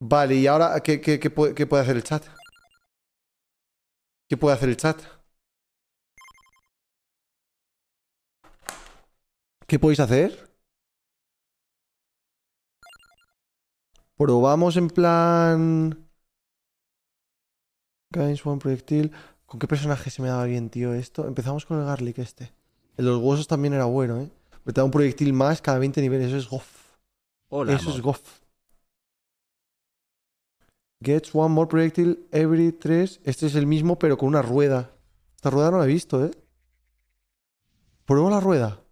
Vale, y ahora, ¿qué, qué, qué puede, qué puede hacer el chat? ¿Qué puede hacer el chat? ¿Qué podéis hacer? Probamos en plan... Guys, one proyectil. ¿Con qué personaje se me daba bien, tío, esto? Empezamos con el Garlic este. El de los huesos también era bueno, ¿eh? Me da un proyectil más cada 20 niveles. Eso es gof. Hola, Eso es gof. Gets one more projectile every 3. Este es el mismo, pero con una rueda. Esta rueda no la he visto, ¿eh? Prueba la rueda.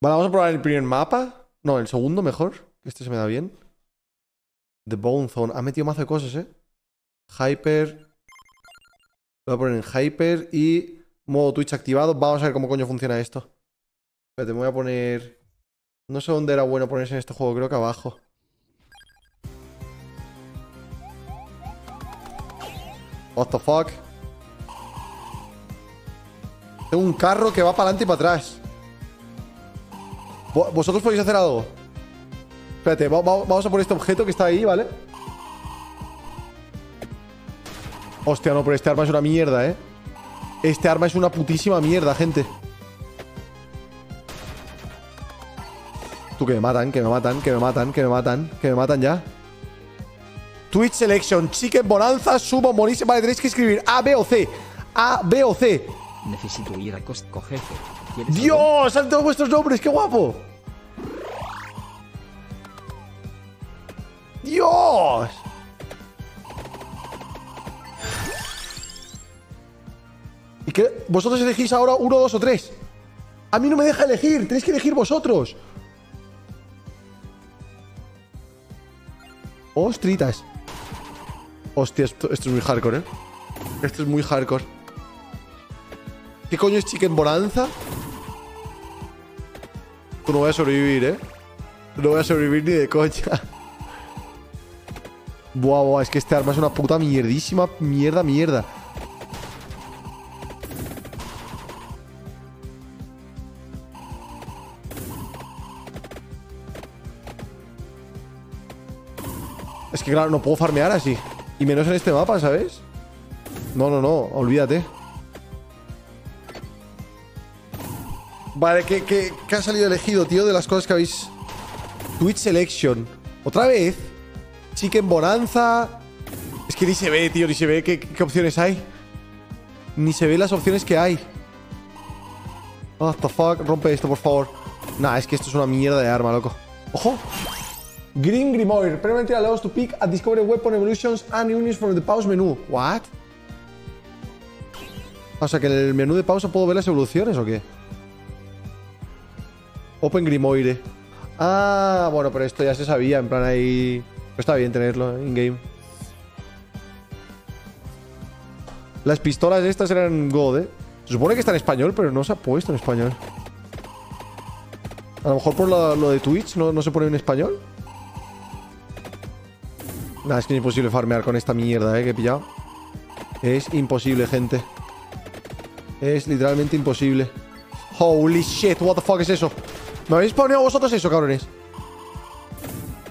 Vale, vamos a probar el primer mapa. No, el segundo mejor. Este se me da bien. The Bone Zone. Ha metido mazo de cosas, ¿eh? Hyper. Lo voy a poner en Hyper y modo Twitch activado. Vamos a ver cómo coño funciona esto. Espérate, me voy a poner... No sé dónde era bueno ponerse en este juego. Creo que abajo. What the fuck? Tengo un carro que va para adelante y para atrás. Vo- ¿Vosotros podéis hacer algo? Espérate, va- va- vamos a por este objeto que está ahí, ¿vale? Hostia, no, pero este arma es una mierda, ¿eh? Este arma es una putísima mierda, gente. Tú que me matan, que me matan, que me matan, que me matan, que me matan ya. Twitch Selection, Chicken Bonanza, Sumo, Moris. Vale, tenéis que escribir A, B o C. A, B o C. Necesito ir a Costco. ¡Dios! ¡Salen todos vuestros nombres! ¡Qué guapo! ¡Dios! ¿Y qué? ¿Vosotros elegís ahora uno, dos o tres? A mí no me deja elegir, tenéis que elegir vosotros. Ostritas. Hostia, esto, esto es muy hardcore, ¿eh? Esto es muy hardcore. ¿Qué coño es Chicken Bonanza? Tú no voy a sobrevivir, ¿eh? No voy a sobrevivir ni de coña. Buah, buah, es que este arma es una puta mierdísima mierda, mierda. Que claro, no puedo farmear así. Y menos en este mapa, ¿sabes? No, no, no, olvídate. Vale, ¿qué, qué, ha salido elegido, tío, de las cosas que habéis... Twitch Selection. ¿Otra vez? Chicken Bonanza. Es que ni se ve, tío, ni se ve qué, qué opciones hay. Ni se ve las opciones que hay. What the fuck, rompe esto, por favor. Nah, es que esto es una mierda de arma, loco. ¡Ojo! Green Grimoire. Permanently allows to pick and discover weapon evolutions and units from the pause menu. What? O sea, que en el menú de pausa puedo ver las evoluciones o qué? Open Grimoire. Ah, bueno, pero esto ya se sabía, en plan ahí... Está bien tenerlo in-game. Las pistolas estas eran God, ¿eh? Se supone que está en español, pero no se ha puesto en español. A lo mejor por lo, de Twitch no se pone en español. Nada, es que es imposible farmear con esta mierda, ¿eh? Que he pillado. Es imposible, gente. Es literalmente imposible. Holy shit, what the fuck es eso? ¿Me habéis spawneado vosotros eso, cabrones?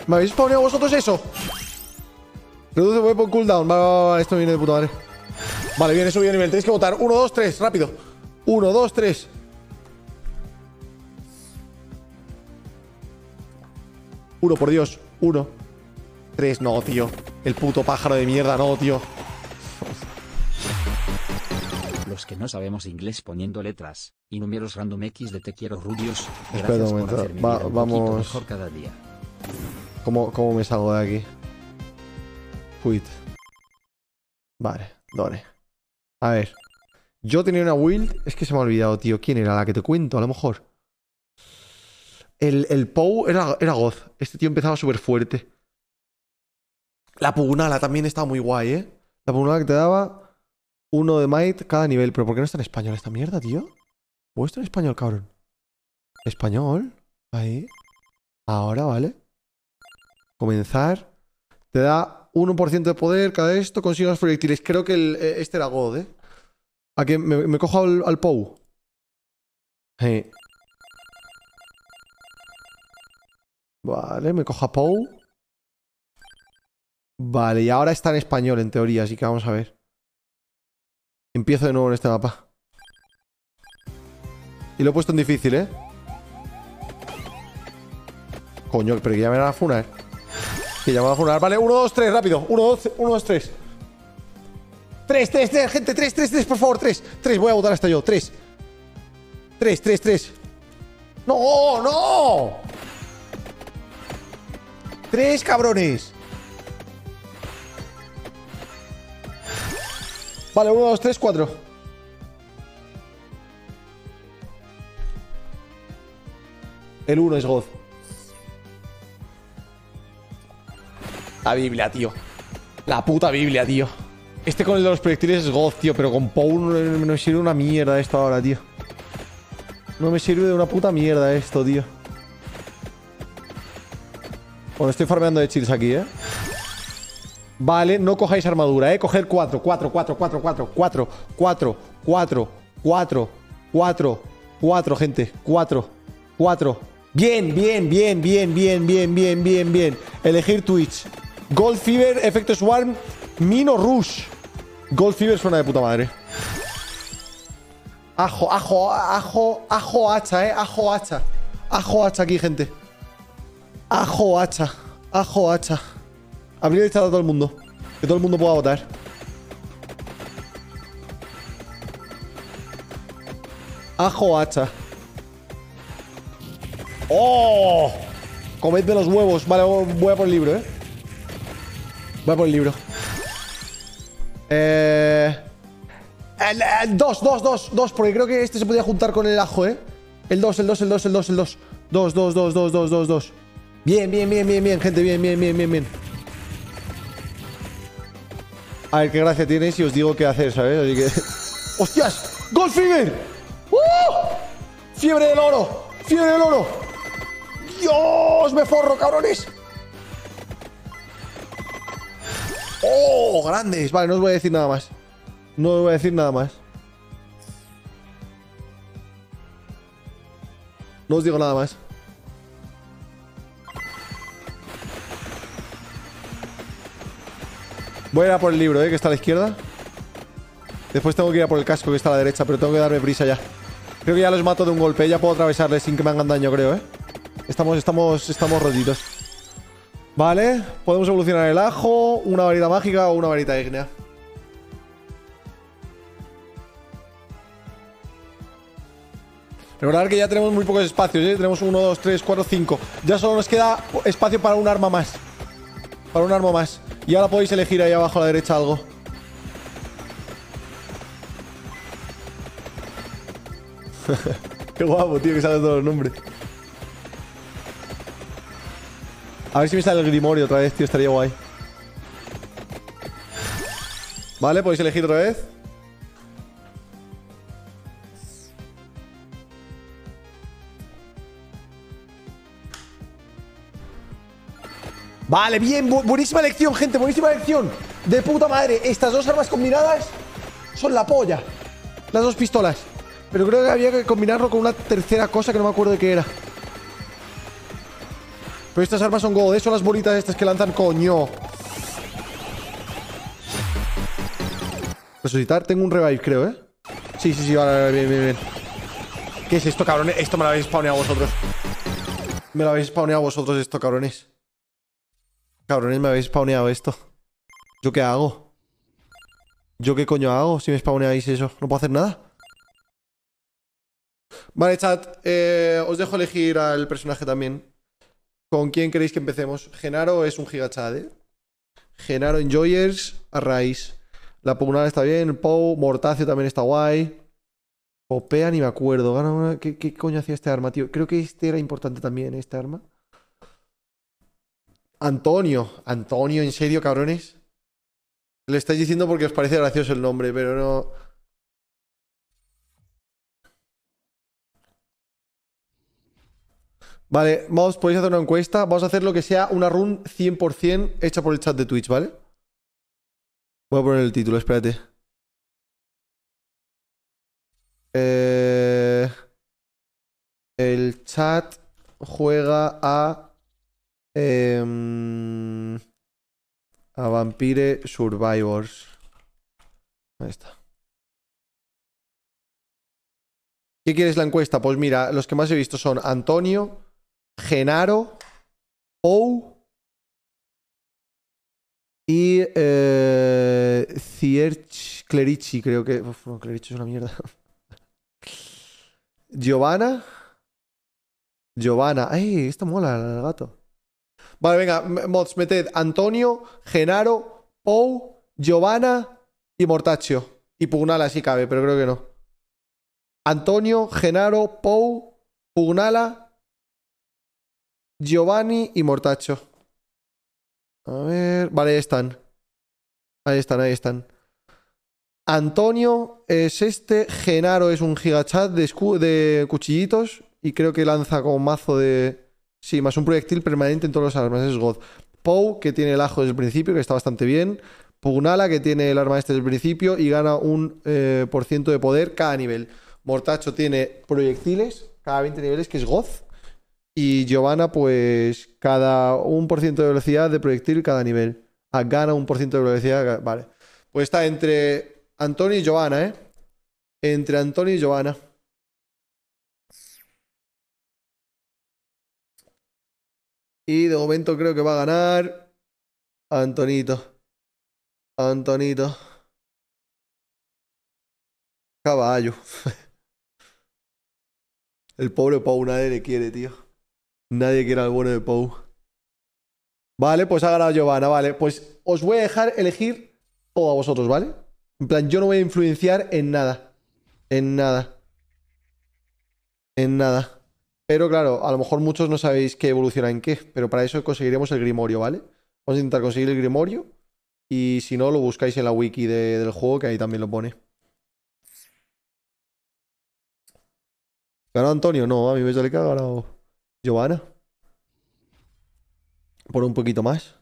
¿Me habéis spawneado vosotros eso? Reduce weapon cooldown. Vale, vale, vale, esto viene de puta madre. Vale, viene subido de nivel. Tenéis que votar. 1, 2, 3, rápido. 1, 2, 3. Uno, por Dios. Uno. Tres, no, tío. El puto pájaro de mierda, no, tío. Los que no sabemos inglés poniendo letras y números random X de te quiero rubios. Espera un Gracias por momento, va- un vamos. mejor cada día. ¿Cómo, ¿Cómo me salgo de aquí? Quit. Vale, done. A ver. Yo tenía una build. Es que se me ha olvidado, tío. ¿Quién era la que te cuento? A lo mejor. El, el Pou era, era Goz. Este tío empezaba súper fuerte. La Pugnala también estaba muy guay, ¿eh? La Pugnala que te daba uno de Might cada nivel. Pero ¿por qué no está en español esta mierda, tío? ¿O está en español, cabrón? ¿Español? Ahí. Ahora, ¿vale? Comenzar. Te da 1% de poder cada esto. Consigue los proyectiles. Creo que eh, este era God, ¿eh? ¿A que me, cojo al, al Pou? Eh. Vale, me cojo a Pou. Vale, y ahora está en español en teoría, así que vamos a ver. Empiezo de nuevo en este mapa. Y lo he puesto en difícil, ¿eh? Coño, pero que ya me van a funar. Que ya me van a funar. Vale, 1, 2, 3, rápido. 1, 2, 1, 2, 3. 3, 3, 3, gente, 3, 3, 3, por favor, 3. 3, voy a votar hasta yo. 3. 3, 3, 3. ¡No, no! 3, cabrones. Vale, 1, 2, 3, 4. El 1 es God. La Biblia, tío. La puta Biblia, tío. Este con el de los proyectiles es God, tío. Pero con no, no me sirve una mierda esto ahora, tío. No me sirve de una puta mierda esto, tío. Bueno, estoy farmeando de chills aquí, ¿eh? Vale, no cojáis armadura, ¿eh? Coger 4, 4, 4, 4, 4, 4, 4, 4, 4, 4, 4, gente. 4, 4. Bien, bien, bien, bien, bien, bien, bien, bien, bien. Elegir Twitch. Gold Fever, Efecto Swarm, Mino Rush. Gold Fever suena de puta madre. Ajo, ajo, ajo, ajo hacha, eh. Ajo hacha. Ajo hacha aquí, gente. Ajo hacha. Ajo hacha. Abrir el chat a todo el mundo. Que todo el mundo pueda votar. Ajo hacha. ¡Oh! Comedme los huevos. Vale, voy a por el libro, ¿eh? Voy a por el libro. Eh... El, el, dos, dos, dos, dos, porque creo que este se podía juntar con el ajo, ¿eh? El dos, el dos, el dos, el dos, el dos. Dos, dos, dos, dos, dos, dos, dos. Bien, bien, bien, bien, bien, gente, bien, bien, bien, bien, bien. A ver qué gracia tiene si os digo qué hacer, ¿sabes? Así que... ¡Hostias! ¡Gold Fever! ¡Uh! ¡Fiebre del oro! ¡Fiebre del oro! ¡Dios! ¡Me forro, cabrones! ¡Oh! ¡Grandes! Vale, no os voy a decir nada más. No os voy a decir nada más. No os digo nada más. Voy a ir a por el libro, ¿eh? Que está a la izquierda. Después tengo que ir a por el casco, que está a la derecha, pero tengo que darme prisa ya. Creo que ya los mato de un golpe. Ya puedo atravesarles sin que me hagan daño, creo, ¿eh? Estamos, estamos, estamos rollitos. Vale. Podemos evolucionar el ajo, una varita mágica o una varita ígnea. Recordad que ya tenemos muy pocos espacios, ¿eh? Tenemos 1, 2, 3, 4, 5. Ya solo nos queda espacio para un arma más. Para un arma más. Y ahora podéis elegir ahí abajo a la derecha algo. Qué guapo, tío, que salen todos los nombres. A ver si me sale el Grimorio otra vez, tío, estaría guay. Vale, podéis elegir otra vez. Vale, bien, bu buenísima elección, gente, buenísima elección. De puta madre, estas dos armas combinadas son la polla. Las dos pistolas. Pero creo que había que combinarlo con una tercera cosa que no me acuerdo de qué era. Pero estas armas son God, ¿eh? son las bolitas estas que lanzan, coño. Resucitar, tengo un revive, creo, ¿eh? Sí, sí, sí, vale, bien, bien, bien. ¿Qué es esto, cabrones? Esto me lo habéis spawneado vosotros. Me lo habéis spawneado vosotros esto, cabrones. Cabrones, me habéis spawneado esto. ¿Yo qué hago? ¿Yo qué coño hago si me spawneáis eso? ¿No puedo hacer nada? Vale, chat. Eh, os dejo elegir al personaje también. ¿Con quién queréis que empecemos? Genaro es un gigachad, ¿eh? Genaro Enjoyers, a raíz. La Pugnal está bien. Pou, Mortacio también está guay. Popea ni me acuerdo. ¿Qué, ¿Qué coño hacía este arma, tío? Creo que este era importante también, este arma. Antonio. Antonio, ¿en serio, cabrones? Le estáis diciendo porque os parece gracioso el nombre, pero no... Vale, vamos, podéis hacer una encuesta. Vamos a hacer lo que sea una run 100% hecha por el chat de Twitch, ¿vale? Voy a poner el título, espérate. Eh... El chat juega a Em, a Vampire Survivors. Ahí está. ¿Qué quieres la encuesta? Pues mira, los que más he visto son Antonio, Genaro, Ou y eh, Cierch Clerici, creo que. Uf, no, Clerici es una mierda. Giovanna. Giovanna. ¡Ay! Esto mola, el gato. Vale, venga, mods, meted Antonio, Genaro, Pou, Giovanna y Mortaccio. Y Pugnala si cabe, pero creo que no. Antonio, Genaro, Pou, Pugnala, Giovanni y Mortaccio. A ver. Vale, ahí están. Ahí están, ahí están. Antonio es este. Genaro es un gigachat de, de cuchillitos. Y creo que lanza como mazo de. Sí, más un proyectil permanente en todas las armas. Es God. Pou, que tiene el ajo desde el principio, que está bastante bien. Pugnala, que tiene el arma este desde el principio y gana un eh, por ciento de poder cada nivel. Mortacho tiene proyectiles cada 20 niveles, que es Goz. Y Giovanna, pues cada un por ciento de velocidad de proyectil cada nivel. Ah, gana un por ciento de velocidad. Vale. Pues está entre Antonio y Giovanna, ¿eh? Entre Antonio y Giovanna. Y de momento creo que va a ganar Antonito. Antonito. Caballo. El pobre Pou nadie le quiere, tío. Nadie quiere al bueno de Pou. Vale, pues ha ganado Giovanna, vale. Pues os voy a dejar elegir todo a vosotros, ¿vale? En plan, yo no voy a influenciar en nada. En nada. En nada. Pero claro, a lo mejor muchos no sabéis qué evoluciona en qué. Pero para eso conseguiremos el Grimorio, ¿vale? Vamos a intentar conseguir el Grimorio. Y si no, lo buscáis en la wiki de- del juego, que ahí también lo pone. ¿Ganó Antonio? No, a mí me sale que ha ganado Giovanna. Por un poquito más.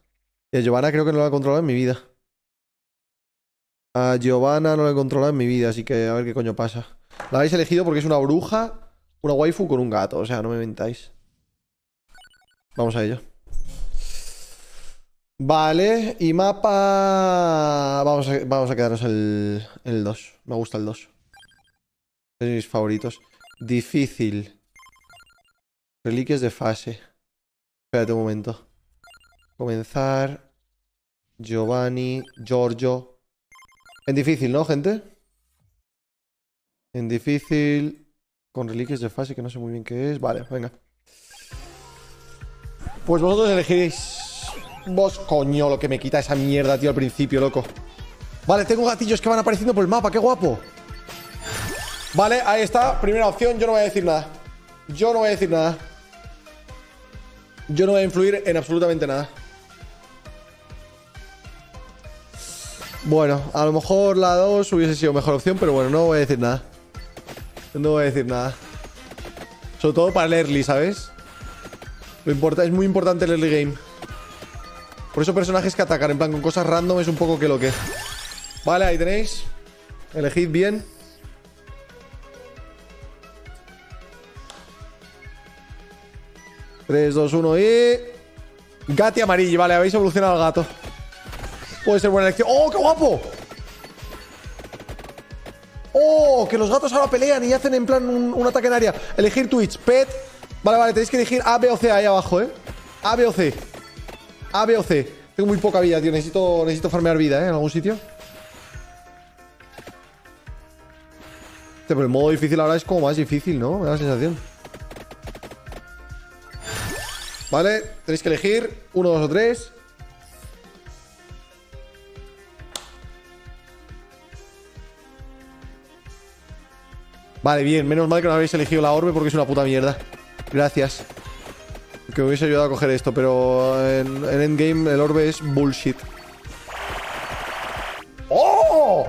Y a Giovanna creo que no la he controlado en mi vida. A Giovanna no la he controlado en mi vida, así que a ver qué coño pasa. La habéis elegido porque es una bruja, una waifu con un gato, o sea, no me mentáis. Vamos a ello. Vale, y mapa... Vamos a, vamos a quedarnos el, el 2. Me gusta el 2. Es de mis favoritos. Difícil. Reliquias de fase. Espérate un momento. Comenzar. Giovanni. Giorgio. En difícil, ¿no, gente? En difícil. Con reliquias de fase que no sé muy bien qué es. Vale, venga. Pues vosotros elegiréis. Vos, coño, lo que me quita esa mierda, tío, al principio, loco. Vale, tengo gatillos que van apareciendo por el mapa, qué guapo. Vale, ahí está. Primera opción, yo no voy a decir nada. Yo no voy a decir nada. Yo no voy a influir en absolutamente nada. Bueno, a lo mejor la 2 hubiese sido mejor opción, pero bueno, no voy a decir nada. No voy a decir nada. Sobre todo para el early, ¿sabes? Lo importa, es muy importante el early game. Por eso personajes que atacan en plan con cosas random es un poco que lo que. Vale, ahí tenéis. Elegid bien. Tres, dos, uno y... Gati amarillo, vale, habéis evolucionado al gato. Puede ser buena elección. ¡Oh, qué guapo! ¡Oh! Que los gatos ahora pelean y hacen en plan un, ataque en área. Elegir Twitch, Pet. Vale, vale, tenéis que elegir A, B o C ahí abajo, ¿eh? A, B o C. A, B o C. Tengo muy poca vida, tío. Necesito, necesito farmear vida, ¿eh? En algún sitio. Pero el modo difícil ahora es como más difícil, ¿no? Me da la sensación. Vale, tenéis que elegir uno, dos o tres. Vale, bien, menos mal que no habéis elegido la orbe porque es una puta mierda. Gracias. Que me hubiese ayudado a coger esto, pero en, en endgame el orbe es bullshit. ¡Oh!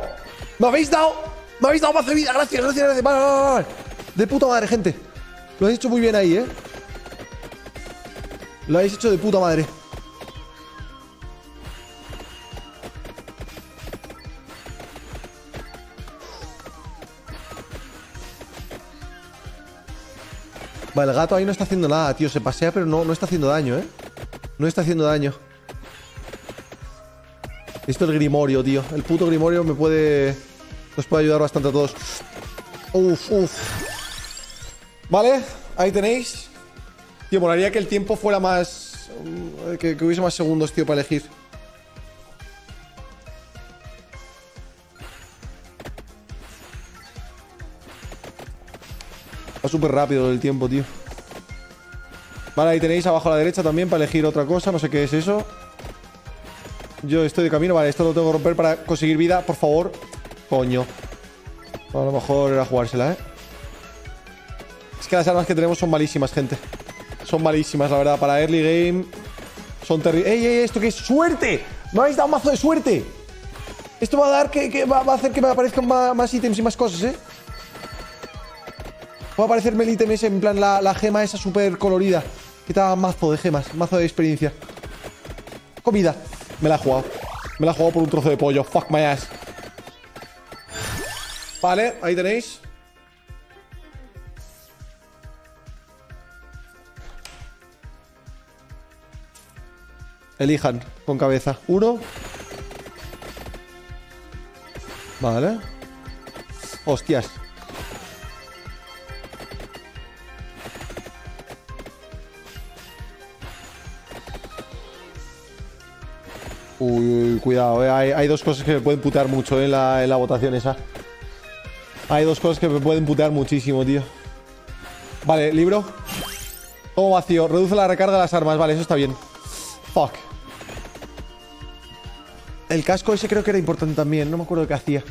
¡Me habéis dado! ¡Me habéis dado más de vida! Gracias, gracias, gracias. Vale, vale, vale. De puta madre, gente. Lo habéis hecho muy bien ahí, ¿eh? Lo habéis hecho de puta madre. Vale, el gato ahí no está haciendo nada, tío. Se pasea, pero no, no está haciendo daño, ¿eh? No está haciendo daño. Esto es el Grimorio, tío. El puto Grimorio me puede... Nos puede ayudar bastante a todos. Uf, uf. Vale, ahí tenéis. Tío, molaría que el tiempo fuera más... Que, que hubiese más segundos, tío, para elegir. Súper rápido el tiempo, tío. Vale, ahí tenéis abajo a la derecha también para elegir otra cosa. No sé qué es eso. Yo estoy de camino. Vale, esto lo tengo que romper para conseguir vida. Por favor. Coño. A lo mejor era jugársela, ¿eh? Es que las armas que tenemos son malísimas, gente. Son malísimas, la verdad. Para early game son terribles. ¡Ey, ey! ¿Esto qué es? ¡Suerte! ¡Me habéis dado un mazo de suerte! Esto va a dar que, va a hacer que me aparezcan más, más ítems y más cosas, ¿eh? A aparecerme el ítem ese, en plan la, la gema esa súper colorida. Que te da mazo de gemas, mazo de experiencia. Comida. Me la he jugado. Me la he jugado por un trozo de pollo. Fuck my ass. Vale, ahí tenéis. Elijan con cabeza. Uno. Vale. Hostias. Uy, uy, cuidado, eh. hay, dos cosas que me pueden putear mucho eh, en, la, votación esa. Hay dos cosas que me pueden putear muchísimo, tío. Vale, libro. Todo vacío. Reduce la recarga de las armas. Vale, eso está bien. Fuck. El casco ese creo que era importante también. No me acuerdo qué hacía.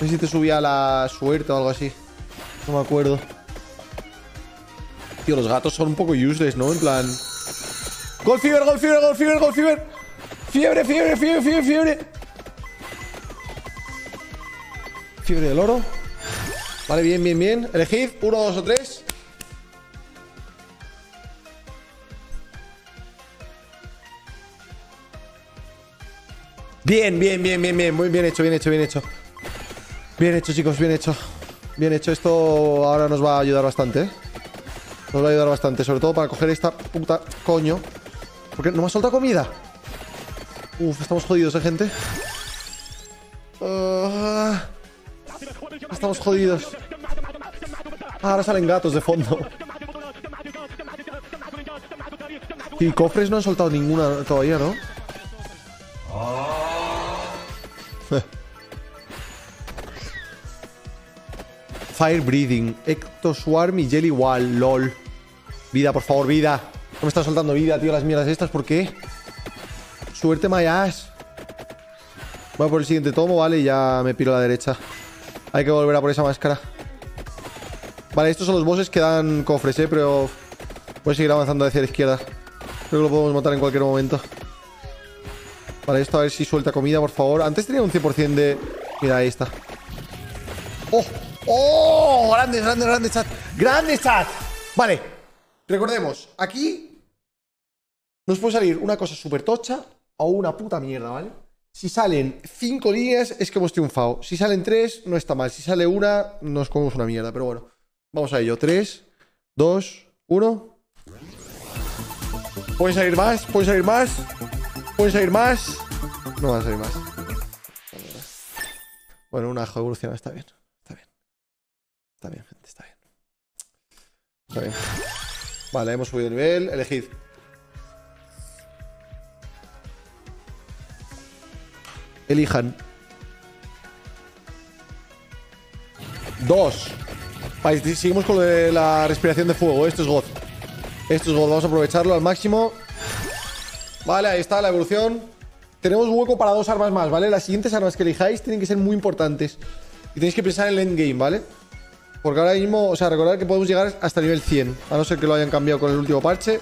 No sé si te subía la suerte o algo así. No me acuerdo. Tío, los gatos son un poco useless, ¿no? En plan... Gold Fever, Gold Fever. Fiebre, fiebre, fiebre, fiebre, fiebre. Fiebre del oro. Vale, bien, bien, bien. Elegid uno, dos o tres. Bien, bien, bien, bien, bien. Muy bien hecho, bien hecho, bien hecho. Bien hecho, chicos, bien hecho. Bien hecho. Esto ahora nos va a ayudar bastante, ¿eh? Nos va a ayudar bastante. Sobre todo para coger esta puta coño. Porque no me ha soltado comida. Uf, estamos jodidos, ¿eh, gente? Ah, estamos jodidos. Ah, ahora salen gatos de fondo. Y cofres no han soltado ninguna todavía, ¿no? Fire Breathing, Ectoswarm y Jelly Wall, lol. Vida, por favor, vida. No me están soltando vida, tío, las mierdas estas, ¿por qué? Suerte, my ass. Voy por el siguiente tomo, vale, y ya me piro a la derecha. Hay que volver a por esa máscara. Vale, estos son los bosses que dan cofres, eh, pero voy a seguir avanzando hacia la izquierda. Creo que lo podemos matar en cualquier momento. Vale, esto a ver si suelta comida, por favor. Antes tenía un 100% de... Mira, ahí está. ¡Oh! ¡Oh! Grande, grande, grande chat. ¡Grande chat! Vale. Recordemos, aquí nos puede salir una cosa súper tocha o una puta mierda, ¿vale? Si salen cinco líneas es que hemos triunfado. Si salen tres, no está mal. Si sale una, nos comemos una mierda. Pero bueno, vamos a ello. Tres, dos, uno. Pueden salir más, pueden salir más. Pueden salir más. No van a salir más. Bueno, una evolución está bien. Está bien. Está bien, gente, está bien. Está bien. Vale, hemos subido de nivel. Elegid. Elijan. Dos. Vale, seguimos con lo de la respiración de fuego. Esto es God. Esto es God. Vamos a aprovecharlo al máximo. Vale, ahí está la evolución. Tenemos hueco para dos armas más, ¿vale? Las siguientes armas que elijáis tienen que ser muy importantes. Y tenéis que pensar en el endgame, ¿vale? Porque ahora mismo, o sea, recordad que podemos llegar hasta nivel 100. A no ser que lo hayan cambiado con el último parche.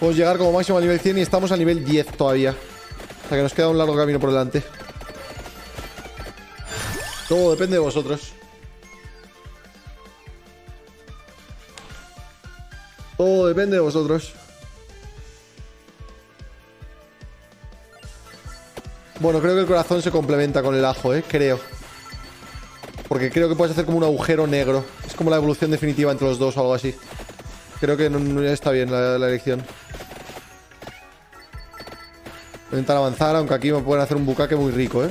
Podemos llegar como máximo al nivel 100 y estamos a nivel 10 todavía. Que nos queda un largo camino por delante. Todo depende de vosotros. Todo depende de vosotros. Bueno, creo que el corazón se complementa con el ajo, ¿eh? Creo. Porque creo que puedes hacer como un agujero negro. Es como la evolución definitiva entre los dos o algo así. Creo que no, está bien la elección. Intentar avanzar, aunque aquí me pueden hacer un bucaque muy rico, ¿eh?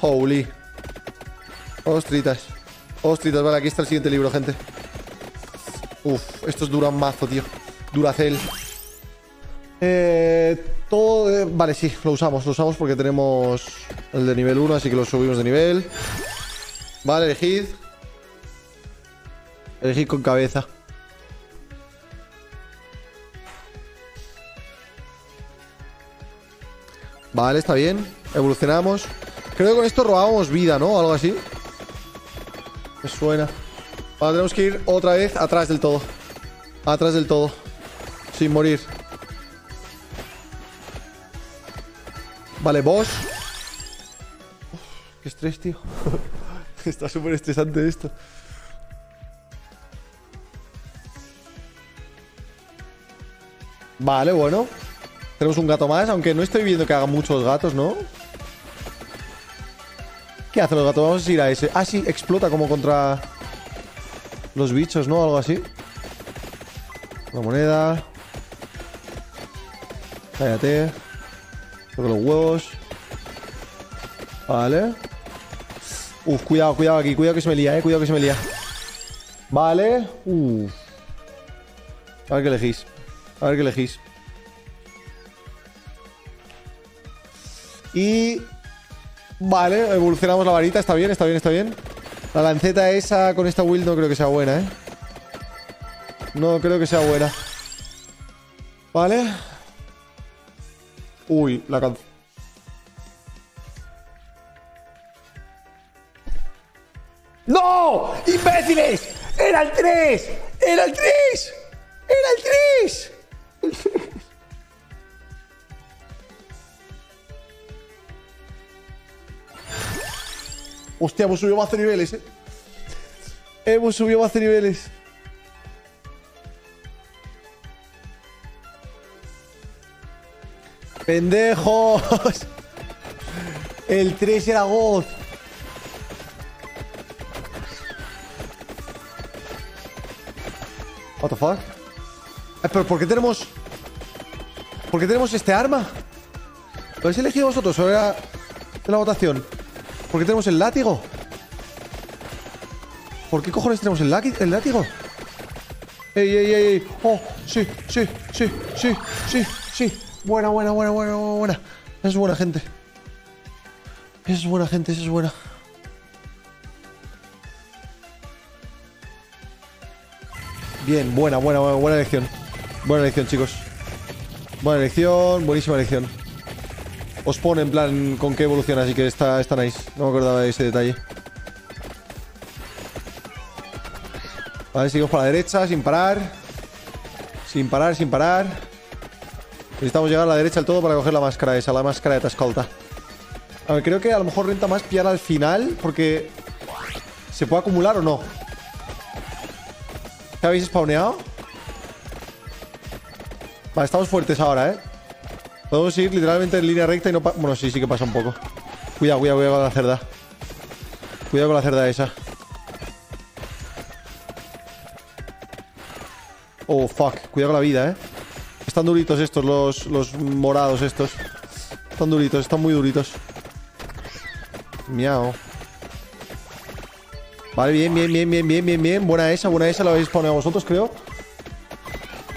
Holy. Ostritas. Ostritas, vale, aquí está el siguiente libro, gente. Uf, estos duran mazo, tío. Duracel. Eh, todo... eh, vale, sí, lo usamos. Lo usamos porque tenemos el de nivel 1, así que lo subimos de nivel. Vale, elegid. Elegid con cabeza. Vale, está bien. Evolucionamos. Creo que con esto robábamos vida, ¿no? Algo así. Me suena. Vale, tenemos que ir otra vez atrás del todo. Atrás del todo. Sin morir. Vale, boss. Qué estrés, tío. Está súper estresante esto. Vale, bueno. Tenemos un gato más, aunque no estoy viendo que hagan muchos gatos, ¿no? ¿Qué hacen los gatos? Vamos a ir a ese. Ah, sí, explota como contra los bichos, ¿no? Algo así. Una moneda. Cállate. Toco los huevos. Vale. Uf, cuidado, cuidado aquí. Cuidado que se me lía, eh. Cuidado que se me lía. Vale. Uf. A ver qué elegís. A ver qué elegís. Y... Vale, evolucionamos la varita. Está bien, está bien, está bien. La lanceta esa con esta build no creo que sea buena, ¿eh? No creo que sea buena. Vale. Uy, la canción. ¡No! ¡Imbéciles! ¡Era el 3! ¡Era el 3! ¡Era el 3! Hostia, hemos subido más de niveles, eh. Hemos subido más de niveles. ¡Pendejos! El 3 era God. What the fuck? Eh, pero ¿por qué tenemos... ¿Por qué tenemos este arma? ¿Lo habéis elegido vosotros o era de la votación? ¿Por qué tenemos el látigo? ¿Por qué cojones tenemos el, látigo? ¡Ey, ey, ey, ey! ¡Oh! Sí, sí, sí, sí, sí, sí. Buena, buena, buena, buena, buena, es buena gente. Es buena gente, es buena. Bien, buena, buena, buena, buena elección. Buena elección, chicos. Buena elección, buenísima elección. Os pone en plan con qué evoluciona, así que está, está nice. No me acordaba de ese detalle. Vale, seguimos para la derecha, sin parar. Sin parar, sin parar. Necesitamos llegar a la derecha del todo para coger la máscara esa, la máscara de Tascolta. A ver, creo que a lo mejor renta más pillar al final, porque... ¿Se puede acumular o no? ¿Qué habéis spawneado? Vale, estamos fuertes ahora, ¿eh? Podemos ir literalmente en línea recta y no pa- Bueno, sí, sí que pasa un poco. Cuidado, cuidado, cuidado con la cerda. Cuidado con la cerda esa. Oh, fuck. Cuidado con la vida, ¿eh? Están duritos estos, los, los morados estos. Están duritos, están muy duritos. Miau. Vale, bien, bien, bien, bien, bien, bien, bien. Buena esa, buena esa. La habéis spawnado vosotros, creo.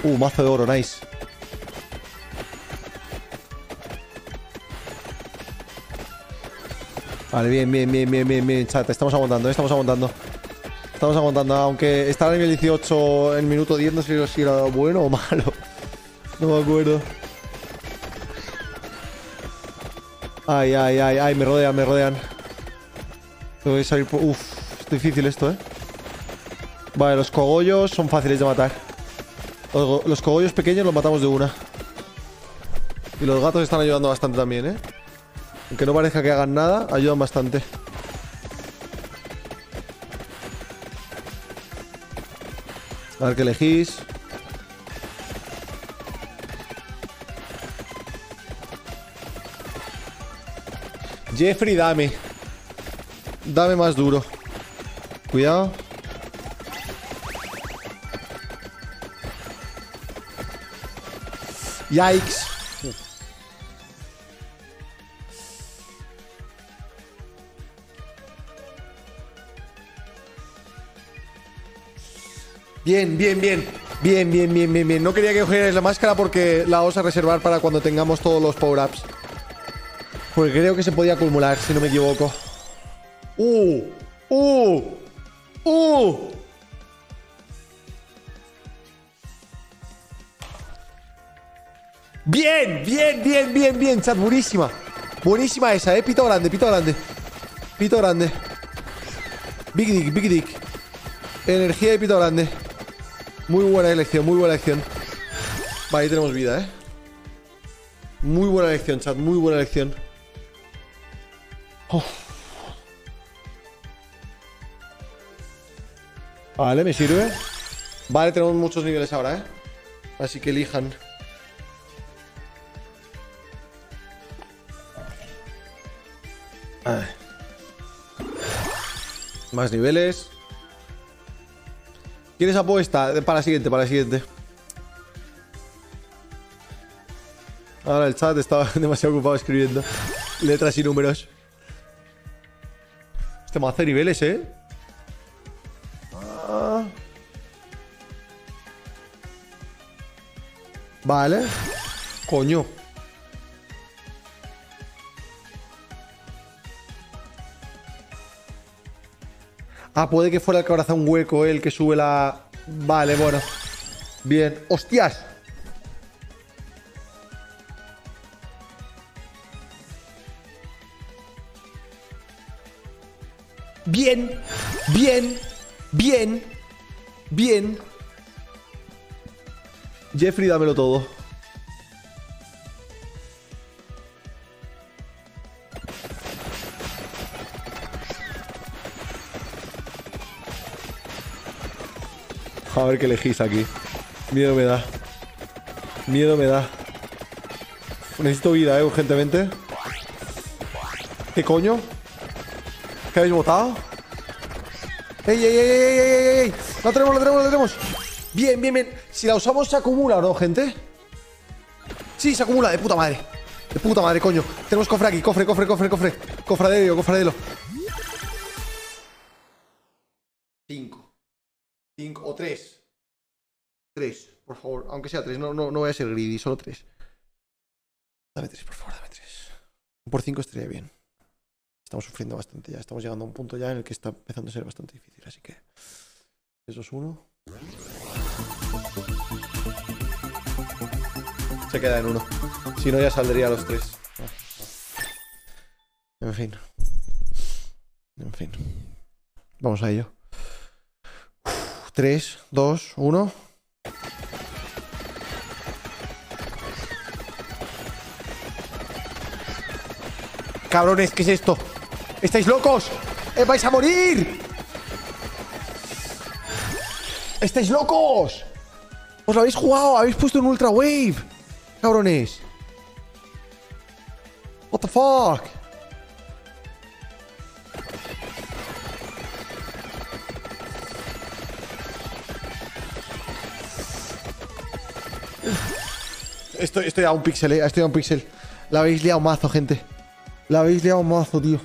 Uh, mazo de oro, nice. Vale, bien, bien, bien, bien, bien, bien, chat. Estamos aguantando, eh, estamos aguantando. Estamos aguantando, aunque está a nivel 18 en minuto 10, no sé si era bueno o malo. No me acuerdo. Ay, ay, ay, ay, me rodean, me rodean. Tengo que salir. Uf, es difícil esto, ¿eh? Vale, los cogollos son fáciles de matar. Los cogollos pequeños los matamos de una. Y los gatos están ayudando bastante también, ¿eh? Aunque no parezca que hagan nada, ayudan bastante. A ver qué elegís. Jeffrey, dame. Dame más duro. Cuidado. Yikes. Bien, bien, bien. Bien, bien, bien, bien, bien. No quería que cogierais la máscara porque la vamos a reservar para cuando tengamos todos los power-ups. Porque creo que se podía acumular, si no me equivoco. ¡Uh! ¡Uh! ¡Uh! Bien, bien, bien, bien, bien, chat, buenísima. Buenísima esa, eh. Pito grande, pito grande. Pito grande. Big Dick, Big Dick. Energía de pito grande. Muy buena elección, muy buena elección. Vale, ahí tenemos vida, eh. Muy buena elección, chat, muy buena elección. Oh. Vale, me sirve. Vale, tenemos muchos niveles ahora, eh. Así que elijan. Ay. Más niveles. ¿Quieres apuesta? Para la siguiente, para la siguiente. Ahora el chat estaba demasiado ocupado escribiendo letras y números. Este mazo de niveles, ¿eh? Ah. Vale. Coño. Ah, puede que fuera el corazón hueco el que sube la... Vale, bueno. Bien. ¡Hostias! Bien. Bien. Bien. Bien. Jeffrey, dámelo todo. A ver qué elegís aquí. Miedo me da. Miedo me da. Necesito vida, eh, urgentemente. ¿Qué coño? ¿Qué habéis votado? ¡Ey, ey, ey, ey, ey, ey! ¡Lo tenemos, lo tenemos, lo tenemos! Bien, bien, bien. Si la usamos, ¿se acumula no, gente? Sí, se acumula, de puta madre. De puta madre, coño. Tenemos cofre aquí, cofre, cofre, cofre, cofre. Cofradero, cofradero. Aunque sea tres, no, no, no voy a ser greedy, solo tres. Dame tres, por favor, dame tres. Por cinco estaría bien. Estamos sufriendo bastante ya. Estamos llegando a un punto ya en el que está empezando a ser bastante difícil. Así que. 3, 2, 1. Se queda en uno. Si no, ya saldría a los tres. En fin. En fin. Vamos a ello. 3, 2, 1. Cabrones, ¿qué es esto? ¿Estáis locos? ¡Eh, ¡Vais a morir! ¡Estáis locos! ¡Os lo habéis jugado! ¡Habéis puesto un Ultra Wave! ¡Cabrones! ¿What the fuck? Estoy, estoy a un píxel, eh. Estoy a un píxel. La habéis liado mazo, gente. La habéis liado mazo, tío.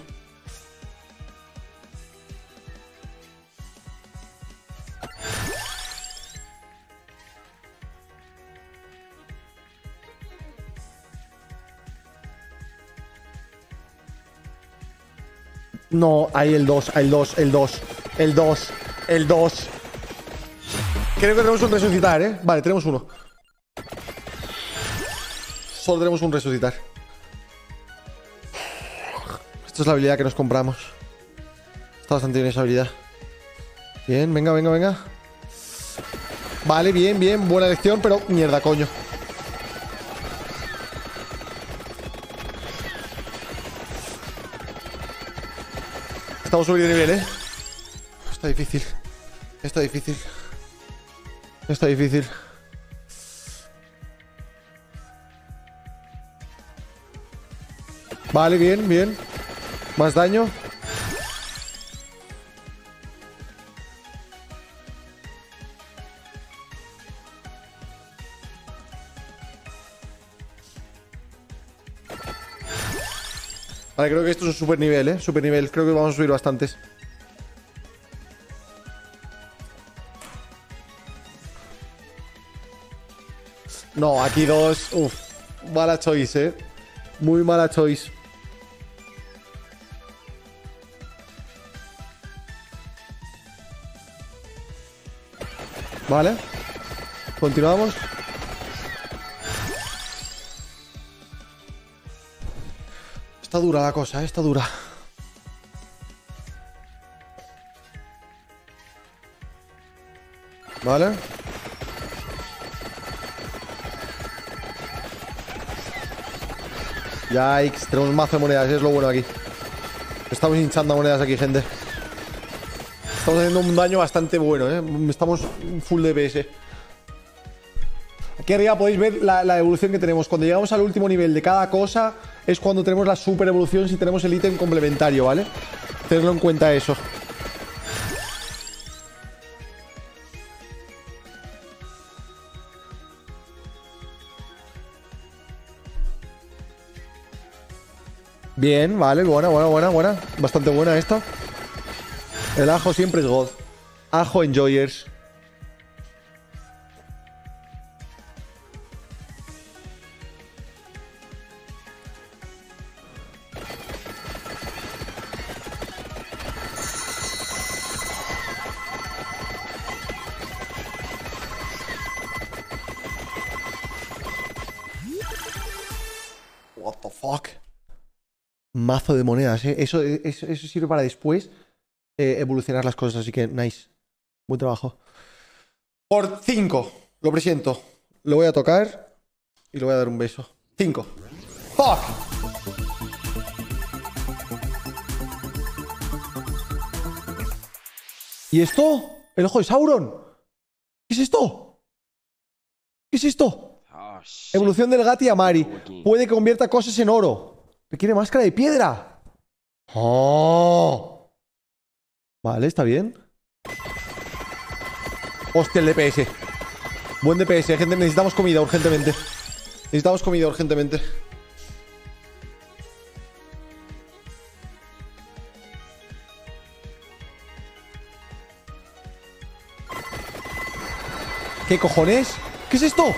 No, hay el 2, el 2, el 2, el 2, el 2. Creo que tenemos un resucitar, ¿eh? Vale, tenemos uno. Solo tenemos un resucitar. Esto es la habilidad que nos compramos. Está bastante bien esa habilidad. Bien, venga, venga, venga. Vale, bien, bien. Buena elección, pero mierda, coño. Estamos subiendo de nivel, ¿eh? Está difícil. Está difícil. Está difícil. Vale, bien, bien. Más daño. Vale, creo que esto es un super nivel, ¿eh? Super nivel. Creo que vamos a subir bastantes. No, aquí dos. Uf. Mala choice, eh. Muy mala choice. Vale. Continuamos. Está dura la cosa, eh, está dura. Vale. Yikes, tenemos mazo de monedas, es lo bueno aquí. Estamos hinchando monedas aquí, gente. Estamos haciendo un daño bastante bueno, ¿eh? Estamos full DPS. Aquí arriba podéis ver la, la evolución que tenemos. Cuando llegamos al último nivel de cada cosa, es cuando tenemos la super evolución si tenemos el ítem complementario, ¿vale? Tenedlo en cuenta eso. Bien, vale, buena, buena, buena, buena. Bastante buena esta. El ajo siempre es God. Ajo enjoyers. What the fuck? Mazo de monedas, ¿eh? Eso, eso, eso sirve para después eh, evolucionar las cosas, así que nice. Buen trabajo. Por 5, lo presiento. Lo voy a tocar y le voy a dar un beso. 5. ¡Fuck! ¿Y esto? ¿El ojo de Sauron? ¿Qué es esto? ¿Qué es esto? Oh. Evolución del Gati Amari. Puede que convierta cosas en oro. Requiere máscara de piedra. Oh. Vale, está bien. Hostia, el DPS. Buen DPS, gente. Necesitamos comida urgentemente. Necesitamos comida urgentemente. ¿Qué cojones? ¿Qué es esto?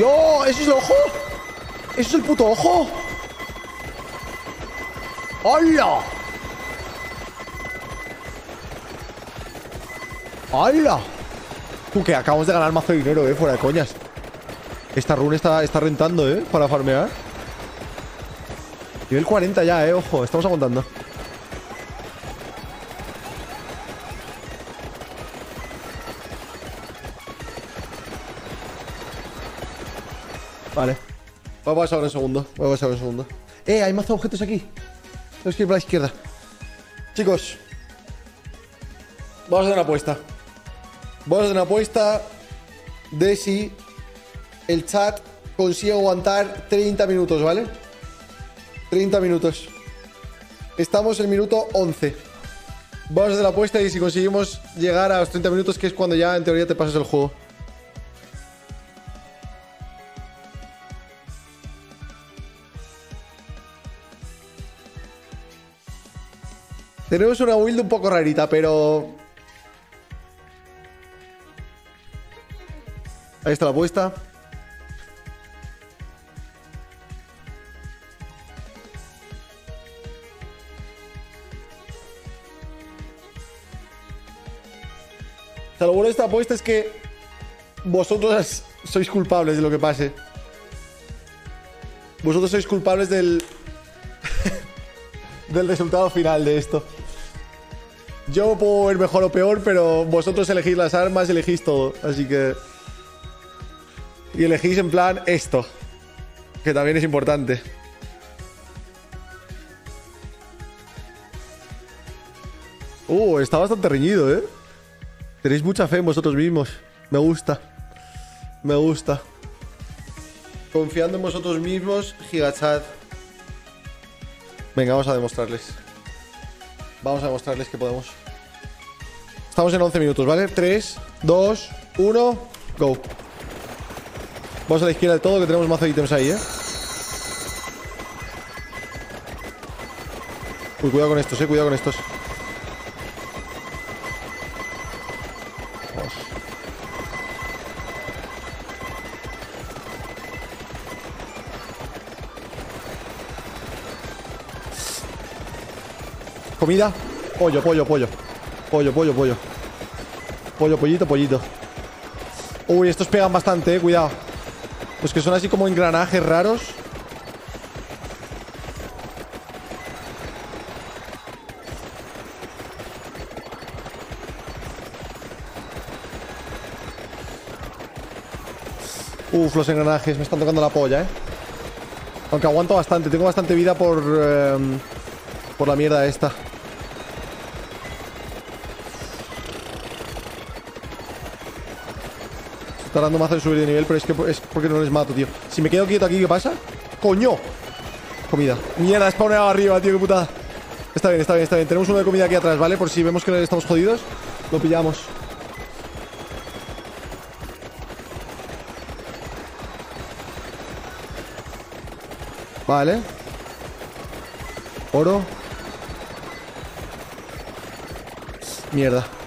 ¡Yo! ¿Eso es el ojo? ¿Eso es el puto ojo? ¡Hola! ¡Hola! Tú que acabamos de ganar mazo de dinero, eh, fuera de coñas. Esta run está, está rentando, eh, para farmear. Nivel 40 ya, eh, ojo, estamos aguantando. Vale. Voy a pasar un segundo. Voy a pasar un segundo. Eh, hay más objetos aquí. Tenemos que ir para la izquierda. Chicos. Vamos a hacer una apuesta. Vamos a hacer una apuesta de si el chat consigue aguantar 30 minutos, ¿vale? 30 minutos. Estamos en el minuto 11. Vamos a hacer la apuesta y si conseguimos llegar a los 30 minutos, que es cuando ya en teoría te pasas el juego. Tenemos una build un poco rarita, pero... Ahí está la apuesta. O lo bueno de esta apuesta es que vosotros sois culpables de lo que pase. Vosotros sois culpables del... del resultado final de esto. Yo puedo ir mejor o peor, pero vosotros elegís las armas, elegís todo. Así que... Y elegís en plan esto. Que también es importante. Uh, está bastante reñido, ¿eh? Tenéis mucha fe en vosotros mismos. Me gusta. Me gusta. Confiando en vosotros mismos, Gigachat. Venga, vamos a demostrarles. Vamos a demostrarles que podemos. Estamos en 11 minutos, ¿vale? 3, 2, 1, go. Vamos a la izquierda de todo, que tenemos mazo de ítems ahí, ¿eh? Uy, cuidado con estos, eh. Cuidado con estos. Vamos. Comida. Pollo, pollo, pollo. Pollo, pollo, pollo. Pollo, pollito, pollito. Uy, estos pegan bastante, eh. Cuidado. Los que son así como engranajes raros. Uf, los engranajes me están tocando la polla, eh. Aunque aguanto bastante, tengo bastante vida por... em, por la mierda esta. Está dando mazo de subir de nivel, pero es que es porque no les mato, tío. Si me quedo quieto aquí, ¿qué pasa? ¡Coño! Comida. Mierda, spawnado arriba, tío, qué putada. Está bien, está bien, está bien. Tenemos uno de comida aquí atrás, ¿vale? Por si vemos que estamos jodidos, lo pillamos. Vale. Oro. Mierda.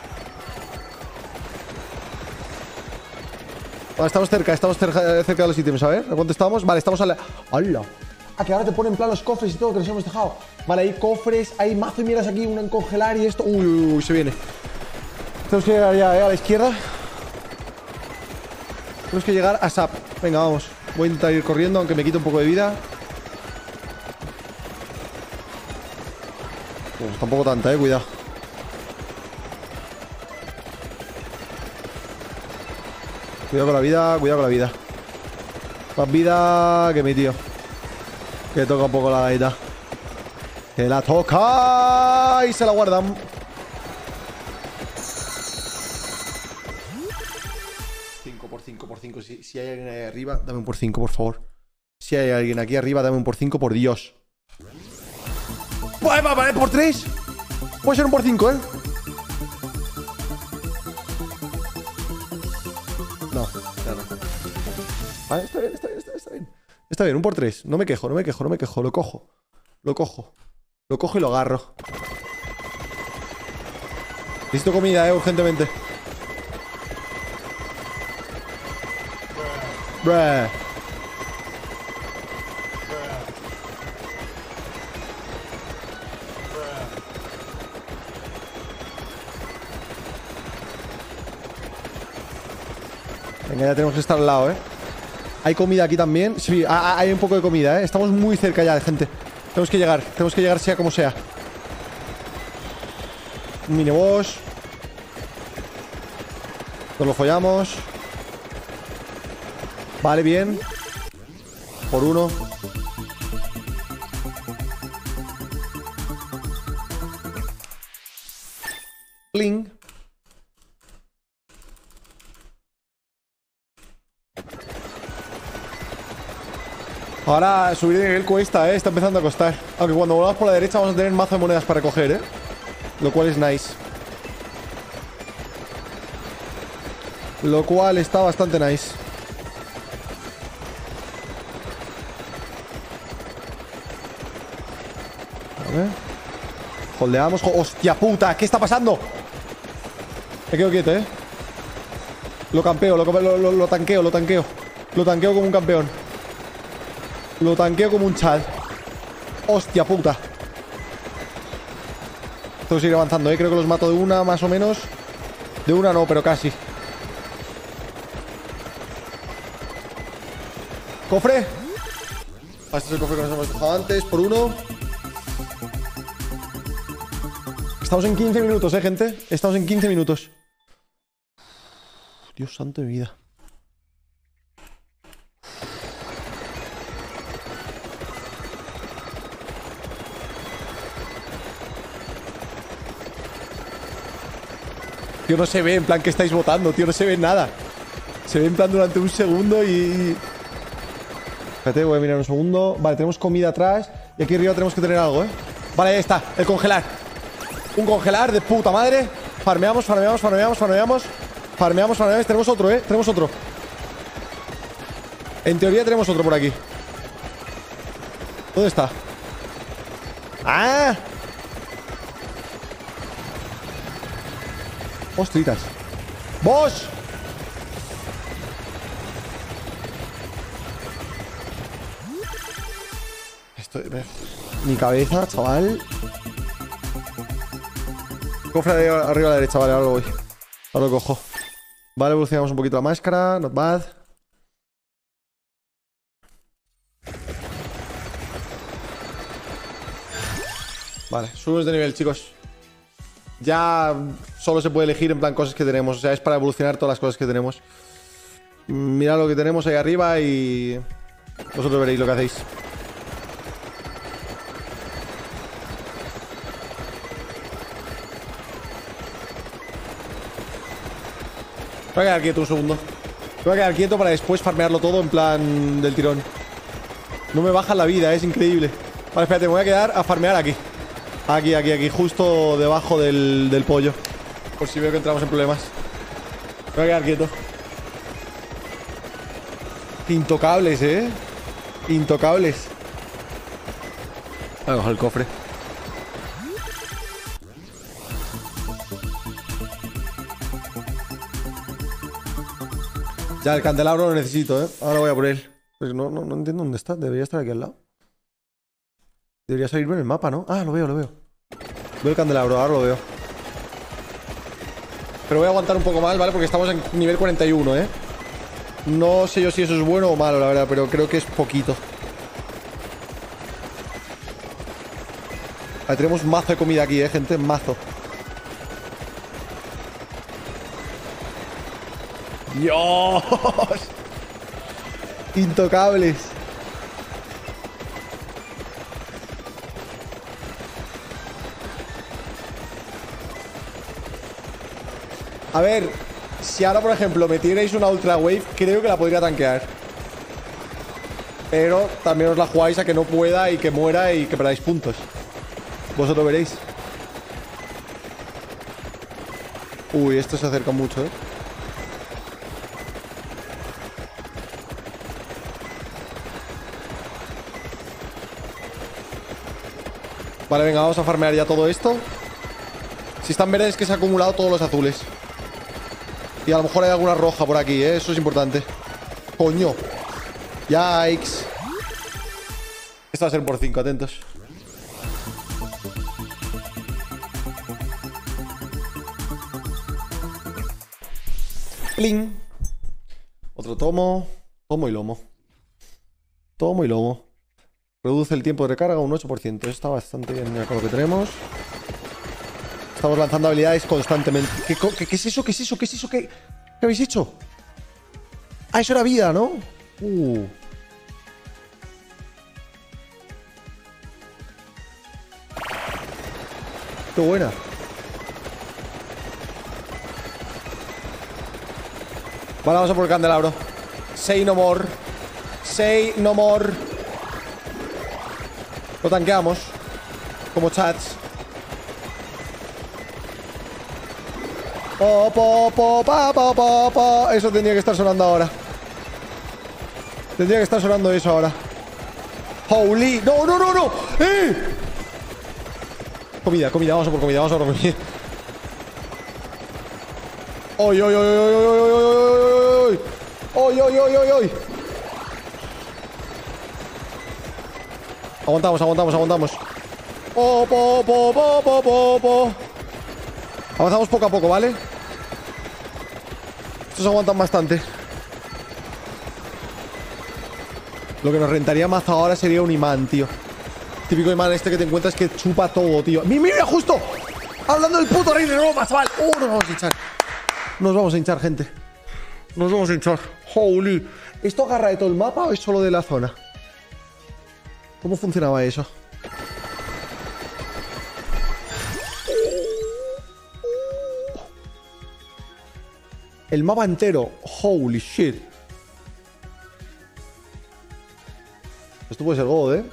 Vale, estamos cerca, estamos cerca, cerca de los ítems, a ver. ¿A cuánto estamos? Vale, estamos a la... ¡Hala! Ah, que ahora te ponen en plan los cofres y todo, que nos hemos dejado. Vale, hay cofres, hay mazo y mierdas aquí, una en congelar y esto. Uy, uy, uy, se viene. Tenemos que llegar ya, ¿eh? A la izquierda. Tenemos que llegar a SAP. Venga, vamos. Voy a intentar ir corriendo, aunque me quite un poco de vida. Pues tampoco tanta, eh, cuidado. Cuidado con la vida, cuidado con la vida. Más vida que mi tío. Que toca un poco la gaita. Que la toca y se la guardan. Por 5 por 5. Si, si hay alguien ahí arriba, dame un por 5, por favor. Si hay alguien aquí arriba, dame un por 5, por Dios. Vale, vale, vale, por 3. Puede ser un por 5, ¿eh? Vale, está bien, está bien, está bien, está bien. Está bien, un por 3. No me quejo, no me quejo, no me quejo. Lo cojo. Lo cojo. Lo cojo y lo agarro. Necesito comida, eh, urgentemente. Bruh. Venga, ya tenemos que estar al lado, ¿eh? Hay comida aquí también. Sí, ha- ha- hay un poco de comida, ¿eh? Estamos muy cerca ya de gente. Tenemos que llegar. Tenemos que llegar sea como sea. Un mini boss. Nos lo follamos. Vale, bien. Por uno. Ahora subir de nivel cuesta, ¿eh? Está empezando a costar. Aunque cuando volvamos por la derecha vamos a tener mazo de monedas para coger, ¿eh? Lo cual es nice. Lo cual está bastante nice. A ver. Holdeamos. ¡Hostia puta! ¿Qué está pasando? Me quedo quieto, ¿eh? Lo campeo, lo- lo tanqueo, lo tanqueo. Lo tanqueo como un campeón. Lo tanqueo como un chal. Hostia puta. Tengo que seguir avanzando, ¿eh? Creo que los mato de una, más o menos. De una no, pero casi. ¡Cofre! Ah, Este es el cofre que nos hemos dejado antes, por uno. Estamos en 15 minutos, ¿eh, gente? Estamos en 15 minutos. Dios santo de vida. No se ve, en plan que estáis votando, tío, no se ve nada. Se ve en plan durante un segundo y... Espérate, voy a mirar un segundo. Vale, tenemos comida atrás. Y aquí arriba tenemos que tener algo, ¿eh? Vale, ahí está, el congelar. Un congelar de puta madre. Farmeamos, farmeamos, farmeamos, farmeamos. Farmeamos, farmeamos. Tenemos otro, ¿eh? Tenemos otro. En teoría tenemos otro por aquí. ¿Dónde está? ¡Ah! Ostritas. ¡Vos! Esto, mi cabeza, chaval. Cofre arriba a la derecha, vale, ahora lo voy. Ahora lo cojo. Vale, evolucionamos un poquito la máscara, not bad. Vale, subimos de nivel, chicos. Ya solo se puede elegir en plan cosas que tenemos. O sea, es para evolucionar todas las cosas que tenemos. Mirad lo que tenemos ahí arriba y... Vosotros veréis lo que hacéis. voy a quedar quieto un segundo. voy a quedar quieto para después farmearlo todo en plan del tirón. No me baja la vida, es increíble. Vale, espérate, me voy a quedar a farmear aquí. Aquí, aquí, aquí, justo debajo del, del pollo. Por si veo que entramos en problemas. voy a quedar quieto. Intocables, ¿eh? Intocables. Voy a el cofre. Ya, el candelabro lo necesito, ¿eh? Ahora voy a por él. Pues no, no, no entiendo dónde está. Debería estar aquí al lado. Debería salirme en el mapa, ¿no? Ah, lo veo, lo veo. Veo el candelabro, ahora lo veo. Pero voy a aguantar un poco más, ¿vale? Porque estamos en nivel 41, ¿eh? No sé yo si eso es bueno o malo, la verdad, pero creo que es poquito. Vale, tenemos mazo de comida aquí, ¿eh, gente? Mazo. ¡Dios! Intocables. A ver, si ahora, por ejemplo, metierais una Ultra Wave, creo que la podría tanquear. Pero también os la jugáis a que no pueda y que muera y que perdáis puntos. Vosotros veréis. Uy, esto se acerca mucho, ¿eh? Vale, venga, vamos a farmear ya todo esto. Si están verdes es que se han acumulado todos los azules. Y a lo mejor hay alguna roja por aquí, ¿eh? Eso es importante. Coño. Yikes. Esto va a ser por 5, atentos. Pling. Otro tomo. Tomo y lomo. Tomo y lomo. Reduce el tiempo de recarga un 8%. Eso está bastante bien con lo que tenemos. Estamos lanzando habilidades constantemente. ¿Qué, es eso? ¿Qué es eso? ¿Qué es eso? ¿Qué, ¿Qué habéis hecho? Ah, eso era vida, ¿no? Uh. Qué buena. Vale, vamos a por el candelabro. Say no more. Say no more. Lo tanqueamos. Como chats. Eso tendría que estar sonando ahora. Tendría que estar sonando eso ahora. Holy. No, no, no, no. ¡Eh! Comida, comida, vamos a por comida, vamos a por comida. ¡Oy, oy, oy, oy, oy, oy, oy! ¡Oy, oy, oy, oy, oy! Aguantamos, aguantamos, aguantamos. Po, po, po, po, po, po, po. Avanzamos poco a poco, ¿vale? Estos aguantan bastante. Lo que nos rentaría más ahora sería un imán, tío. Típico imán este que te encuentras que chupa todo, tío. ¡Mira, mira, justo! Hablando del puto rey de Roma, chaval. ¡Uh, nos vamos a hinchar! Nos vamos a hinchar, gente. Nos vamos a hinchar. ¡Holy! ¿Esto agarra de todo el mapa o es solo de la zona? ¿Cómo funcionaba eso? El mapa entero. Holy shit. Esto puede ser God, ¿eh?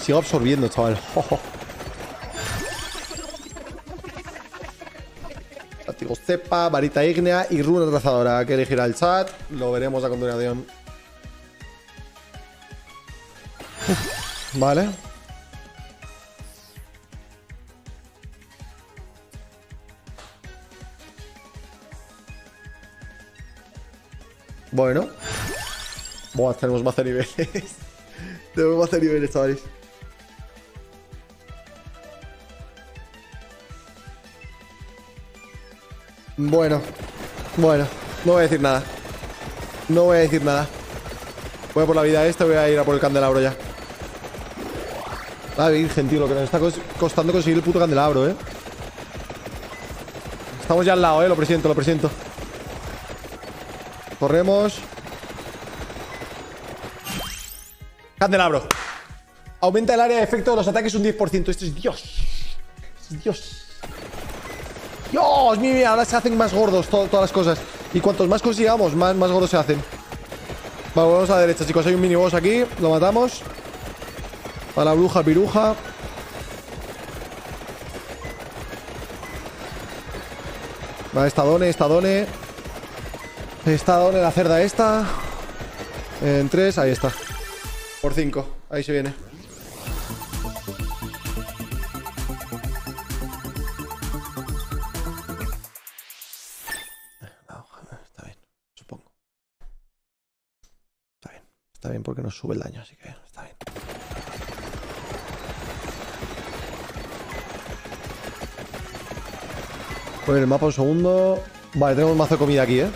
Sigo absorbiendo, chaval. Oh, cepa, varita ígnea y runa trazadora. Que elegir al chat. Lo veremos a continuación. vale. Bueno. Buah, tenemos más niveles. tenemos más niveles, chavales. Bueno. Bueno. No voy a decir nada. No voy a decir nada. Voy a por la vida esta, voy a ir a por el candelabro ya. La virgen, tío, lo que nos está costando conseguir el puto candelabro, eh. Estamos ya al lado, eh, lo presiento, lo presiento. Corremos. Candelabro. Aumenta el área de efecto de los ataques un 10%. Esto es Dios. Dios. Dios, mira, ahora se hacen más gordos todas las cosas. Y cuantos más consigamos, más, más gordos se hacen. Vale, vamos a la derecha, chicos. Hay un miniboss aquí. Lo matamos. A la bruja piruja. Vale, esta done, esta done. Esta done, la cerda esta. En tres, ahí está. Por cinco, ahí se viene. Está bien, supongo. Está bien. Está bien porque nos sube el daño, así que está bien. A el mapa un segundo. Vale, tenemos mazo de comida aquí, ¿eh?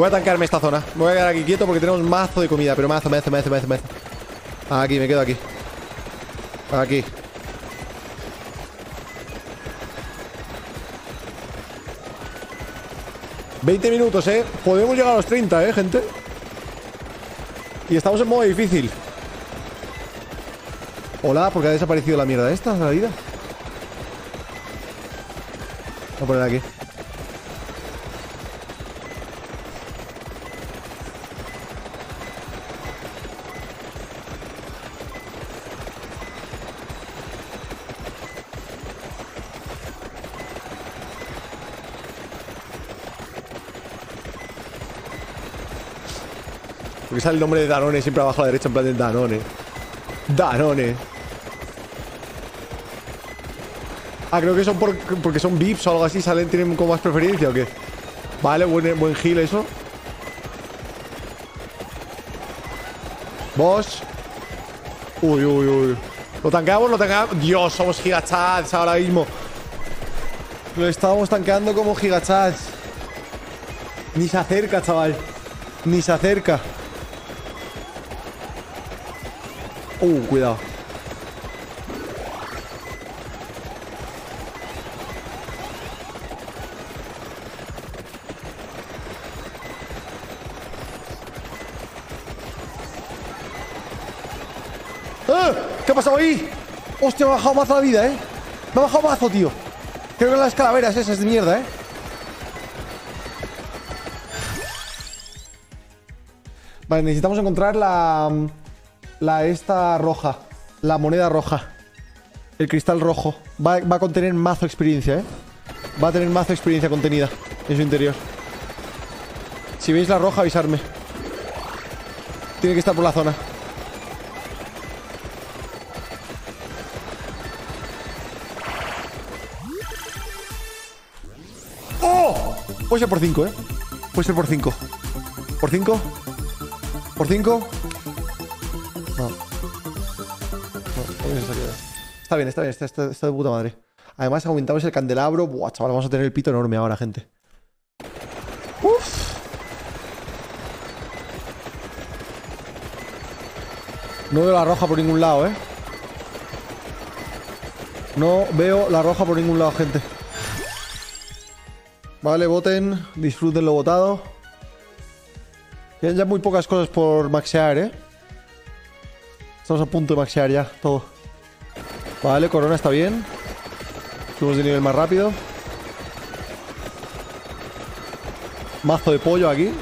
Voy a tanquearme esta zona. Me voy a quedar aquí quieto porque tenemos mazo de comida. Pero mazo, mazo, mazo, mazo, mazo. Aquí, me quedo aquí. Aquí. ¿20 minutos, eh? Podemos llegar a los 30, eh, gente Y estamos en modo difícil Hola, porque ha desaparecido la mierda esta de la vida Voy a poner aquí Sale el nombre de Danone siempre abajo a la derecha en plan de Danone. Danone. Ah, creo que son porque son VIPs o algo así, salen, tienen como más preferencia o qué. Vale, buen, buen heal eso. Boss. Uy, uy, uy. Lo tanqueamos, lo tanqueamos. Dios, somos gigachats ahora mismo. Lo estábamos tanqueando como gigachats. Ni se acerca, chaval. Ni se acerca. Uh, cuidado. ¡Ah! ¿Qué ha pasado ahí? Hostia, me ha bajado mazo la vida, ¿eh? Me ha bajado mazo, tío. Creo que las calaveras esas de mierda, ¿eh? Vale, necesitamos encontrar la... La esta roja. La moneda roja. El cristal rojo. Va, a contener mazo experiencia, ¿eh? Va a tener mazo experiencia contenida en su interior. Si veis la roja, avisarme. Tiene que estar por la zona. ¡Oh! Puede ser por 5, ¿eh? Puede ser por 5. ¿Por 5? ¿Por 5? Está bien, está bien, está, está, de puta madre. Además, aumentamos el candelabro. Buah, chaval, vamos a tener el pito enorme ahora, gente. Uf. No veo la roja por ningún lado, ¿eh? No veo la roja por ningún lado, gente. Vale, voten. Disfruten lo votado. Quedan ya muy pocas cosas por maxear, ¿eh? Estamos a punto de maxear ya todo. Vale, corona está bien. Subimos de nivel más rápido. Mazo de pollo aquí.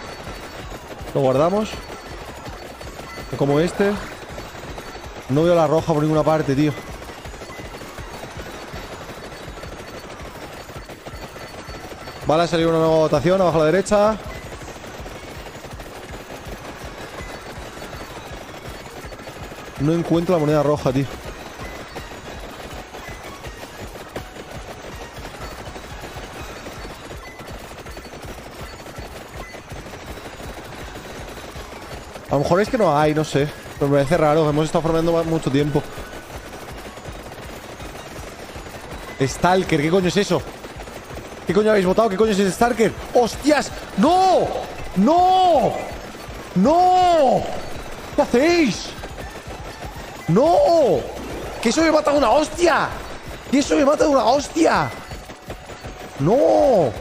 Lo guardamos. Como este. No veo la roja por ninguna parte, tío. Vale, ha salido una nueva votación abajo a la derecha. No encuentro la moneda roja, tío. Lo mejor es que no hay, no sé. Pero me parece raro. Hemos estado formando mucho tiempo. Stalker, ¿qué coño es eso? ¿Qué coño habéis votado? ¿Qué coño es Stalker? ¡Hostias! ¡No! ¡No! ¡No! ¿Qué hacéis? ¡No! ¡Que eso me mata de una hostia! ¡Que eso me mata de una hostia! ¡No!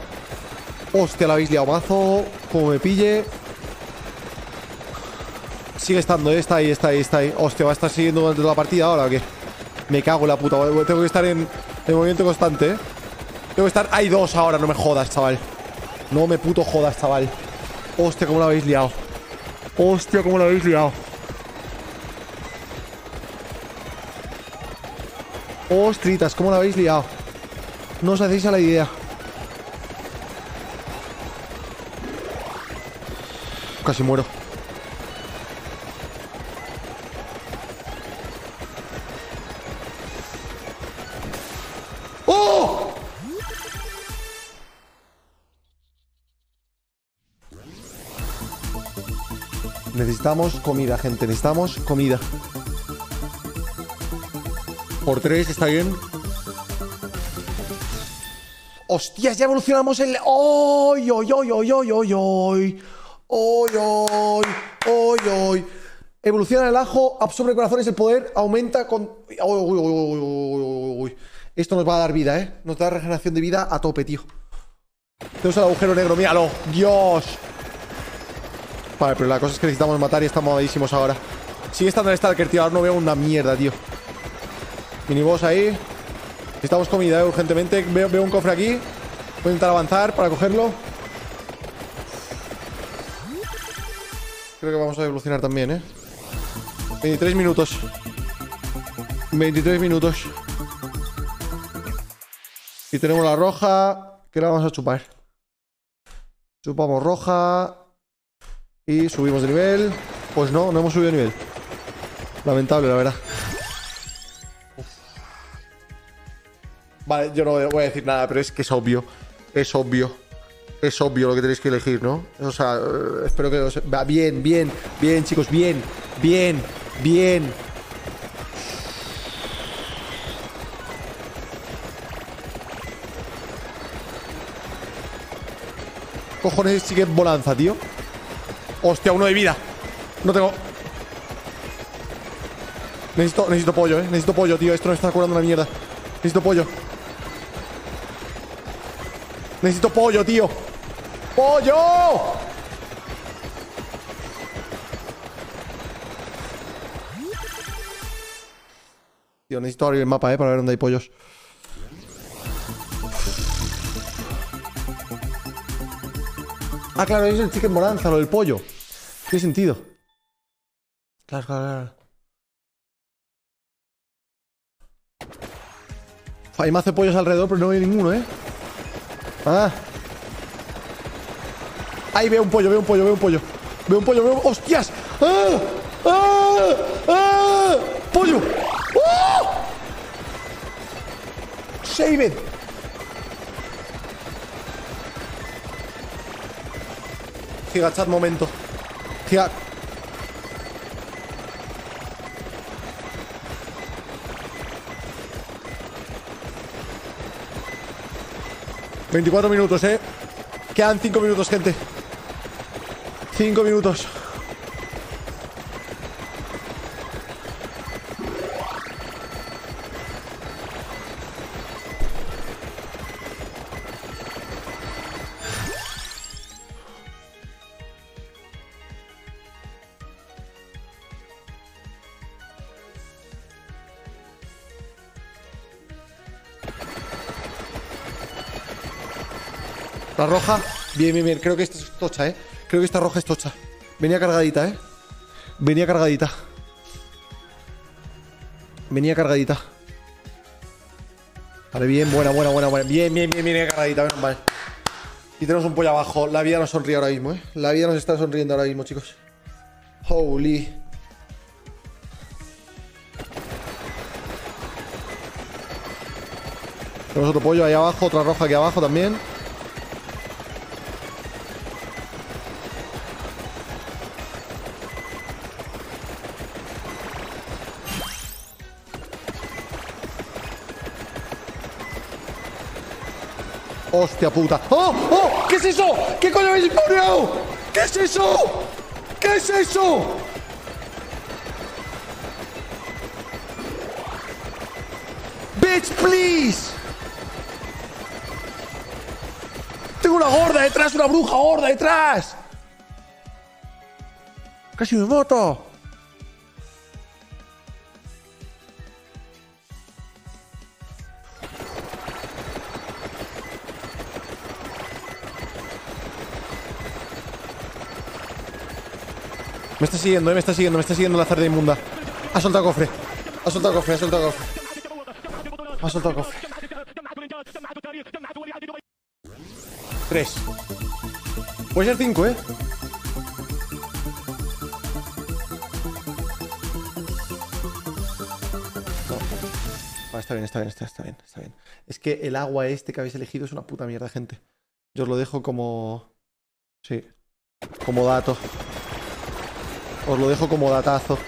Hostia, la habéis liado mazo. Como me pille. Sigue estando, ¿eh? está ahí, está ahí, está ahí. Hostia, va a estar siguiendo durante toda la partida ahora o qué. Me cago en la puta. Tengo que estar en, en movimiento constante, ¿eh? Tengo que estar. Hay dos ahora, no me jodas, chaval. No me puto jodas, chaval. Hostia, cómo la habéis liado. Hostia, cómo la habéis liado. Ostritas, cómo la habéis liado. No os hacéis a la idea. Casi muero. Necesitamos comida, gente. Necesitamos comida. Por tres, está bien. ¡Hostias! Ya evolucionamos el. ¡Oy, oy, oy, oy, oy, oy, oy! ¡Oy, oy! ¡Oy, oy! Evoluciona el ajo, absorbe corazones, el poder aumenta con. ¡Uy, uy, uy, uy, uy! Esto nos va a dar vida, ¿eh? Nos da regeneración de vida a tope, tío. Tenemos el agujero negro, míralo. ¡Dios! Vale, pero la cosa es que necesitamos matar y estamos mamadísimos ahora. Sigue estando el Stalker, tío. Ahora no veo una mierda, tío. Miniboss ahí. Necesitamos comida, ¿eh? urgentemente. Veo, veo un cofre aquí. Voy a intentar avanzar para cogerlo. Creo que vamos a evolucionar también, ¿eh? 23 minutos. 23 minutos. Y tenemos la roja. Que la vamos a chupar. Chupamos roja. Y subimos de nivel. Pues no, no hemos subido de nivel. Lamentable, la verdad. Vale, yo no voy a decir nada, pero es que es obvio. Es obvio. Es obvio lo que tenéis que elegir, ¿no? O sea, eh, espero que os... Va bien, bien, bien, chicos, bien, bien, bien. Cojones, sigue bonanza, tío. Hostia, uno de vida. No tengo. Necesito, necesito pollo, eh. Necesito pollo, tío. Esto no está curando una mierda. Necesito pollo. Necesito pollo, tío. ¡Pollo! Tío, necesito abrir el mapa, eh, para ver dónde hay pollos. Ah, claro, es el chicken moranza, lo del pollo. Tiene sentido. Claro, claro, claro. Hay más de pollos alrededor, pero no hay ninguno, ¿eh? Ah. Ahí veo un pollo, veo un pollo, veo un pollo. Veo un pollo, veo... ¡Hostias! ¡Ah! ¡Ah! ¡Ah! ¡Pollo! ¡Oh! ¡Save it! Giga, chat, momento. Giga... ...24 minutos, eh... Quedan 5 minutos, gente. 5 minutos. Roja. Bien, bien, bien. Creo que esta es tocha, ¿eh? Creo que esta roja es tocha. Venía cargadita, ¿eh? Venía cargadita. Venía cargadita. Vale, bien, buena, buena, buena, buena. Bien, bien, bien, venía cargadita. Menos mal. Y tenemos un pollo abajo. La vida nos sonríe ahora mismo, ¿eh? La vida nos está sonriendo ahora mismo, chicos. Holy. Tenemos otro pollo ahí abajo, otra roja aquí abajo también. Hostia puta. ¡Oh! ¡Oh! ¿Qué es eso? ¿Qué coño habéis spawnado? ¿Qué es eso? ¿Qué es eso? Bitch, please. Tengo una gorda detrás, una bruja gorda detrás. Casi me mato. Está siguiendo, eh, me está siguiendo, me está siguiendo la cerda inmunda. Ha soltado cofre. Ha soltado cofre, ha soltado cofre. Ha soltado cofre. Tres. Puede ser cinco, eh. Vale, está bien, está bien, está, está bien, está bien. Es que el agua este que habéis elegido es una puta mierda, gente. Yo os lo dejo como. Sí. Como dato. Os lo dejo como datazo.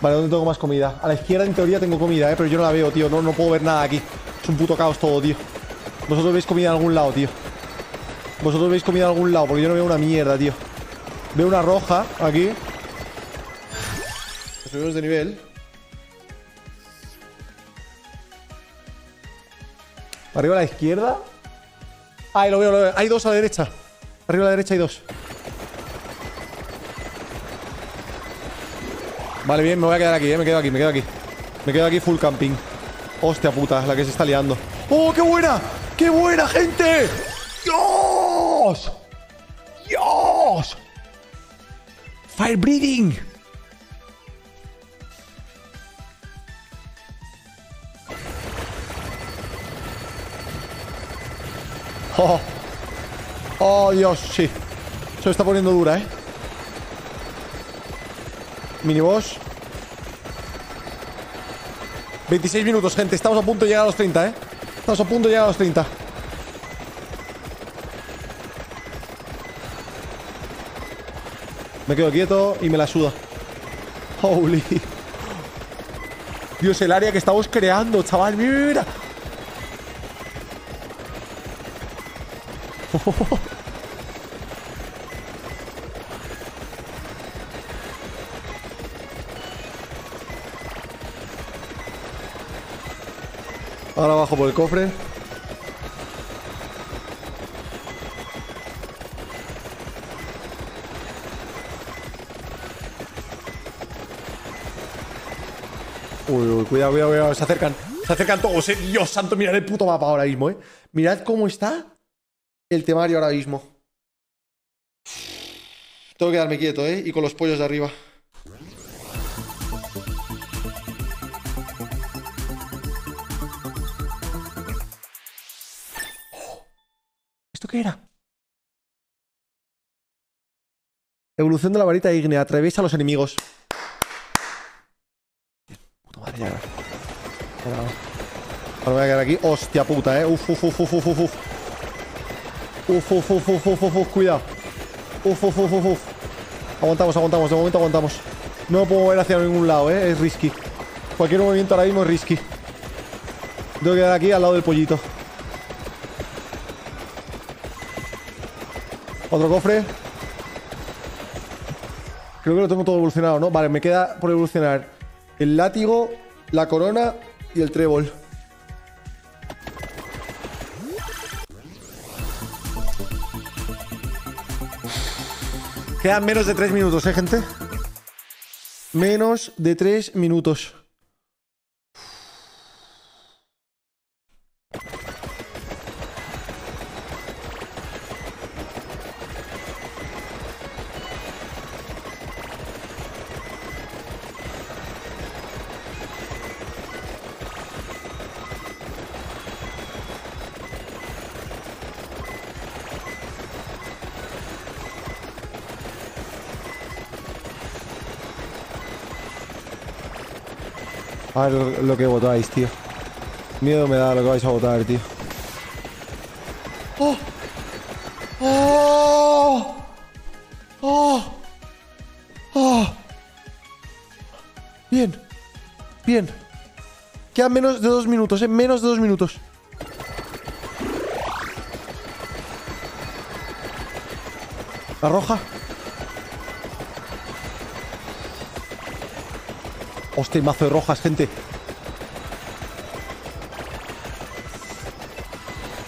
Vale, ¿dónde tengo más comida? A la izquierda en teoría tengo comida, ¿eh? Pero yo no la veo, tío. No, no puedo ver nada aquí. Es un puto caos todo, tío. Vosotros veis comida en algún lado, tío. Vosotros veis comida en algún lado, porque yo no veo una mierda, tío. Veo una roja aquí. Subimos de nivel. Arriba a la izquierda. Ahí lo veo, lo veo. Hay dos a la derecha. Arriba a la derecha hay dos. Vale, bien, me voy a quedar aquí, eh. Me quedo aquí, me quedo aquí. Me quedo aquí full camping. Hostia puta, la que se está liando. ¡Oh, qué buena! ¡Qué buena, gente! ¡Dios! ¡Dios! ¡Fire breathing! ¡Oh! ¡Oh, Dios! Sí. Se está poniendo dura, ¿eh? Miniboss 26 minutos, gente. Estamos a punto de llegar a los 30, ¿eh? Estamos a punto de llegar a los 30 Me quedo quieto y me la suda. Holy. Dios, el área que estamos creando, chaval Mira Ahora bajo por el cofre. Uy, uy, cuidado, cuidado, cuidado. Se acercan. Se acercan todos, eh. Dios santo, mirad el puto mapa ahora mismo, eh. Mirad cómo está el temario ahora mismo. Tengo que quedarme quieto, eh. Y con los pollos de arriba. Era? Evolución de la varita ígnea. Atraviesa a los enemigos. Puta madre, ya. Ahora, me voy a quedar aquí. Hostia puta, eh. Uf, uf, uf, uf, uf, uf. Uf, uf, uf, uf, uf, uf, uf. Cuidado. Uf, uf, uf, uf, uf. Aguantamos, aguantamos. De momento aguantamos. No me puedo mover hacia ningún lado, eh. Es risky. Cualquier movimiento ahora mismo es risky. Tengo que quedar aquí al lado del pollito. Otro cofre. Creo que lo tengo todo evolucionado, ¿no? Vale, me queda por evolucionar el látigo, la corona y el trébol. Quedan menos de 3 minutos, ¿eh, gente? Menos de 3 minutos. lo que votáis, tío. Miedo me da lo que vais a votar, tío. ¡Oh! ¡Oh! ¡Oh! ¡Oh! Bien. Bien. Quedan menos de dos minutos, ¿eh? Menos de dos minutos. La roja. Hostia, mazo de rojas, gente.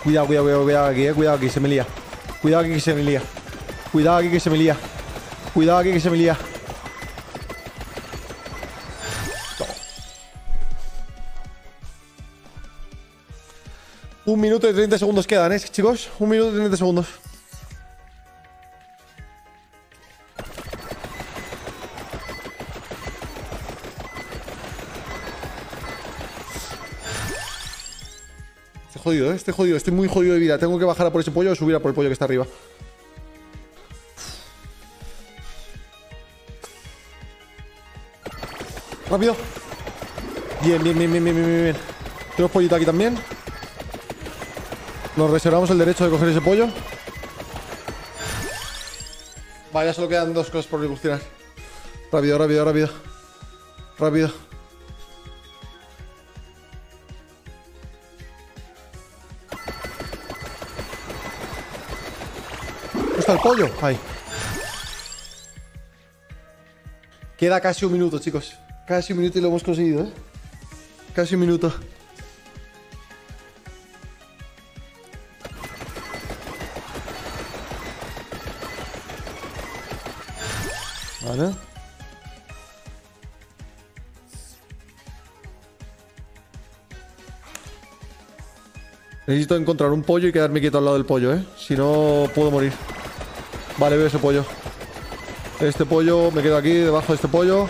Cuidado, cuidado, cuidado, cuidado aquí, eh. Cuidado aquí, se me lía. Cuidado aquí que se me lía. Cuidado aquí que se me lía. Cuidado aquí que se me lía. Un minuto y 30 segundos quedan, ¿eh, chicos? Un minuto y 30 segundos. Jodido, ¿eh? Estoy jodido. Estoy muy jodido de vida. Tengo que bajar a por ese pollo o subir a por el pollo que está arriba. Rápido. Bien, bien, bien, bien, bien, bien, bien. Tenemos pollito aquí también. Nos reservamos el derecho de coger ese pollo. Vaya, solo quedan dos cosas por evolucionar. Rápido, rápido, rápido. Rápido. El pollo? Ahí. Queda casi un minuto, chicos. Casi un minuto y lo hemos conseguido, ¿eh? Casi un minuto. Vale. Necesito encontrar un pollo y quedarme quieto al lado del pollo, ¿eh? Si no, puedo morir. Vale, veo ese pollo. Este pollo, me quedo aquí, debajo de este pollo.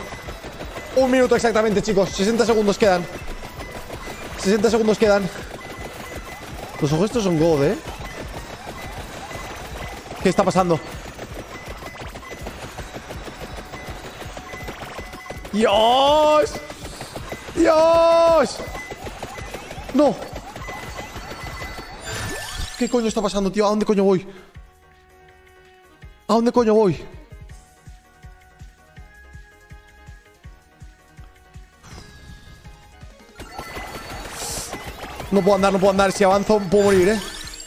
Un minuto exactamente, chicos. 60 segundos quedan. 60 segundos quedan. Los ojos estos son God, ¿eh? ¿Qué está pasando? ¡Dios! ¡Dios! ¡No! ¿Qué coño está pasando, tío? ¿A dónde coño voy? ¿A dónde coño voy? No puedo andar, no puedo andar. Si avanzo, puedo morir, ¿eh?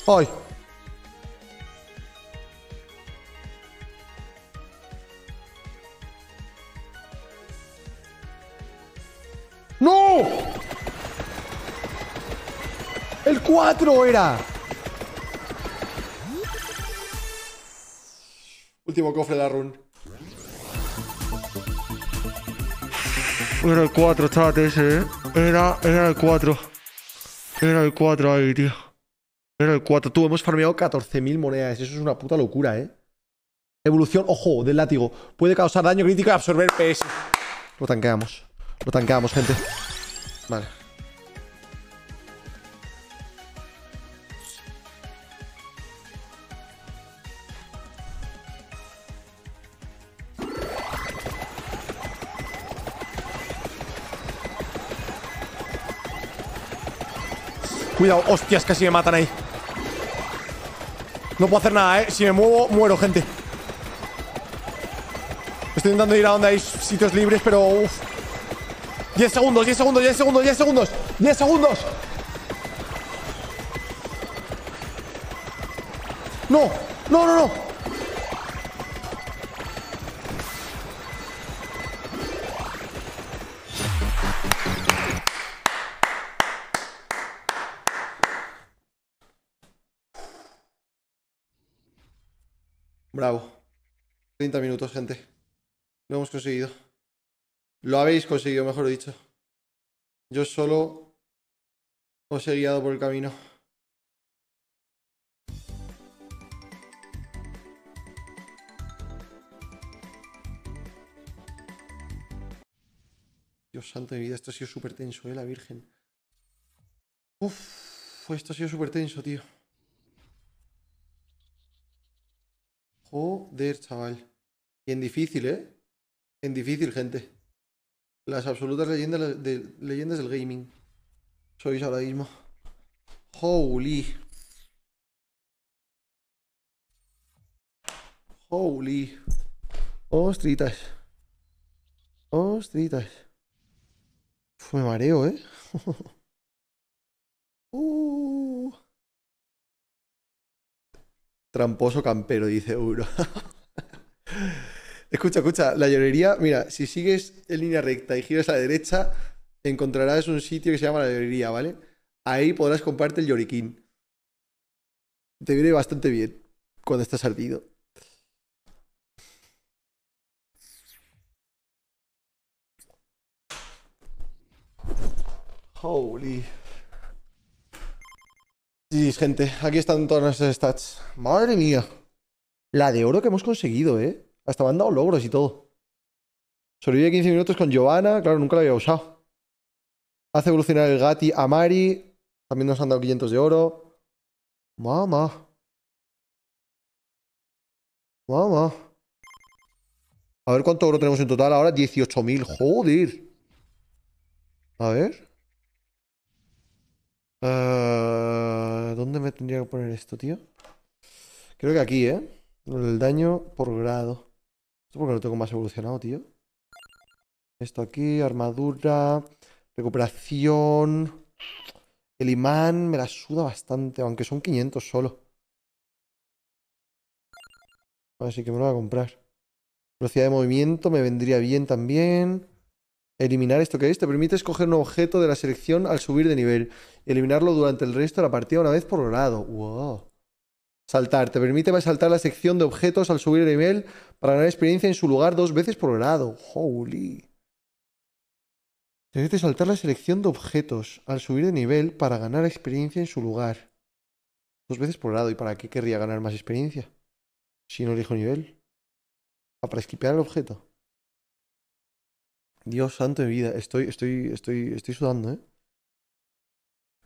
¡Ay! ¡No! ¡El 4 era! Último cofre de la run. Era el 4, chat ese, ¿eh? Era, era el 4. Era el 4 ahí, tío. Era el 4. Tú, hemos farmeado 14.000 monedas. Eso es una puta locura, ¿eh? Evolución, ojo, del látigo. Puede causar daño crítico y absorber PS. Lo tanqueamos. Lo tanqueamos, gente. Vale. Cuidado, hostias, casi me matan ahí. No puedo hacer nada, ¿eh? Si me muevo, muero, gente. Estoy intentando ir a donde hay sitios libres, pero... Uf. 10 segundos, 10 segundos, 10 segundos, 10 segundos 10 segundos No, no, no, no Bravo 30 minutos, gente Lo hemos conseguido lo habéis conseguido, mejor dicho. Yo solo os he guiado por el camino. Dios santo de mi vida, esto ha sido súper tenso, eh, la Virgen. Uf, esto ha sido súper tenso, tío. Joder, chaval. Y en difícil, ¿eh? En difícil, gente. Las absolutas leyendas, leyendas del gaming. Sois ahora mismo. Holy. Holy. Ostritas. Ostritas. Fue mareo, ¿eh? uh. Tramposo campero, dice uno. Escucha, escucha, la llorería, mira, si sigues en línea recta y giras a la derecha, encontrarás un sitio que se llama la llorería, ¿vale? Ahí podrás comprarte el lloriquín. Te viene bastante bien cuando estás ardido. Holy. Sí, gente, aquí están todas nuestras stats. Madre mía. La de oro que hemos conseguido, ¿eh? Hasta me han dado logros y todo. Sobrevive 15 minutos con Giovanna. Claro, nunca la había usado. Hace evolucionar el Gati a Mari. También nos han dado 500 de oro. Mamá. Mamá. A ver cuánto oro tenemos en total ahora. 18.000. Joder. A ver. Eh, ¿Dónde me tendría que poner esto, tío? Creo que aquí, ¿eh? El daño por grado. ¿Esto porque lo tengo más evolucionado, tío? Esto aquí, armadura, recuperación. El imán me la suda bastante, aunque son 500 solo. Así que me lo voy a comprar. Velocidad de movimiento me vendría bien también. Eliminar esto que es. Te permite escoger un objeto de la selección al subir de nivel. Eliminarlo durante el resto de la partida una vez por grado. Wow. Saltar. Te permite saltar la sección de objetos al subir de nivel para ganar experiencia en su lugar dos veces por grado. Holy. Te permite saltar la selección de objetos al subir de nivel para ganar experiencia en su lugar. Dos veces por grado. ¿Y para qué querría ganar más experiencia? Si no elijo nivel. Para esquipear el objeto. Dios santo de vida. Estoy, estoy, estoy, estoy sudando, ¿eh?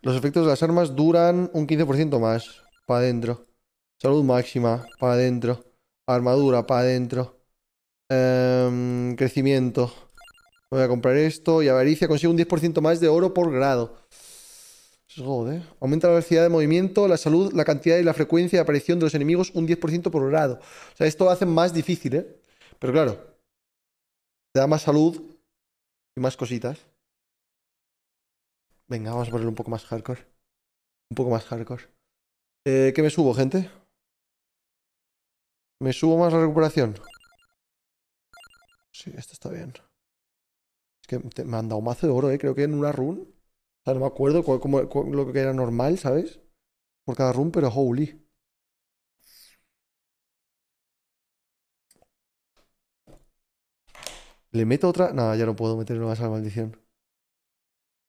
Los efectos de las armas duran un 15% más. Para adentro. Salud máxima, para adentro. Armadura, para adentro. Em, crecimiento. Voy a comprar esto. Y avaricia consigue un 10% más de oro por grado. Joder. Aumenta la velocidad de movimiento, la salud, la cantidad y la frecuencia de aparición de los enemigos un 10% por grado. O sea, esto lo hace más difícil, ¿eh? Pero claro. Te da más salud y más cositas. Venga, vamos a ponerlo un poco más hardcore. Un poco más hardcore. Eh, ¿Qué me subo, gente? ¿Me subo más la recuperación? Sí, esto está bien. Es que me han dado mazo de oro, ¿eh? Creo que en una run. O sea, no me acuerdo cómo, lo que era normal, ¿sabes? Por cada run, pero holy. ¿Le meto otra? No, ya no puedo meterle más a la maldición.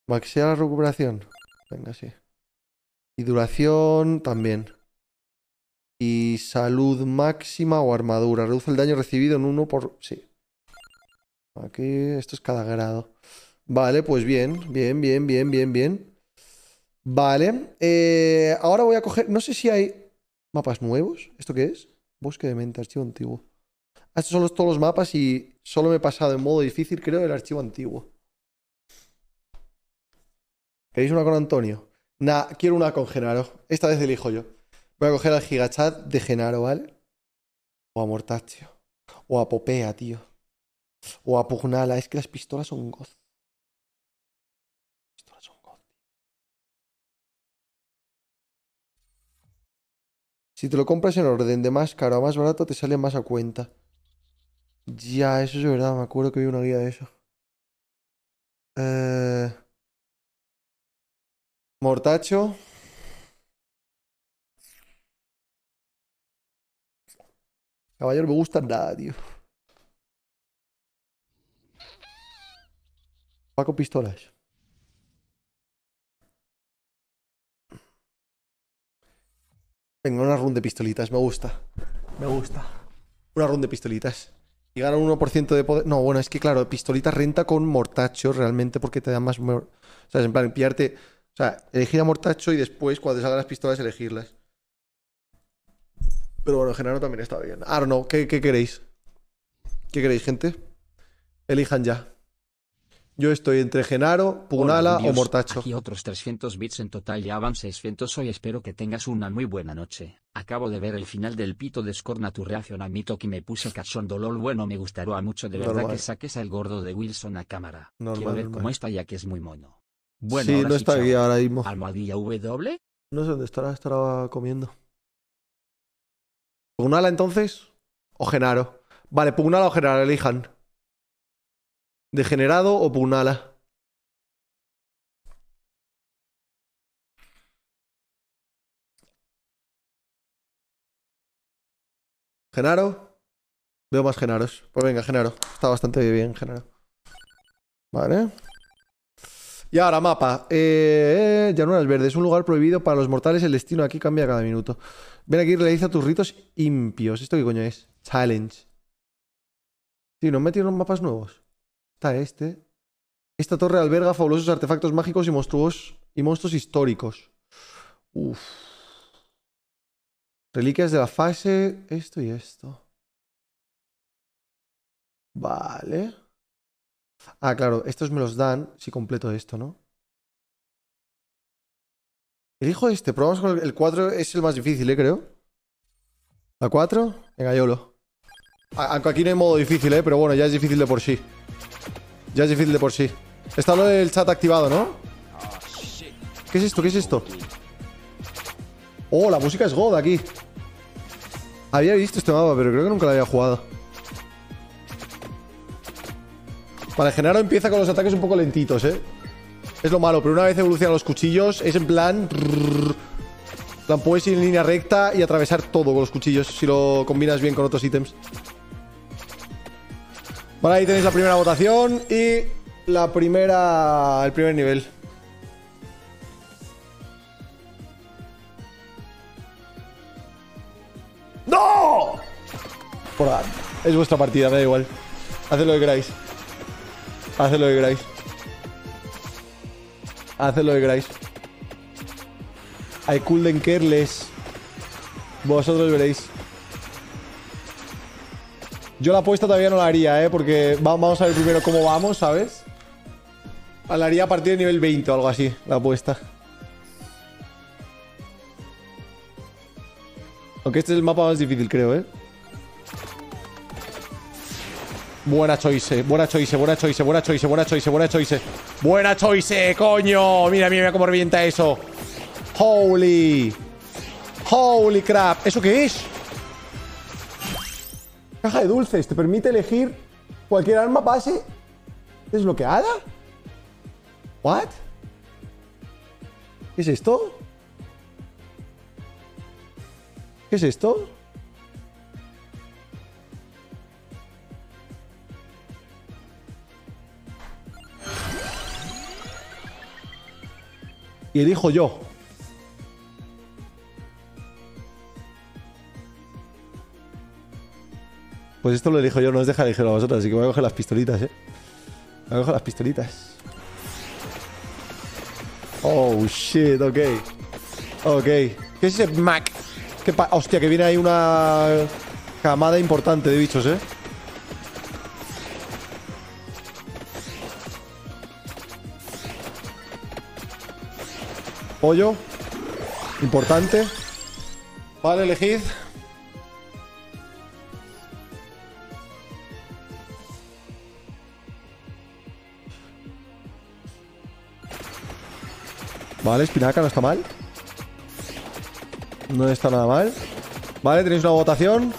Maxea la recuperación. Venga, sí. Y duración también. Y salud máxima o armadura. Reduce el daño recibido en uno por... Sí. Aquí, esto es cada grado. Vale, pues bien, bien, bien, bien, bien, bien. Vale. Eh, ahora voy a coger... No sé si hay mapas nuevos. ¿Esto qué es? Bosque de mente, archivo antiguo. Ah, estos son todos los mapas y solo me he pasado en modo difícil, creo, el archivo antiguo. ¿Queréis una con Antonio? Nah, quiero una con Genaro. Esta vez elijo yo. Voy a coger al gigachat de Genaro, ¿vale? O a Mortaccio. O a Popea, tío. O a Pugnala. Es que las pistolas son goz. Pistolas son goz. Si te lo compras en orden de más caro a más barato, te sale más a cuenta. Ya, eso es verdad. Me acuerdo que vi una guía de eso. Eh... Mortacho. Caballero, me gusta nada, tío. Paco pistolas. Venga, una run de pistolitas, me gusta. Me gusta. Una run de pistolitas. Y gana un 1% de poder. No, bueno, es que claro, pistolitas renta con mortacho realmente porque te da más. O sea, en plan, pillarte. O sea, elegir a mortacho y después, cuando te salgan las pistolas, elegirlas. Pero bueno, Genaro también está bien. I don't know. ¿Qué, qué queréis? ¿Qué queréis, gente? Elijan ya. Yo estoy entre Genaro, Pugnala Hola, o Mortacho. Aquí otros 300 bits en total ya van 600 hoy espero que tengas una muy buena noche. Acabo de ver el final del pito de Scorna tu reacción a mi toque me puse cachondo lol bueno me gustaría mucho de verdad Normal. que saques al gordo de Wilson a cámara. Normal, Quiero ver normal. cómo está ya que es muy mono. Bueno, sí, ahora no está chao. aquí ahora mismo. Almohadilla W. No sé dónde estará, estará comiendo. ¿Pugnala entonces? ¿O Genaro? Vale, Pugnala o General, elijan. Degenerado o Pugnala. Genaro. Veo más Genaros. Pues venga, Genaro. Está bastante bien, Genaro. Vale. Y ahora, mapa. Eh, Llanuras Verdes. Un lugar prohibido para los mortales. El destino aquí cambia cada minuto. Ven aquí y realiza tus ritos impios. ¿Esto qué coño es? Challenge. Sí, ¿no metieron mapas nuevos? Está este. Esta torre alberga fabulosos artefactos mágicos y monstruos y monstruos históricos. Reliquias de la fase. Esto y esto. Vale. Ah, claro, estos me los dan si completo esto, ¿no? Elijo este, probamos con el- el 4, es el más difícil, ¿eh? Creo. ¿La 4? Venga, YOLO. Aunque aquí no hay modo difícil, ¿eh? Pero bueno, ya es difícil de por sí. Ya es difícil de por sí. Está lo del chat activado, ¿no? ¿Qué es esto? ¿Qué es esto? Oh, la música es God aquí. Había visto este mapa, pero creo que nunca lo había jugado. Vale, Genaro empieza con los ataques un poco lentitos, ¿eh? Es lo malo, pero una vez evolucionan los cuchillos, es en plan... Plan, puedes ir en línea recta y atravesar todo con los cuchillos si lo combinas bien con otros ítems. Vale, ahí tenéis la primera votación y la primera... el primer nivel. ¡No! Por ahí. Es vuestra partida, me da igual. Haced lo que queráis. Haced lo que queráis. Haced lo que queráis. I couldn't care less. Vosotros veréis. Yo la apuesta todavía no la haría, ¿eh? Porque va- vamos a ver primero cómo vamos, ¿sabes? La haría a partir de nivel 20 o algo así, la apuesta. Aunque este es el mapa más difícil, creo, ¿eh? Buena choice, buena choice, buena choice, buena choice, buena choice, buena choice. Buena choice, coño. Mira, mira, mira cómo revienta eso. Holy. Holy crap. ¿Eso qué es? Caja de dulces. Te permite elegir cualquier arma base desbloqueada. ¿What? ¿Qué es esto? ¿Qué es esto? Y elijo yo. Pues esto lo elijo yo, no os deja elegirlo a vosotros, así que voy a coger las pistolitas, eh. Voy a coger las pistolitas. Oh, shit, ok. Ok. ¿Qué es ese Mac? ¿Qué pa- Hostia, que viene ahí una camada importante de bichos, eh. Pollo. Importante. Vale, elegid. Vale, espinaca no está mal. No está nada mal. Vale, tenéis una votación.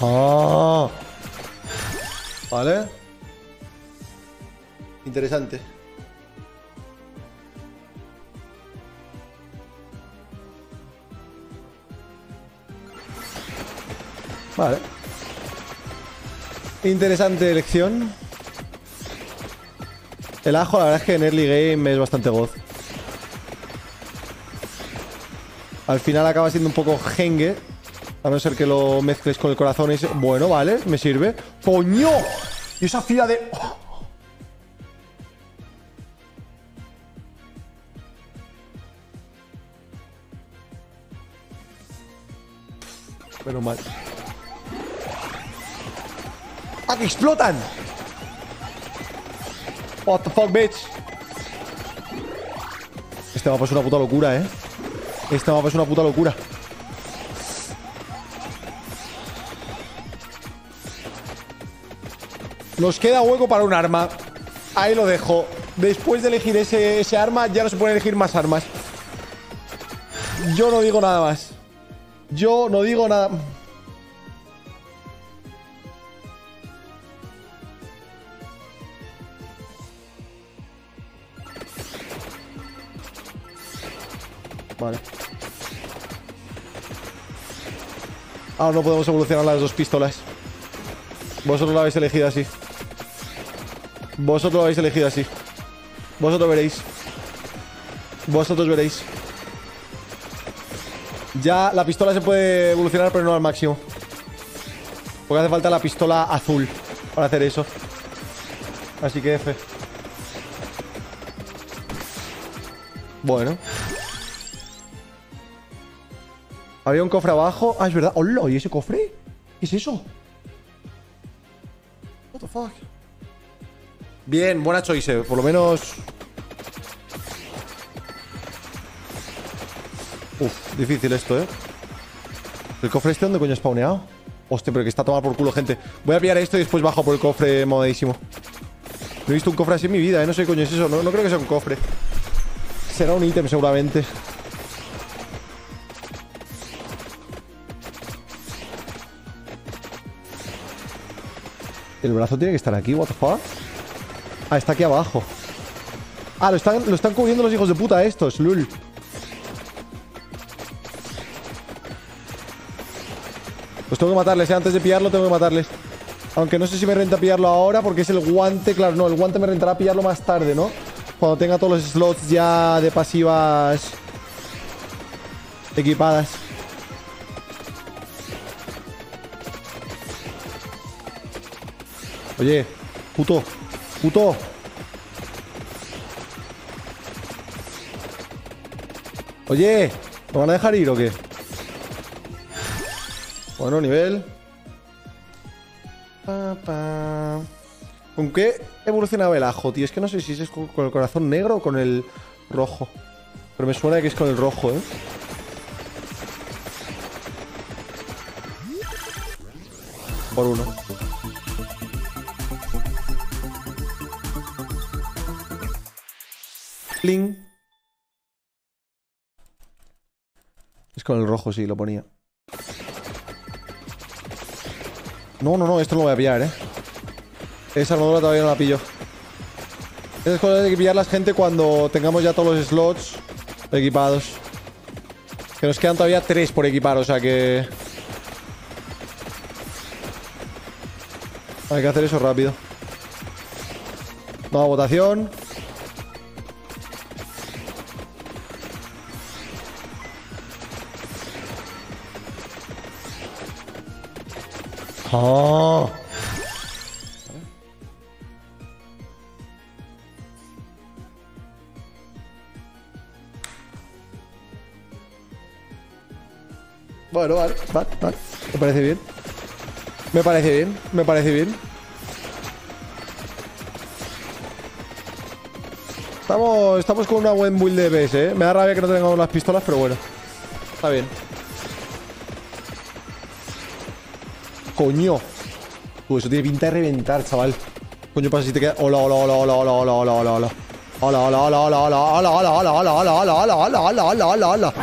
Ah. Vale. Interesante. Vale. Interesante elección. El ajo, la verdad es que en early game es bastante goz. Al final acaba siendo un poco jengue. A no ser que lo mezcles con el corazón. y Bueno, vale, me sirve. ¡Coño! Y esa fila de. Menos mal. Explotan! What the fuck, bitch. Este mapa es una puta locura, ¿eh? Este mapa es una puta locura. Nos queda hueco para un arma. Ahí lo dejo. Después de elegir ese, ese arma, ya no se pueden elegir más armas. Yo no digo nada más. Yo no digo nada. Ahora no podemos evolucionar las dos pistolas. Vosotros lo habéis elegido así. Vosotros lo habéis elegido así. Vosotros veréis. Vosotros veréis. Ya la pistola se puede evolucionar, pero no al máximo. Porque hace falta la pistola azul para hacer eso. Así que F. Bueno. Había un cofre abajo. Ah, es verdad. ¡Hola! ¿Y ese cofre? ¿Qué es eso? What the fuck? Bien, buena choice. Por lo menos... Uf, difícil esto, ¿eh? ¿El cofre este dónde coño ha spawneado? Hostia, pero que está tomado por culo, gente. Voy a pillar esto y después bajo por el cofre modadísimo. No he visto un cofre así en mi vida, ¿eh? No sé qué coño es eso. No, no creo que sea un cofre. Será un ítem, seguramente. El brazo tiene que estar aquí, what the fuck. Ah, está aquí abajo. Ah, lo están, lo están cubriendo los hijos de puta estos, lul. Pues tengo que matarles, ¿eh? Antes de pillarlo tengo que matarles. Aunque no sé si me renta pillarlo ahora porque es el guante. Claro, no, el guante me rentará pillarlo más tarde, ¿no? Cuando tenga todos los slots ya de pasivas equipadas. Oye, puto, puto. Oye, ¿me van a dejar ir o qué? Bueno, nivel. ¿Con qué evolucionaba el ajo, tío? Es que no sé si es con el corazón negro o con el rojo. Pero me suena que es con el rojo, ¿eh? Por uno. Pling. Es con el rojo, sí, lo ponía. No, no, no, esto lo voy a pillar, ¿eh? Esa armadura todavía no la pillo. Esas cosas hay que pillarlas, gente, cuando tengamos ya todos los slots equipados. Que nos quedan todavía tres por equipar, o sea que... Hay que hacer eso rápido. Nueva votación. Bueno, vale, vale, vale. Me parece bien. Me parece bien, me parece bien. Estamos, estamos con una buen build de BS, ¿eh? Me da rabia que no tengamos las pistolas, pero bueno. Está bien. Coño. Eso tiene pinta de reventar, chaval. Coño, pasa si te queda. Hola, hola, hola, hola, hola, hola, hola, hola, hola. Hola, hola, hola, hola, hola, hola, hola, hola, hola, hola, hola, hola, hola, hola, hola, hola.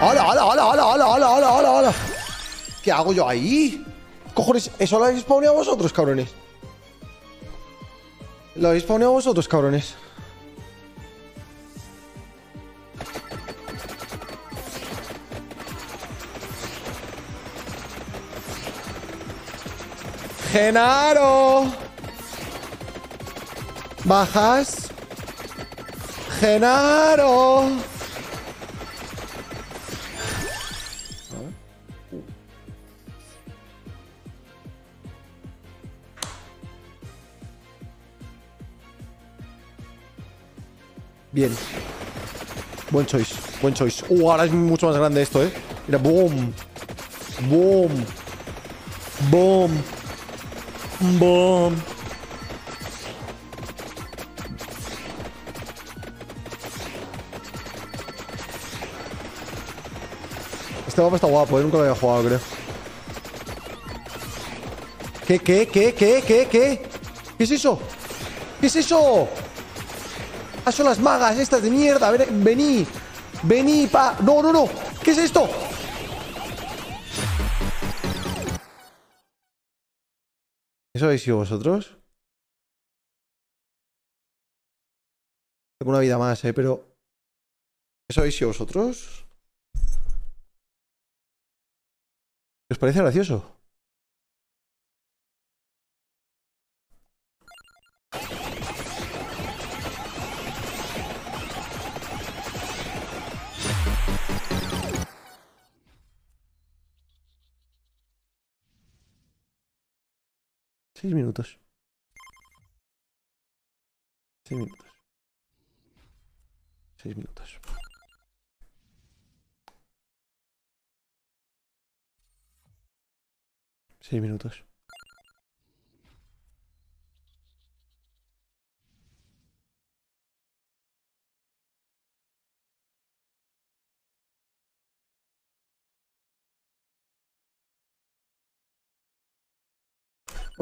Hola, hola, hola, hola, hola, hola, hola, hola, hola. ¿Qué hago yo ahí? Cojones, ¿eso lo habéis spawneado vosotros, cabrones? ¿Lo habéis spawneado vosotros, cabrones? Genaro. Bajas. Genaro. Bien. Buen choice, buen choice. Uh, ahora es mucho más grande esto, eh. Mira, boom. Boom. Boom. Este mapa está guapo, ¿eh? nunca lo había jugado, creo. ¿Qué, qué, qué, qué, qué, qué? ¿Qué es eso? ¿Qué es eso? Ah, son las magas estas de mierda. Ven- Vení. Vení, pa. No, no, no. ¿Qué es esto? ¿Eso habéis sido vosotros? Tengo una vida más, eh, pero. ¿Eso habéis sido vosotros? ¿Os parece gracioso? Seis minutos. Seis minutos. Seis minutos. Seis minutos.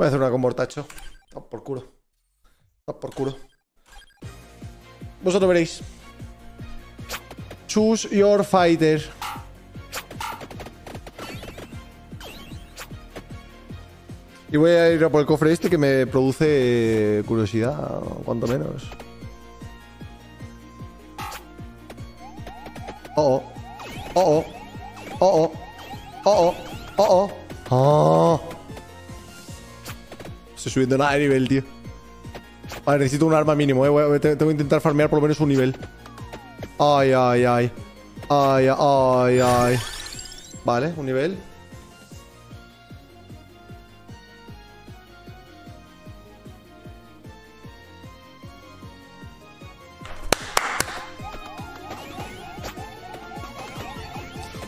Voy a hacer una con mortacho. Top por culo. Top por culo. Vosotros veréis. Choose your fighter. Y voy a ir a por el cofre este que me produce curiosidad, cuanto menos. Oh, oh. Oh, oh. Oh, oh. Oh, oh. Oh, oh. Estoy subiendo nada de nivel, tío. Vale, necesito un arma mínimo, eh. Tengo que intentar farmear por lo menos un nivel. Ay, ay, ay. Ay, ay, ay. Vale, un nivel.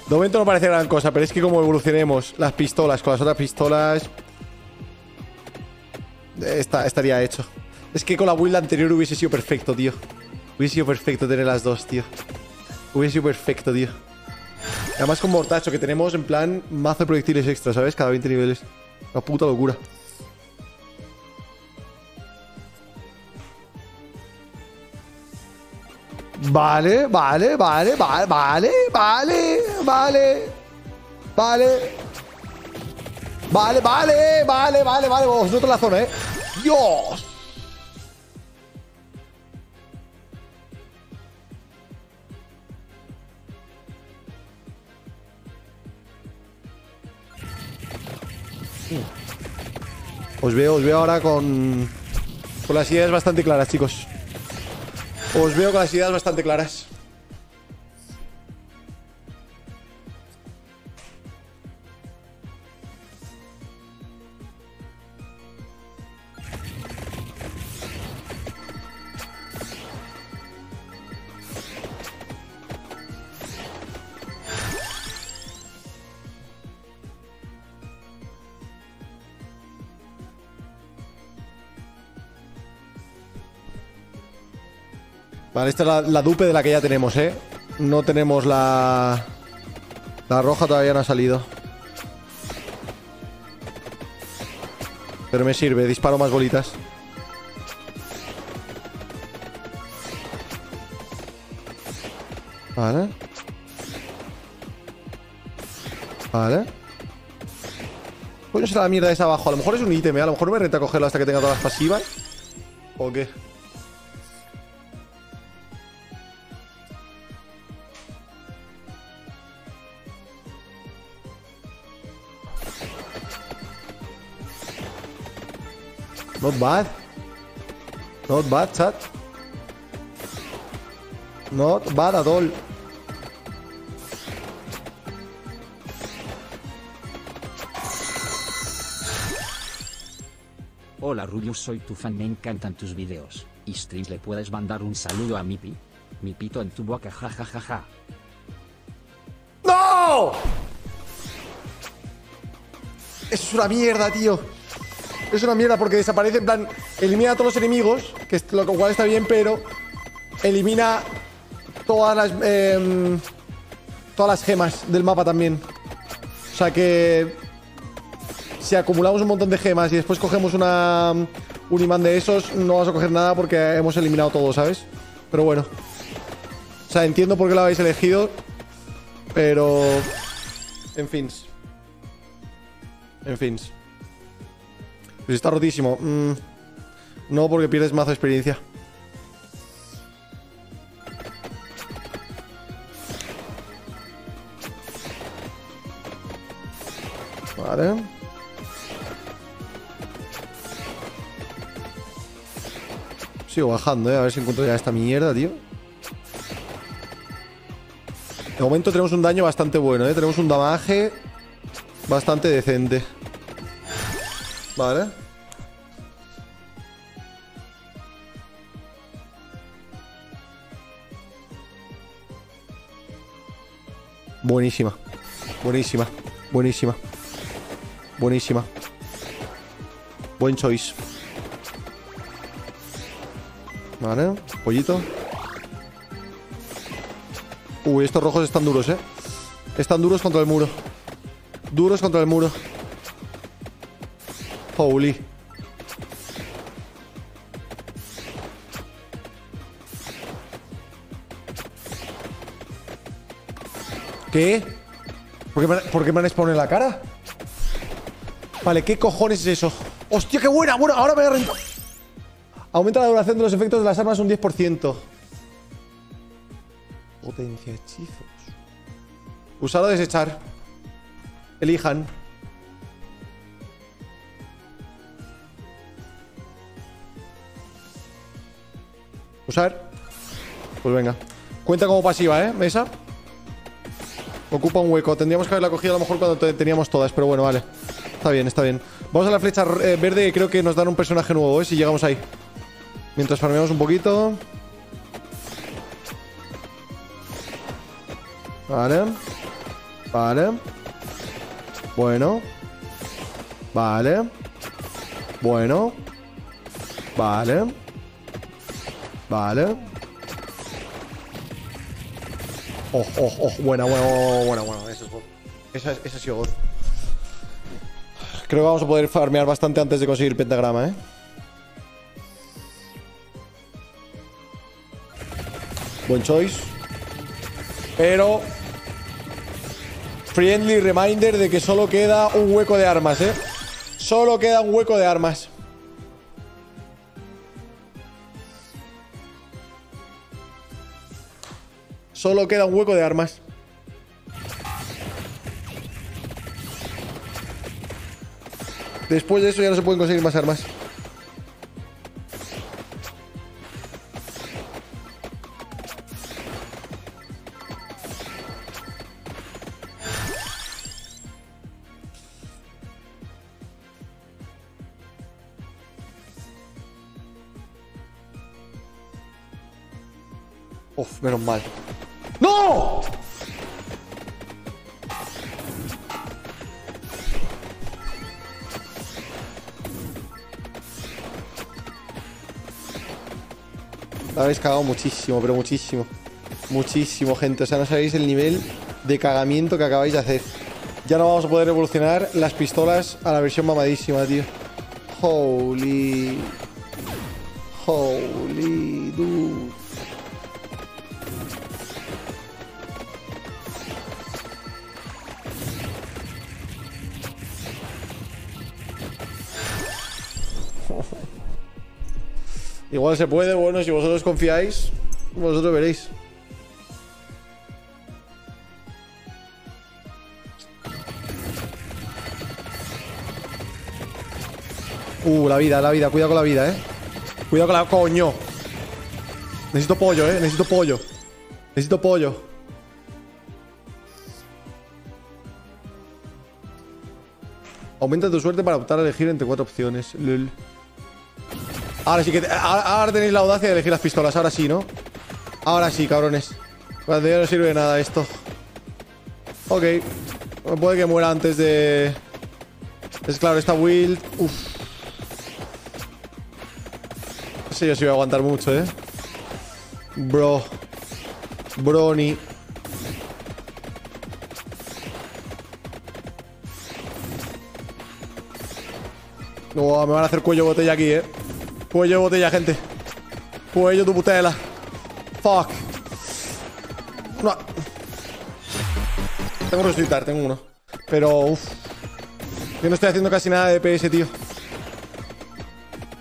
De momento no parece gran cosa, pero es que como evolucionemos las pistolas con las otras pistolas... Esta, estaría hecho. Es que con la build anterior hubiese sido perfecto, tío. Hubiese sido perfecto tener las dos, tío. Hubiese sido perfecto, tío. Además con Mortacho, que tenemos en plan mazo de proyectiles extra, ¿sabes? Cada 20 niveles. Una puta locura. Vale, vale, vale, vale, vale, vale, vale. Vale. Vale, vale, vale, vale, vale. Vamos, nosotros la zona, eh. ¡Dios! Os veo, os veo ahora con. Con las ideas bastante claras, chicos. Os veo con las ideas bastante claras. Vale, esta es la, dupe de la que ya tenemos, ¿eh? No tenemos la... La roja todavía no ha salido. Pero me sirve, disparo más bolitas. Vale. Vale. Coño será la mierda esa abajo. A lo mejor es un ítem, ¿eh? A lo mejor me renta cogerlo hasta que tenga todas las pasivas. ¿O qué? Not bad. Not bad, chat. Not bad at all. Hola Rubius, soy tu fan, me encantan tus videos. Y streams le puedes mandar un saludo a mi pi. Mi pito en tu boca, jajajaja. ¡No! Eso es una mierda, tío. Es una mierda porque desaparece, en plan, elimina a todos los enemigos, que lo cual está bien, pero elimina todas las em, todas las gemas del mapa también. O sea que si acumulamos un montón de gemas y después cogemos una un imán de esos, no vas a coger nada porque hemos eliminado todo, ¿sabes? Pero bueno. O sea, entiendo por qué lo habéis elegido. Pero... En fin. En fin. Pues está rotísimo. Mm, no, porque pierdes mazo de experiencia. Vale. Sigo bajando, eh. A ver si encuentro ya esta mierda, tío. De momento tenemos un daño bastante bueno, eh. Tenemos un damaje bastante decente. Vale. Buenísima. Buenísima. Buenísima. Buenísima. Buen choice. Vale, pollito. Uy, estos rojos están duros, ¿eh? Están duros contra el muro. Duros contra el muro. Holy. ¿Qué? ¿Por qué, me, ¿Por qué me han expuesto en la cara? Vale, ¿qué cojones es eso? ¡Hostia, qué buena! Bueno, ahora me voy a rentar. Aumenta la duración de los efectos de las armas un 10%. Potencia hechizos. Usar o desechar. Elijan. Usar. Pues venga. Cuenta como pasiva, ¿eh? Mesa. Ocupa un hueco. Tendríamos que haberla cogido a lo mejor cuando teníamos todas, pero bueno, vale. Está bien, está bien. Vamos a la flecha eh, verde que creo que nos dan un personaje nuevo, ¿eh? Si llegamos ahí. Mientras farmeamos un poquito. Vale. Vale. Bueno. Vale. Bueno. Vale. Vale. Oh, oh, oh. Buena, buena, buena, buena. Eso es God. Esa, esa ha sido God. Creo que vamos a poder farmear bastante antes de conseguir pentagrama, ¿eh? Buen choice. Pero... Friendly reminder de que solo queda un hueco de armas, ¿eh? Solo queda un hueco de armas. Solo queda un hueco de armas. Después de eso ya no se pueden conseguir más armas. Uf, menos mal. ¡No! La habéis cagado muchísimo, pero muchísimo. Muchísimo, gente. O sea, no sabéis el nivel de cagamiento que acabáis de hacer. Ya no vamos a poder evolucionar las pistolas a la versión mamadísima, tío. Holy. Holy, dude. Igual se puede, bueno, si vosotros confiáis, vosotros veréis. Uh, la vida, la vida, cuidado con la vida, eh. Cuidado con la. ¡Coño! Necesito pollo, eh. Necesito pollo. Necesito pollo. Aumenta tu suerte para optar a elegir entre cuatro opciones. Lul. Ahora sí que... Ahora, ahora, tenéis la audacia de elegir las pistolas. Ahora sí, ¿no? Ahora sí, cabrones. Cuando ya no sirve de nada esto. Ok. Puede que muera antes de... Es claro, esta build... Uf. No sé yo si voy a aguantar mucho, ¿eh? Bro. Brony. No, me van a hacer cuello botella aquí, ¿eh? Cuello de botella, gente. Cuello tu putela. Fuck. Tengo que resucitar, tengo uno. Pero, uff. Yo no estoy haciendo casi nada de DPS, tío.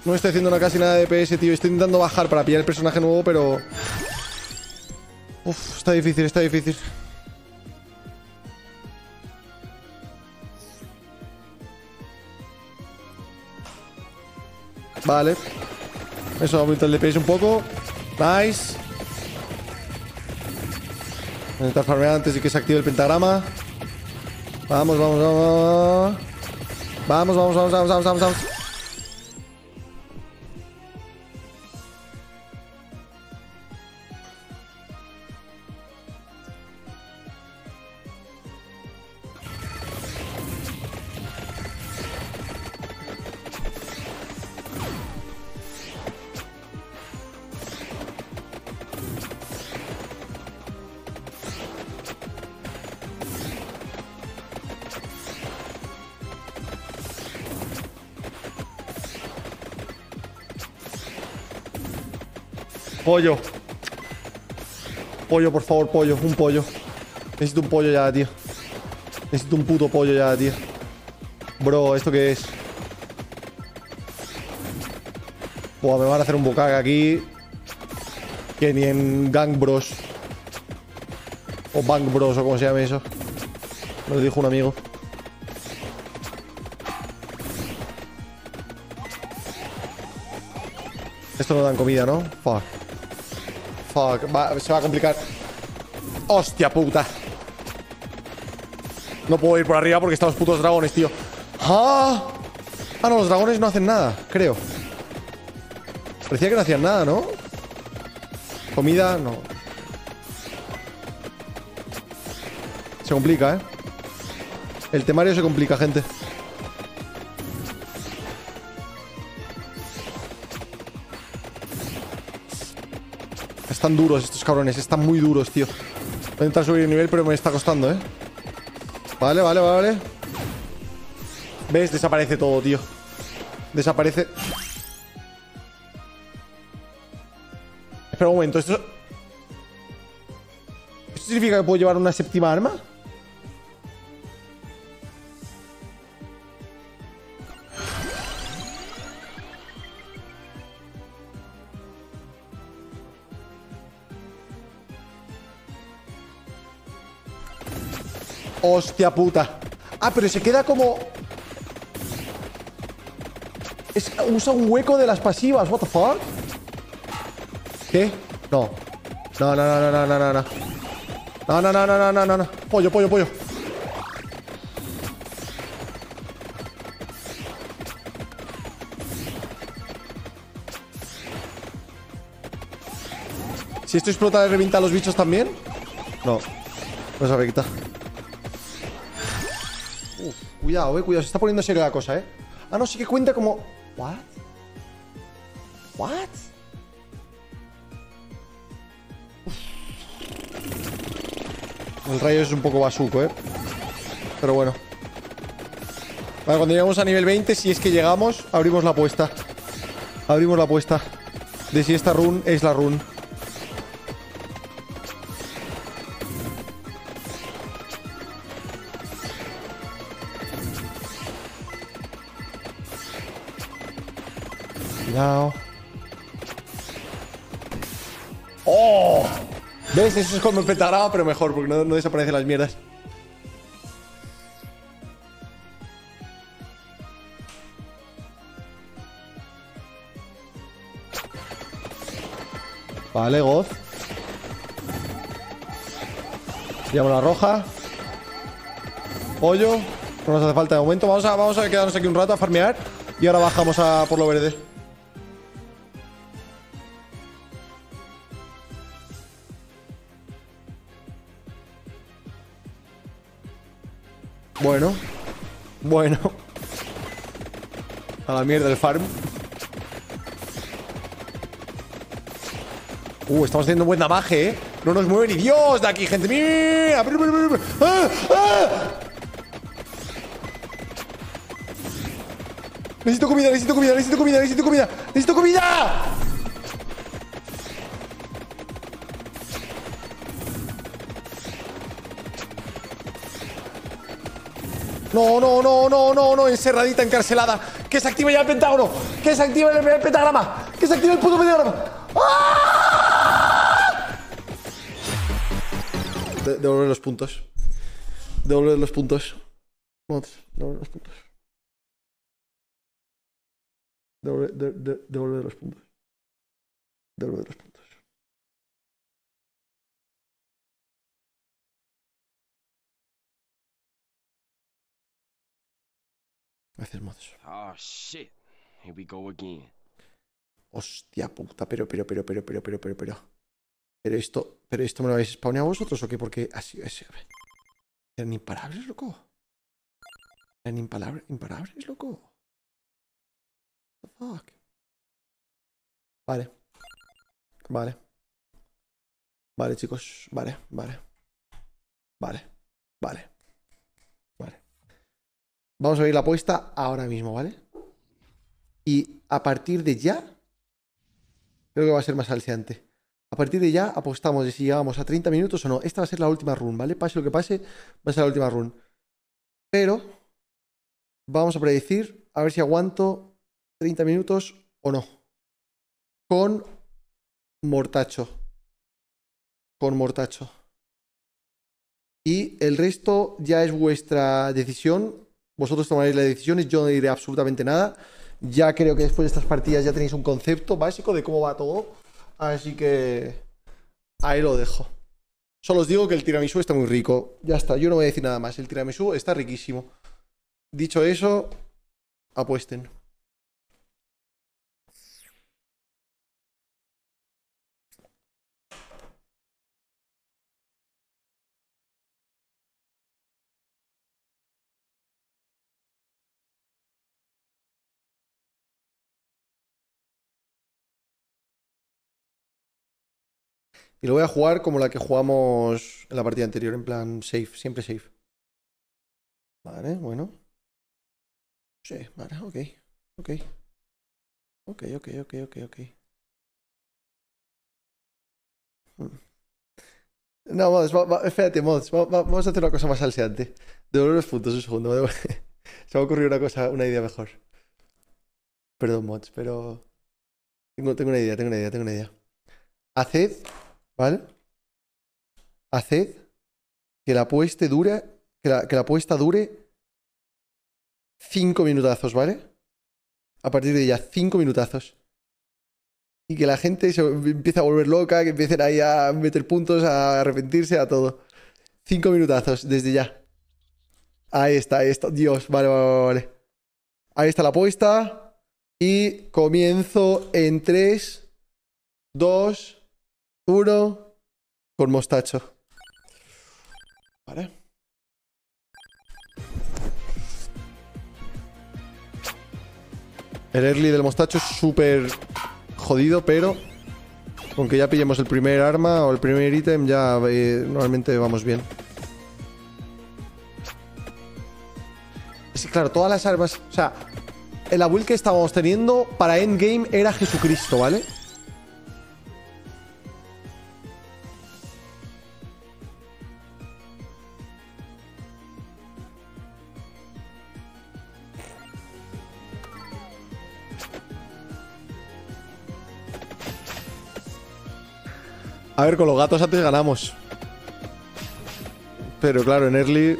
No estoy haciendo casi nada de DPS, tío. Estoy intentando bajar para pillar el personaje nuevo, pero... Uf, está difícil, está difícil. Vale. Eso aumenta el DPS un poco. Nice. Intentar farmear antes de que se active el pentagrama. Vamos, vamos, vamos. Vamos, vamos, vamos, vamos, vamos, vamos. vamos. Pollo. Pollo, por favor, pollo. Un pollo. Necesito un pollo ya, tío. Necesito un puto pollo ya, tío. Bro, ¿esto qué es? Buah, me van a hacer un bocage aquí. Que ni en Gang Bros. O Bang Bros, o como se llame eso. Me lo dijo un amigo. Esto no dan comida, ¿no? Fuck. Fuck. Se va a complicar. ¡Hostia puta! No puedo ir por arriba porque están los putos dragones, tío. ¡Ah! Ah, no, los dragones no hacen nada, creo. Parecía que no hacían nada, ¿no? Comida, no. Se complica, ¿eh? El temario se complica, gente. Están duros estos cabrones, están muy duros, tío. Voy a intentar subir el nivel, pero me está costando, ¿eh? Vale, vale, vale. ¿Ves? Desaparece todo, tío. Desaparece. Espera un momento, ¿esto... ¿Esto significa que puedo llevar una séptima arma? Hostia puta. Ah, pero se queda como... Usa un hueco de las pasivas. What the fuck? ¿Qué? No. No, no, no, no, no, no, no. No, no, no, no, no, no, no, no. Pollo, pollo, pollo. Si esto explota, ¿le revienta a los bichos también? No. No se afecta. Cuidado, eh, cuidado. Se está poniendo seria la cosa, eh. Ah, no, sí que cuenta como. ¿What? ¿What? El rayo es un poco basuco, eh. Pero bueno. Vale, cuando lleguemos a nivel 20, si es que llegamos, abrimos la apuesta. Abrimos la apuesta. De si esta run es la run. Eso es como el pentagrama, pero mejor, porque no, desaparecen las mierdas. Vale, Goz. Llamo la roja. Pollo. No nos hace falta de momento. Vamos a, vamos a quedarnos aquí un rato a farmear. Y ahora bajamos a por lo verde. Bueno. Bueno. A la mierda el farm. Uh, estamos haciendo buen damaje, ¿eh? No nos mueve ni Dios de aquí, gente. ¡Mira! ¡Ah! ¡Ah! Necesito comida, necesito comida, necesito comida, necesito comida, necesito comida. No, no, no, no, no, no, encerradita, encarcelada. Que se active ya el pentágono. Que se active el, pentagrama. Que se active el puto pentagrama. ¡Ah! De- devolver los puntos. Devolver los puntos. Devolver los puntos. Devolver, de- de- devolver los puntos. Devolver los puntos. Gracias, mods. Oh shit. Here we go again. Hostia puta, pero, pero, pero, pero, pero, pero, pero, pero. Pero esto, pero esto me lo habéis spawneado vosotros o qué? Porque así, así. Eran imparables, loco. Eran imparables, imparables, loco. What the fuck? Vale. Vale. Vale, chicos. Vale. Vale. Vale. Vale. Vamos a ver la apuesta ahora mismo, ¿vale? Y a partir de ya, creo que va a ser más alciante. A partir de ya apostamos de si llegamos a 30 minutos o no. Esta va a ser la última run, ¿vale? Pase lo que pase, va a ser la última run. Pero vamos a predecir a ver si aguanto 30 minutos o no. Con Mortacho. Con Mortacho. Y el resto ya es vuestra decisión. Vosotros tomaréis las decisiones, yo no diré absolutamente nada. Ya creo que después de estas partidas ya tenéis un concepto básico de cómo va todo. Así que ahí lo dejo. Solo os digo que el tiramisú está muy rico. Ya está, yo no voy a decir nada más. El tiramisú está riquísimo. Dicho eso, apuesten. Y lo voy a jugar como la que jugamos en la partida anterior, en plan safe, siempre safe. Vale, bueno. Sí, vale, ok. Ok. Ok, ok, ok, ok, ok. Hmm. No, mods, va- espérate, mods. va- va- vamos a hacer una cosa más salseante. Devolver los puntos, un segundo. Se me ha ocurrido una cosa, una idea mejor. Perdón, mods, pero. Tengo, tengo una idea, tengo una idea, tengo una idea. Haced ¿Vale? Haced que la apuesta dure. Que la, que la apuesta dure. Cinco minutazos, ¿vale? A partir de ya, cinco minutazos. Y que la gente se empiece a volver loca, que empiecen ahí a meter puntos, a arrepentirse, a todo. Cinco minutazos, desde ya. Ahí está, ahí está. Dios, vale, vale, vale, vale. Ahí está la apuesta. Y comienzo en 3, 2, uno con mostacho. Vale. El early del mostacho es súper jodido, pero con que ya pillemos el primer arma o el primer ítem, ya eh, normalmente vamos bien. Que claro, todas las armas. O sea, la build que estábamos teniendo para endgame era Jesucristo, ¿vale? A ver, con los gatos antes ganamos. Pero claro, en early.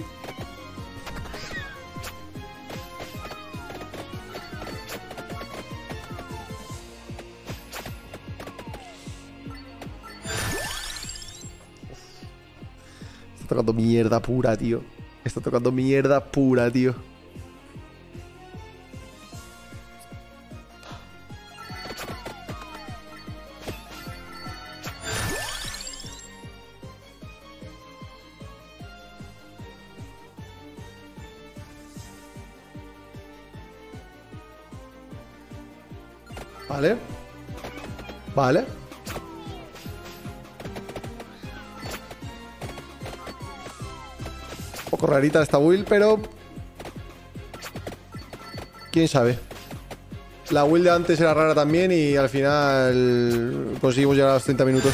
Está tocando mierda pura, tío. Está tocando mierda pura, tío. Vale. Un poco rarita esta build, pero... ¿Quién sabe? La build de antes era rara también y al final conseguimos llegar a los 30 minutos.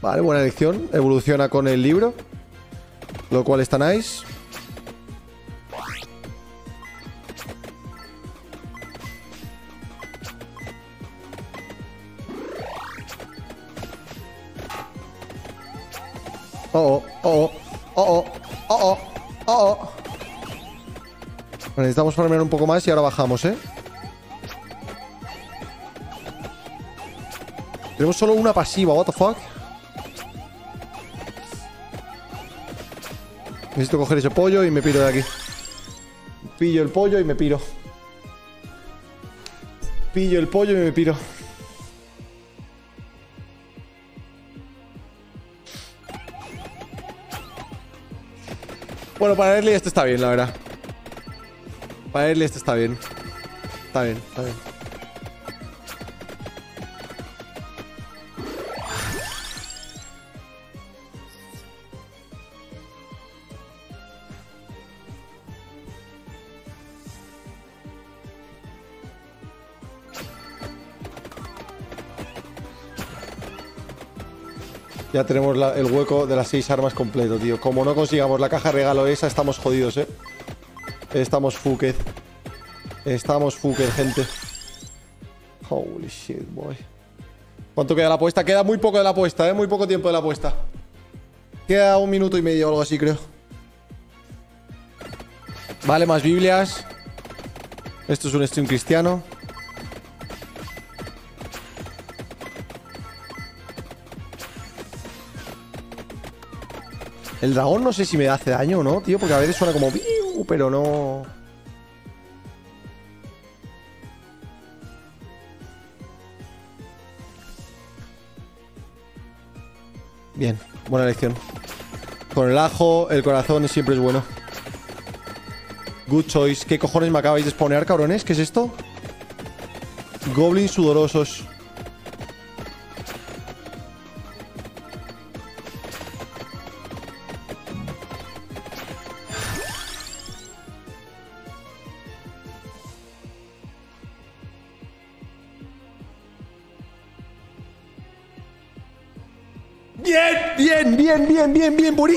Vale, buena elección. Evoluciona con el libro. Lo cual está nice. Oh, oh, oh, oh, oh, oh, oh, oh. Necesitamos farmear un poco más y ahora bajamos, ¿eh? Tenemos solo una pasiva, what the fuck Necesito coger ese pollo y me piro de aquí. Pillo el pollo y me piro. Pillo el pollo y me piro. Bueno, para Early esto está bien, la verdad. Para Early esto está bien. Está bien, está bien Ya tenemos el hueco de las seis armas completo, tío. Como no consigamos la caja regalo esa, estamos jodidos, ¿eh? Estamos fucked. Estamos fucked, gente. Holy shit, boy. ¿Cuánto queda la apuesta? Queda muy poco de la apuesta, ¿eh? Muy poco tiempo de la apuesta. Queda un minuto y medio o algo así, creo. Vale, más Biblias. Esto es un stream cristiano. El dragón no sé si me hace daño o no, tío, porque a veces suena como... Pero no... Bien, buena elección. Con el ajo, el corazón siempre es bueno. Good choice. ¿Qué cojones me acabáis de spawnear, cabrones? ¿Qué es esto? Goblins sudorosos.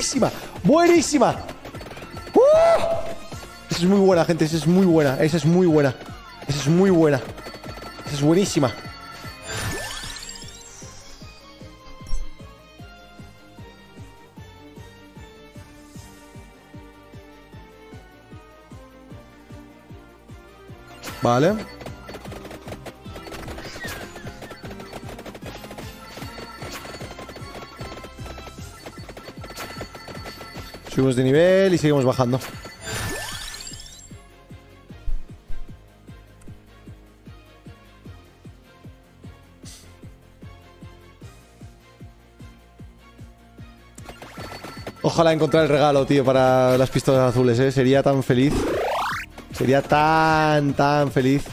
Buenísima. Buenísima. ¡Uh! Esa es muy buena, gente. Esa es muy buena. Esa es muy buena. Esa es muy buena. Esa es buenísima. Vale. Subimos de nivel y seguimos bajando. Ojalá encontrar el regalo, tío, para las pistolas azules, ¿eh? Sería tan feliz. Sería tan, tan feliz.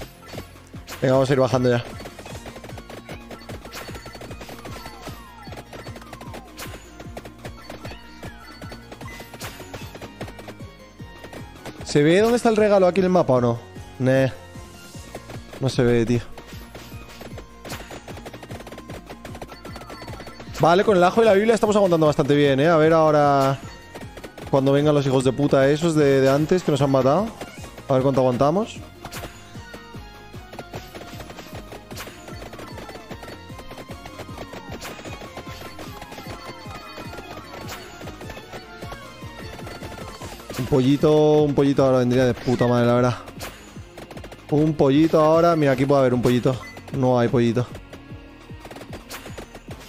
Venga, vamos a ir bajando ya. ¿Se ve dónde está el regalo aquí en el mapa o no? Nah. No se ve, tío. Vale, con el ajo y la Biblia estamos aguantando bastante bien, ¿eh? A ver ahora... Cuando vengan los hijos de puta esos de, de antes que nos han matado. A ver cuánto aguantamos. Pollito, un pollito ahora vendría de puta madre, la verdad. Un pollito ahora. Mira, aquí puede haber un pollito. No hay pollito.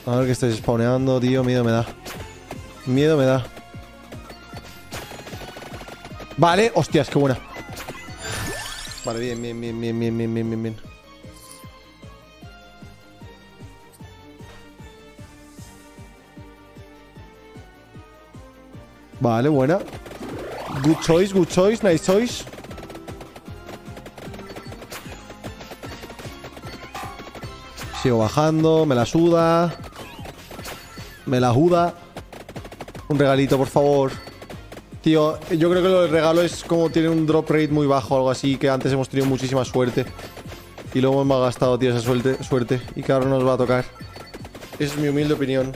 A ver que estáis spawneando, tío. Miedo me da. Miedo me da. Vale, hostias, qué buena. Vale, bien, bien, bien, bien, bien, bien, bien, bien. Vale, buena. Good choice, good choice, nice choice. Sigo bajando, me la suda. Me la juda. Un regalito, por favor. Tío, yo creo que lo del regalo es como tiene un drop rate muy bajo o algo así, que antes hemos tenido muchísima suerte. Y luego hemos gastado, tío, esa suerte, suerte. Y que ahora nos va a tocar. Esa es mi humilde opinión.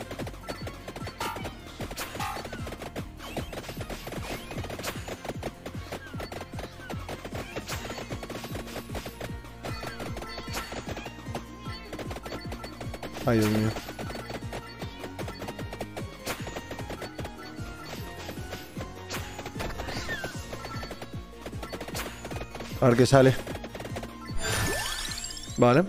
Ay, Dios mío. A ver qué sale. Vale.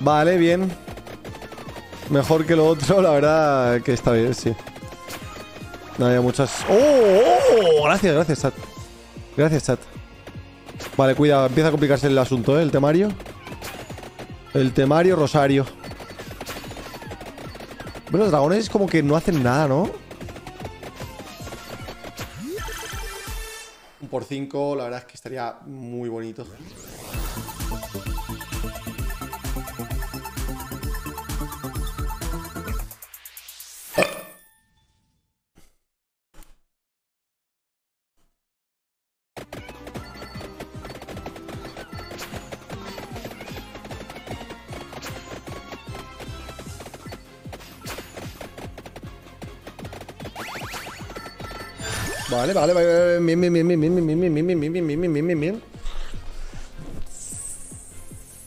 Vale, bien. Mejor que lo otro, la verdad que está bien, sí. No había muchas. ¡Oh! oh! Gracias, gracias, chat. Gracias, chat. Vale, cuidado, empieza a complicarse el asunto, ¿eh? El temario. El temario Rosario. Bueno, los dragones como que no hacen nada, ¿no? Un por 5, la verdad es que estaría muy bonito. Vale, vale, vale. Bien, bien, bien, bien, bien, bien, bien, bien, bien, bien, bien, bien, bien, bien, bien, bien.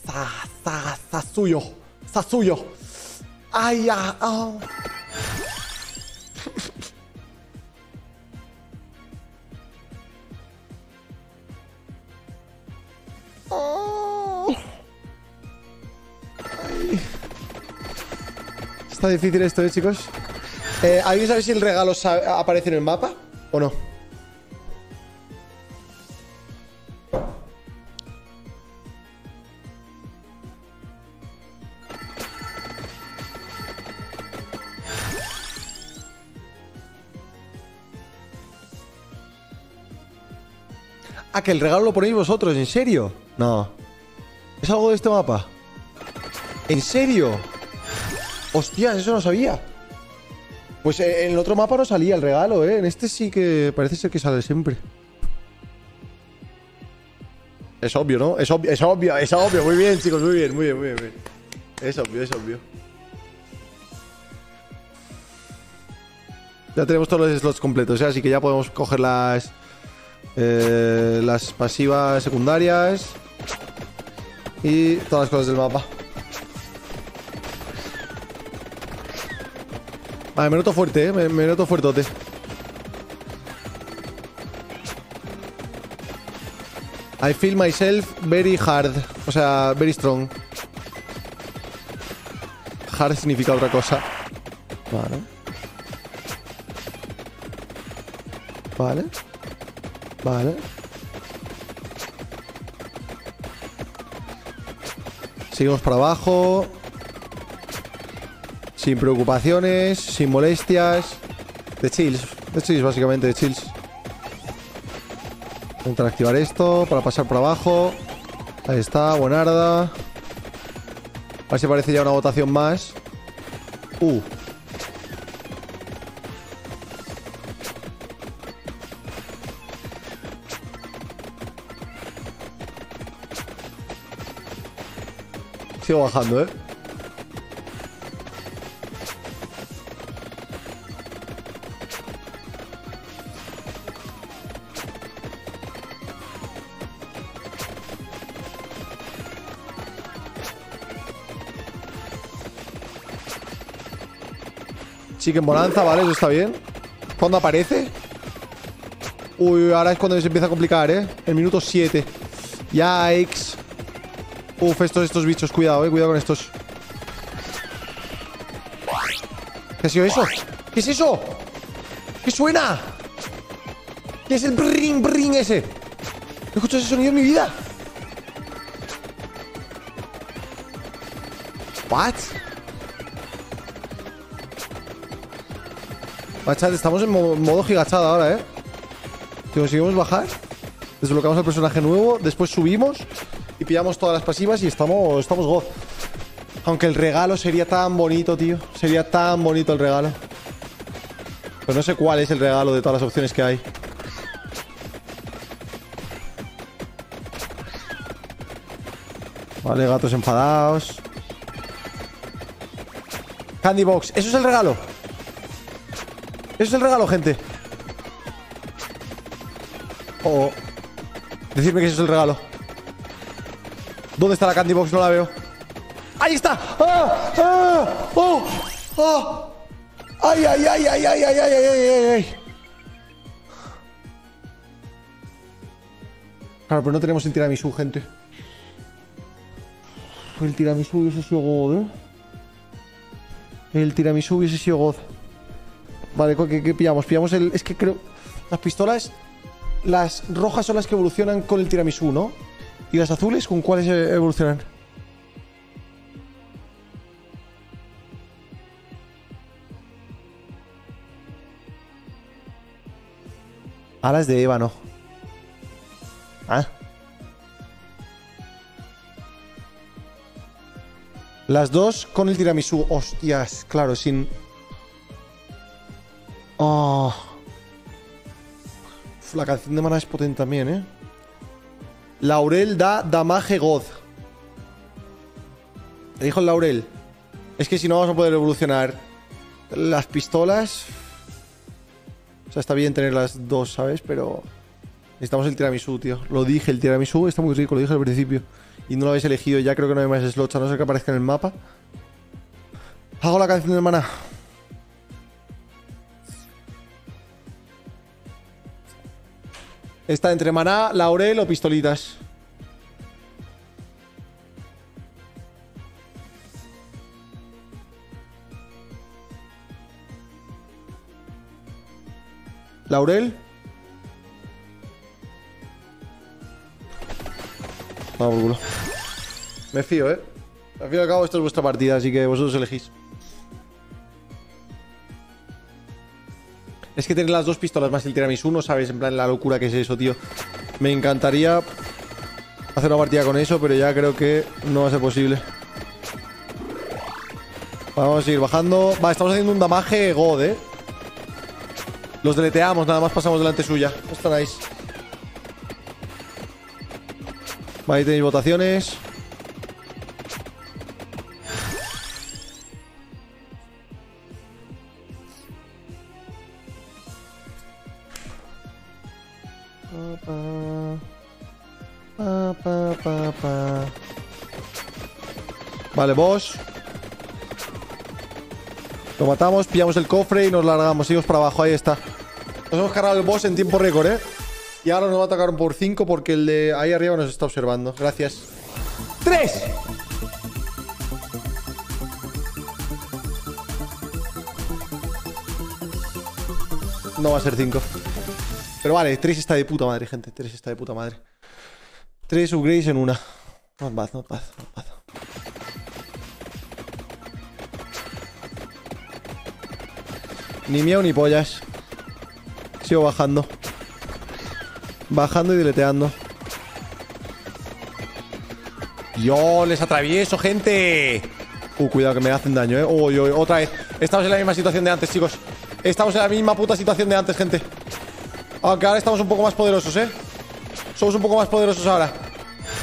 Sa, sa, sa suyo. Sa suyo. Ay, ya. ah. Oh. Está difícil esto, ¿eh, chicos? Eh, ¿Alguien sabe si el regalo aparece en el mapa o no? Ah, que el regalo lo ponéis vosotros, ¿en serio? No. ¿Es algo de este mapa? ¿En serio? Hostias, eso no sabía. Pues eh, en el otro mapa no salía el regalo, ¿eh? En este sí que parece ser que sale siempre. Es obvio, ¿no? Es obvio, es obvio, es obvio. Muy bien, chicos, muy bien, muy bien, muy bien. Es obvio, es obvio. Ya tenemos todos los slots completos, ¿eh? así que ya podemos coger las... eh, las pasivas secundarias. Y todas las cosas del mapa. Vale, me noto fuerte, ¿eh? Me, me noto fuertote. I feel myself very hard. O sea, very strong. Hard significa otra cosa. Vale. Vale. Vale. Seguimos para abajo. Sin preocupaciones, sin molestias. De chills. De chills, básicamente, de chills. Intentar activar esto para pasar por abajo. Ahí está, buenarda. A ver si aparece ya una votación más. Uh. Sigo bajando, ¿eh? Chicken Bonanza, vale, eso está bien. ¿Cuándo aparece? Uy, ahora es cuando se empieza a complicar, ¿eh? El minuto 7. Yikes. Uf, estos, estos bichos, cuidado, eh, cuidado con estos. ¿Qué ha sido eso? ¿Qué es eso? ¿Qué suena? ¿Qué es el bring bring ese? No he escuchado ese sonido en mi vida. What? Va, chat, estamos en mo- modo gigachada ahora, ¿eh? Si conseguimos bajar, desbloqueamos al personaje nuevo, después subimos y pillamos todas las pasivas y estamos, estamos. Aunque el regalo sería tan bonito, tío. Sería tan bonito el regalo. Pero no sé cuál es el regalo de todas las opciones que hay. Vale, gatos enfadados. Candy Box. ¿Eso es el regalo? Eso es el regalo, gente. Oh. Decidme que ese es el regalo. ¿Dónde está la candy box? No la veo. ¡Ahí está! ¡Ah! ¡Ah! ¡Oh! ¡Ah! ¡Ay, ay, ay, ay, ay, ay, ay, ay, ay, ay! Claro, pero no tenemos el tiramisú, gente. El tiramisú hubiese sido God, ¿eh? El tiramisú hubiese sido God. Vale, ¿qué, pillamos? Pillamos el... Es que creo... Las pistolas... Las rojas son las que evolucionan con el tiramisú, ¿no? ¿Y las azules con cuáles eh, evolucionan? Alas de ébano. Ah. Las dos con el tiramisú. Hostias, claro, sin... Oh. La canción de mana es potente también, ¿eh? Laurel da damage god. Le dijo el Laurel. Es que si no vamos a poder evolucionar las pistolas. O sea, está bien tener las dos, ¿sabes? Pero necesitamos el tiramisú, tío. Lo dije, el tiramisú está muy rico, lo dije al principio. Y no lo habéis elegido, ya creo que no hay más slots, no ser que aparezca en el mapa. Hago la canción del mana. Está entre maná, laurel o pistolitas. Laurel. Vamos culo. Me fío, ¿eh? Al fin y al cabo esto es vuestra partida, así que vosotros elegís. Es que tener las dos pistolas más el tiramisú, no sabes en plan la locura que es eso, tío. Me encantaría hacer una partida con eso, pero ya creo que no va a ser posible. Vamos a seguir bajando. Va, estamos haciendo un damaje god, ¿eh? Los deleteamos, nada más pasamos delante suya. Están ahí. Vale, ahí tenéis votaciones. Pa, pa, pa, pa. Vale, boss. Lo matamos, pillamos el cofre y nos largamos. Seguimos para abajo, ahí está. Nos hemos cargado el boss en tiempo récord, ¿eh? Y ahora nos va a atacar por 5 porque el de ahí arriba nos está observando. Gracias. ¡Tres! No va a ser 5. Pero vale, 3 está de puta madre, gente. 3 está de puta madre. 3 upgrades en una. Not bad, not bad, not bad. Ni miau ni pollas. Sigo bajando. Bajando y dileteando. Yo les atravieso, gente. Uh, cuidado que me hacen daño, eh. Uy, uy, otra vez. Estamos en la misma situación de antes, chicos. Estamos en la misma puta situación de antes, gente. Aunque ahora estamos un poco más poderosos, eh. Somos un poco más poderosos ahora.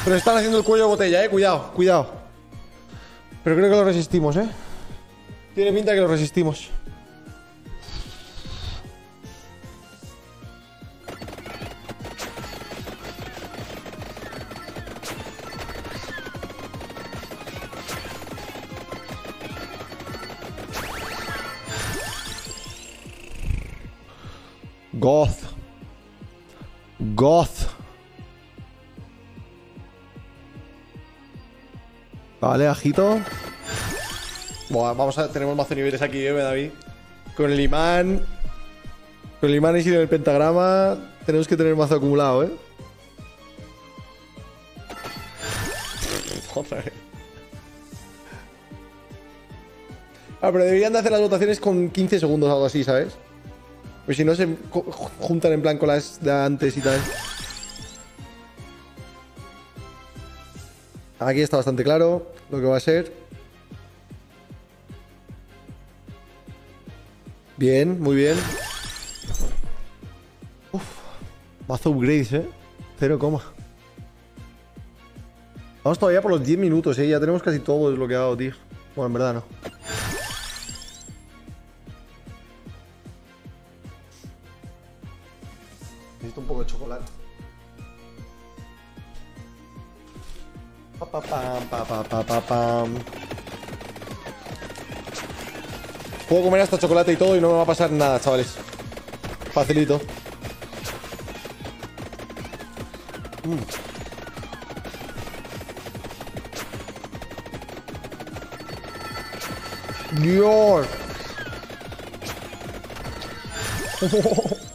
Pero están haciendo el cuello de botella, eh. Cuidado, cuidado. Pero creo que lo resistimos, eh. Tiene pinta que lo resistimos. Goth. Goth. Vale, ajito. Buah, vamos a tenemos mazo niveles aquí, eh, David. Con el imán. Con el imán y sin el pentagrama. Tenemos que tener mazo acumulado, eh. Joder. Ah, pero deberían de hacer las votaciones con 15 segundos o algo así, ¿sabes? Pues si no se juntan en plan con las de antes y tal. Aquí está bastante claro lo que va a ser. Bien, muy bien. Uf, mazo upgrades, eh. Cero coma. Vamos todavía por los 10 minutos, eh. Ya tenemos casi todo desbloqueado, tío. Bueno, en verdad no. Necesito un poco de chocolate. Pa. Puedo comer hasta chocolate y todo y no me va a pasar nada, chavales. Facilito. Mm. Dios.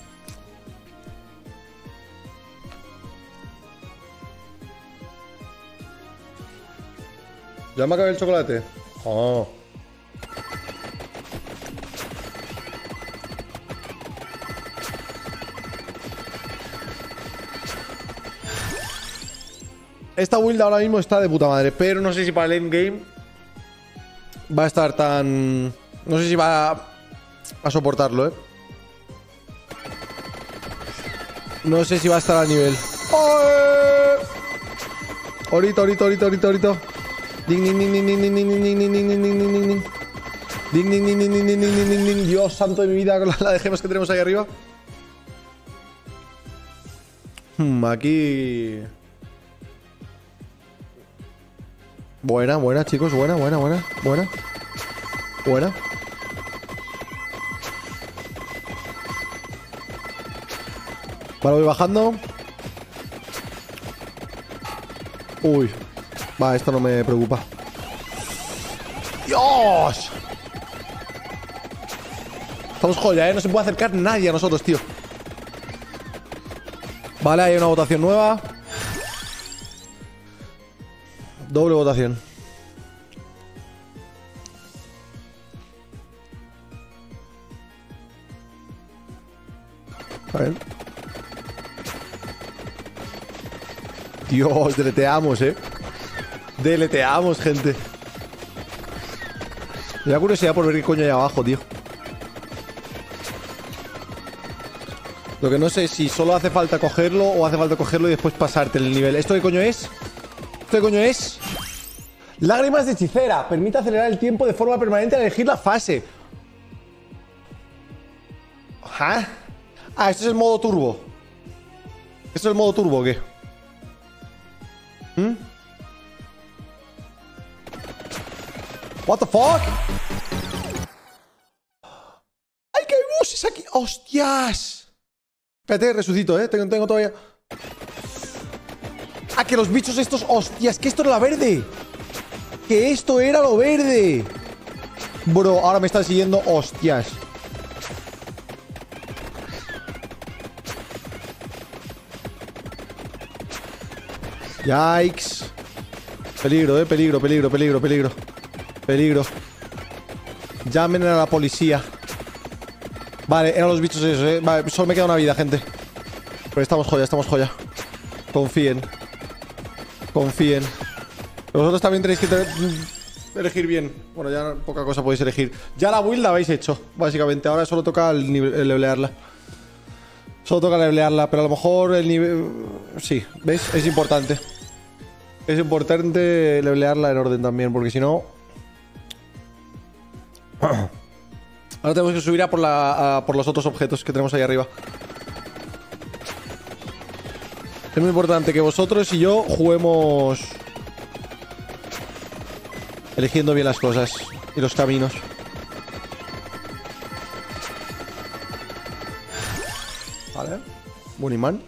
¿Ya me acabé el chocolate? Oh. Esta build ahora mismo está de puta madre, pero no sé si para el endgame va a estar tan... No sé si va a, a soportarlo, ¿eh? No sé si va a estar al nivel. Ahorita, ahorita, ahorita, ahorita, ahorita. Ding, ding, ding, ding, ding, ding, ding, ding, ding, ding, ding, ding, ding, ding, ding. Ding, ding, ding, ding, ding, ding, ding. Dios santo de mi vida con la de gemas que tenemos ahí arriba. Hmm, aquí... Buena, buena, chicos. Buena, buena, buena. Buena. Buena. Vale, voy bajando. Uy. Va, esto no me preocupa. ¡Dios! Estamos joya, ¿eh? No se puede acercar nadie a nosotros, tío. Vale, hay una votación nueva. Doble votación. A ver. Dios, deleteamos, eh. Deleteamos, gente. Me da curiosidad por ver qué coño hay abajo, tío. Lo que no sé es si solo hace falta cogerlo o hace falta cogerlo y después pasarte el nivel. ¿Esto qué coño es? ¿Esto qué coño es? Lágrimas de hechicera. Permite acelerar el tiempo de forma permanente al elegir la fase. ¿Ah? Ah, esto es el modo turbo. ¿Esto es el modo turbo o qué? ¿Mm? What the fuck? ¡Ay, que hay bosses aquí! ¡Hostias! Espérate, resucito, ¿eh? Tengo, tengo todavía... ¡Ah, que los bichos estos... ¡Hostias! ¡Que esto era la verde! ¡Que esto era lo verde! Bro, ahora me están siguiendo... ¡Hostias! Yikes. Peligro, eh, peligro, peligro, peligro, peligro. Peligro. Llamen a la policía. Vale, eran los bichos esos, eh. Vale, solo me queda una vida, gente. Pero estamos joya, estamos joya. Confíen. Confíen. Vosotros también tenéis que tener- elegir bien. Bueno, ya poca cosa podéis elegir. Ya la build la habéis hecho, básicamente. Ahora solo toca el levelearla. Solo toca levelearla, pero a lo mejor el nivel... Sí, ¿veis? Es importante. Es importante levelearla en orden también, porque si no... Ahora tenemos que subir a por, la, a por los otros objetos que tenemos ahí arriba. Es muy importante que vosotros y yo juguemos... Eligiendo bien las cosas y los caminos. Vale. Buen imán.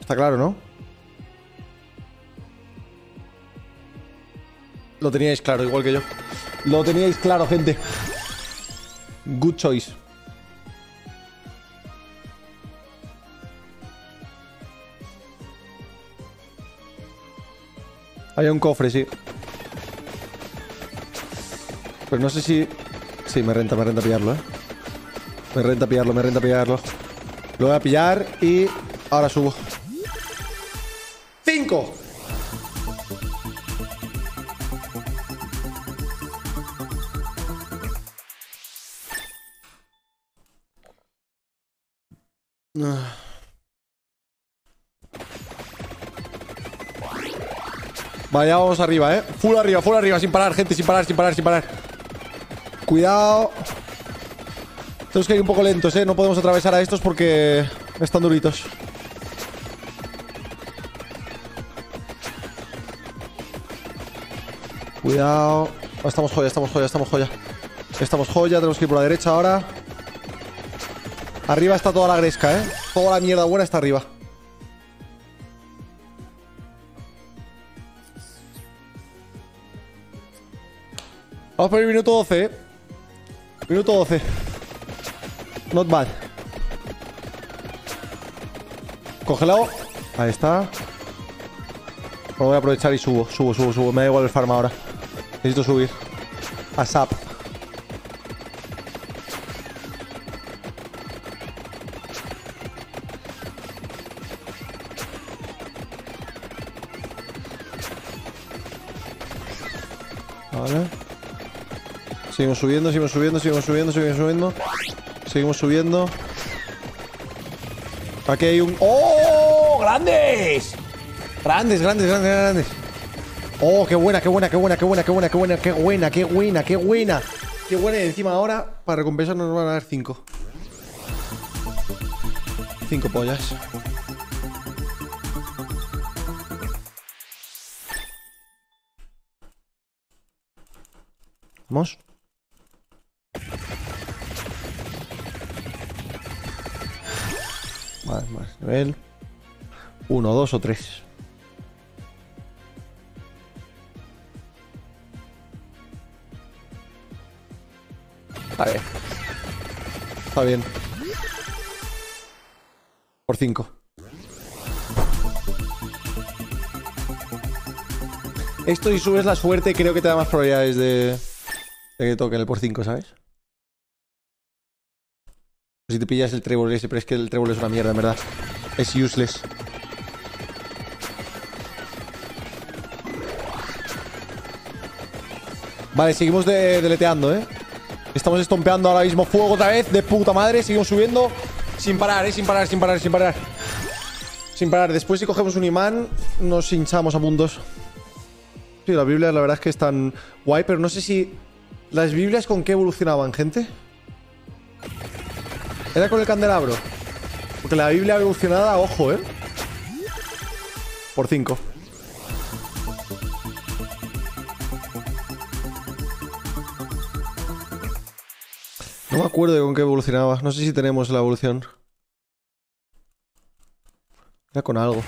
Está claro, ¿no? Lo teníais claro, igual que yo. Lo teníais claro, gente. Good choice. Hay un cofre, sí. Pero no sé si... Sí, me renta, me renta pillarlo, ¿eh? Me renta pillarlo, me renta pillarlo. Lo voy a pillar y ahora subo. ¡Cinco! Ah. Vaya, vamos arriba, eh. Full arriba, full arriba, sin parar, gente, sin parar, sin parar, sin parar. Cuidado. Tenemos que ir un poco lentos, eh. No podemos atravesar a estos porque están duritos. Cuidado. Estamos joya, estamos joya, estamos joya. Estamos joya, tenemos que ir por la derecha ahora. Arriba está toda la gresca, ¿eh? Toda la mierda buena está arriba. Vamos por el minuto 12, ¿eh? Minuto 12. Not bad. Congelado. Ahí está. Lo voy a aprovechar y subo, subo, subo, subo. Me da igual el farm ahora. Necesito subir. A SAP. Seguimos subiendo, seguimos subiendo, seguimos subiendo, seguimos subiendo. Seguimos subiendo. Aquí hay un... ¡Oh! ¡Grandes! Grandes, grandes, grandes, grandes. Oh, qué buena, qué buena, qué buena, qué buena, qué buena, qué buena, qué buena, qué buena, qué buena. Qué buena. Y encima ahora, para recompensar, nos van a dar cinco. Cinco pollas. Vamos. Vale, más nivel. Uno, dos o tres. Ver. Está bien. Por cinco. Esto si subes la suerte creo que te da más probabilidades de, que toquen el por 5, ¿sabes? Si te pillas el trébol ese, pero es que el trébol es una mierda, en verdad. Es useless. Vale, seguimos de- deleteando, ¿eh? Estamos estompeando ahora mismo fuego otra vez, de puta madre. Seguimos subiendo sin parar, ¿eh? Sin parar, sin parar, sin parar. Sin parar. Después si cogemos un imán, nos hinchamos a puntos. Sí, las Biblias la verdad es que están guay, pero no sé si... ¿Las Biblias con qué evolucionaban, gente? ¿Era con el candelabro? Porque la Biblia evolucionada, ojo, ¿eh? Por 5. No me acuerdo de con qué evolucionaba. No sé si tenemos la evolución. Era con algo.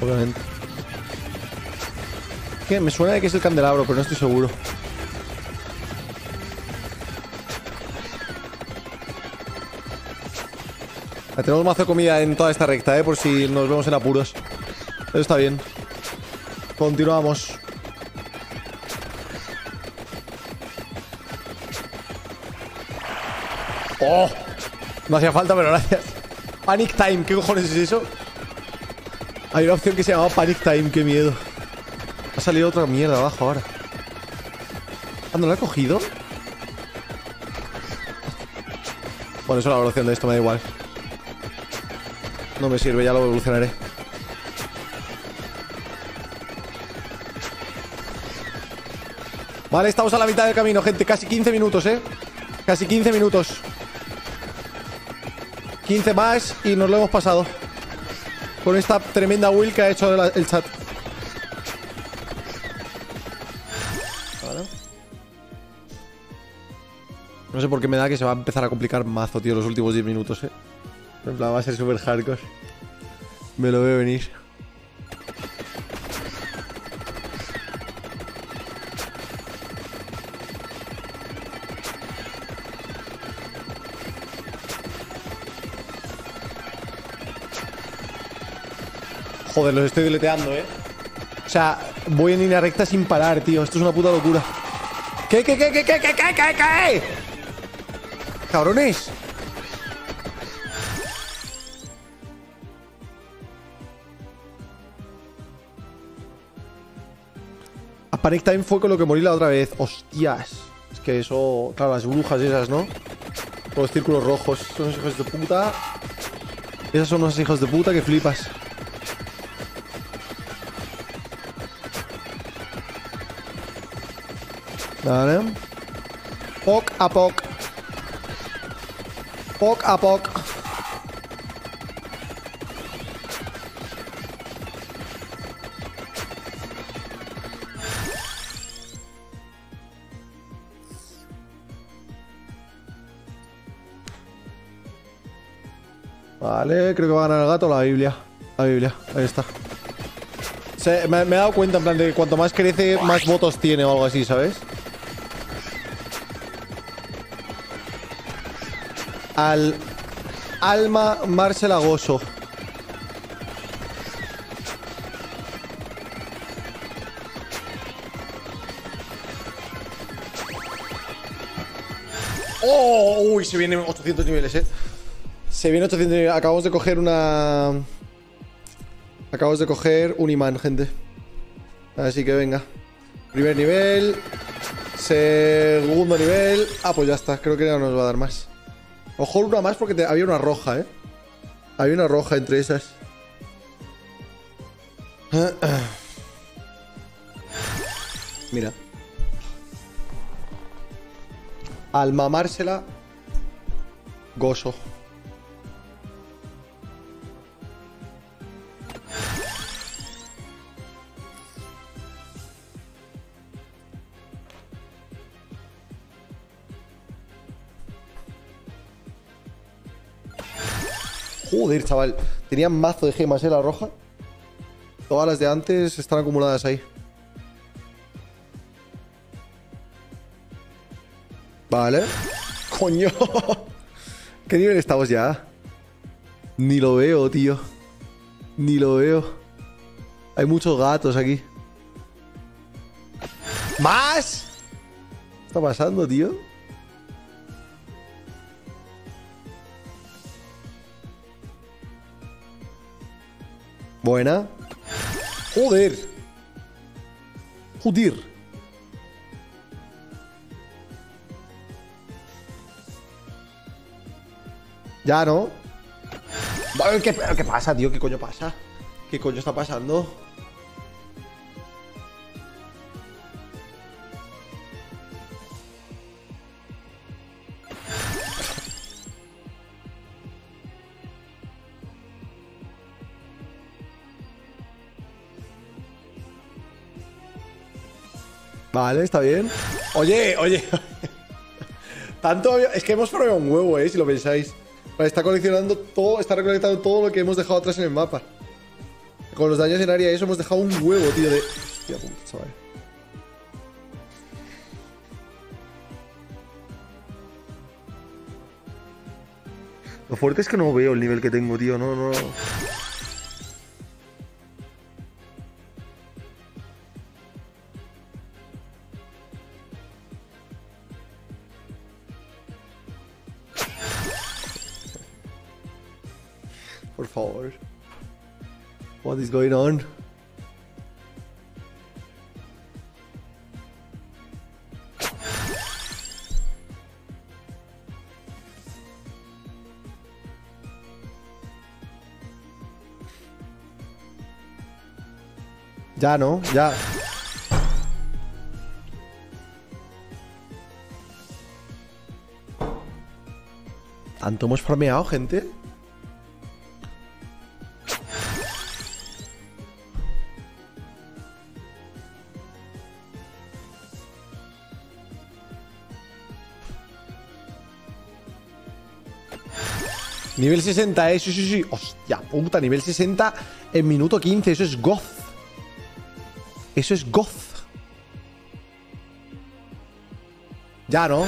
Obviamente. Que me suena de que es el candelabro, pero no estoy seguro. Tenemos mazo de comida en toda esta recta, ¿eh? Por si nos vemos en apuros. Eso está bien. Continuamos. ¡Oh! No hacía falta, pero gracias. Panic Time, ¿qué cojones es eso? Hay una opción que se llama Panic Time, qué miedo. Ha salido otra mierda abajo ahora. Ah, ¿no la he cogido? Bueno, eso es la evolución de esto, me da igual. No me sirve, ya lo evolucionaré. Vale, estamos a la mitad del camino, gente. Casi 15 minutos, ¿eh? Casi 15 minutos. 15 más y nos lo hemos pasado. Con esta tremenda will que ha hecho el, el chat. No sé por qué me da que se va a empezar a complicar mazo, tío, los últimos 10 minutos, eh. En plan, va a ser súper hardcore. Me lo veo venir. Joder, los estoy deleteando, eh. O sea, voy en línea recta sin parar, tío. Esto es una puta locura. ¿Qué, qué, qué, qué, qué, qué, qué, qué, qué? Cabrones. Panic Time fue con lo que morí la otra vez. Hostias. Es que eso. Claro, las brujas esas, ¿no? Los círculos rojos. Son unos hijos de puta. Esas son unos hijos de puta que flipas. Vale. Poc a poc. Poc a poc. Vale, creo que va a ganar el gato la Biblia. La Biblia, ahí está. Se- me, me he dado cuenta, en plan, de que cuanto más crece, más votos tiene o algo así, ¿sabes? Al... Alma Marcela Gozo. ¡Oh! Uy, se vienen 800 niveles, eh. Se viene 800 niveles. Acabamos de coger una... Acabamos de coger un imán, gente. Así que venga. Primer nivel. Segundo nivel. Ah, pues ya está. Creo que no nos va a dar más. Ojo, una más porque te- había una roja, ¿eh? Había una roja entre esas. Mira. Al mamársela, gozo. Joder, chaval. Tenía mazo de gemas, ¿eh? La roja. Todas las de antes están acumuladas ahí. Vale. Coño. ¿Qué nivel estamos ya? Ni lo veo, tío. Ni lo veo. Hay muchos gatos aquí. ¿Más? ¿Qué está pasando, tío? Buena. Joder. Joder. Ya, ¿no? ¿Qué, ¿Qué pasa, tío? ¿Qué coño pasa? ¿Qué coño está pasando? Vale, está bien. Oye, oye. Tanto Es que hemos farmeado un huevo, eh, si lo pensáis. Está coleccionando todo, está recolectando todo lo que hemos dejado atrás en el mapa. Con los daños en área y eso hemos dejado un huevo, tío, de. Hostia puta, chaval. Lo fuerte es que no veo el nivel que tengo, tío. No, no. Ya, ¿no? Ya. ¿Tanto hemos farmeado, gente? Nivel 60, eh. Sí, sí. Hostia puta, nivel 60 en minuto 15. Eso es goth. Eso es goth. Ya, ¿no?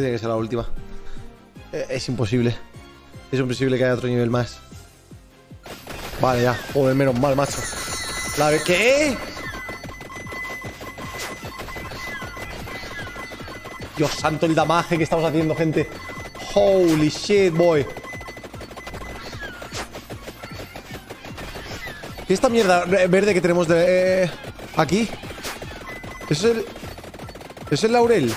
Tiene que ser la última. Eh, Es imposible. Es imposible que haya otro nivel más. Vale, ya. Joder, menos mal, macho. La ve- ¿Qué? Dios santo, el damaje que estamos haciendo, gente. Holy shit, boy. ¿Qué es esta mierda verde que tenemos de, eh, aquí? ¿Es el... ¿Es el laurel?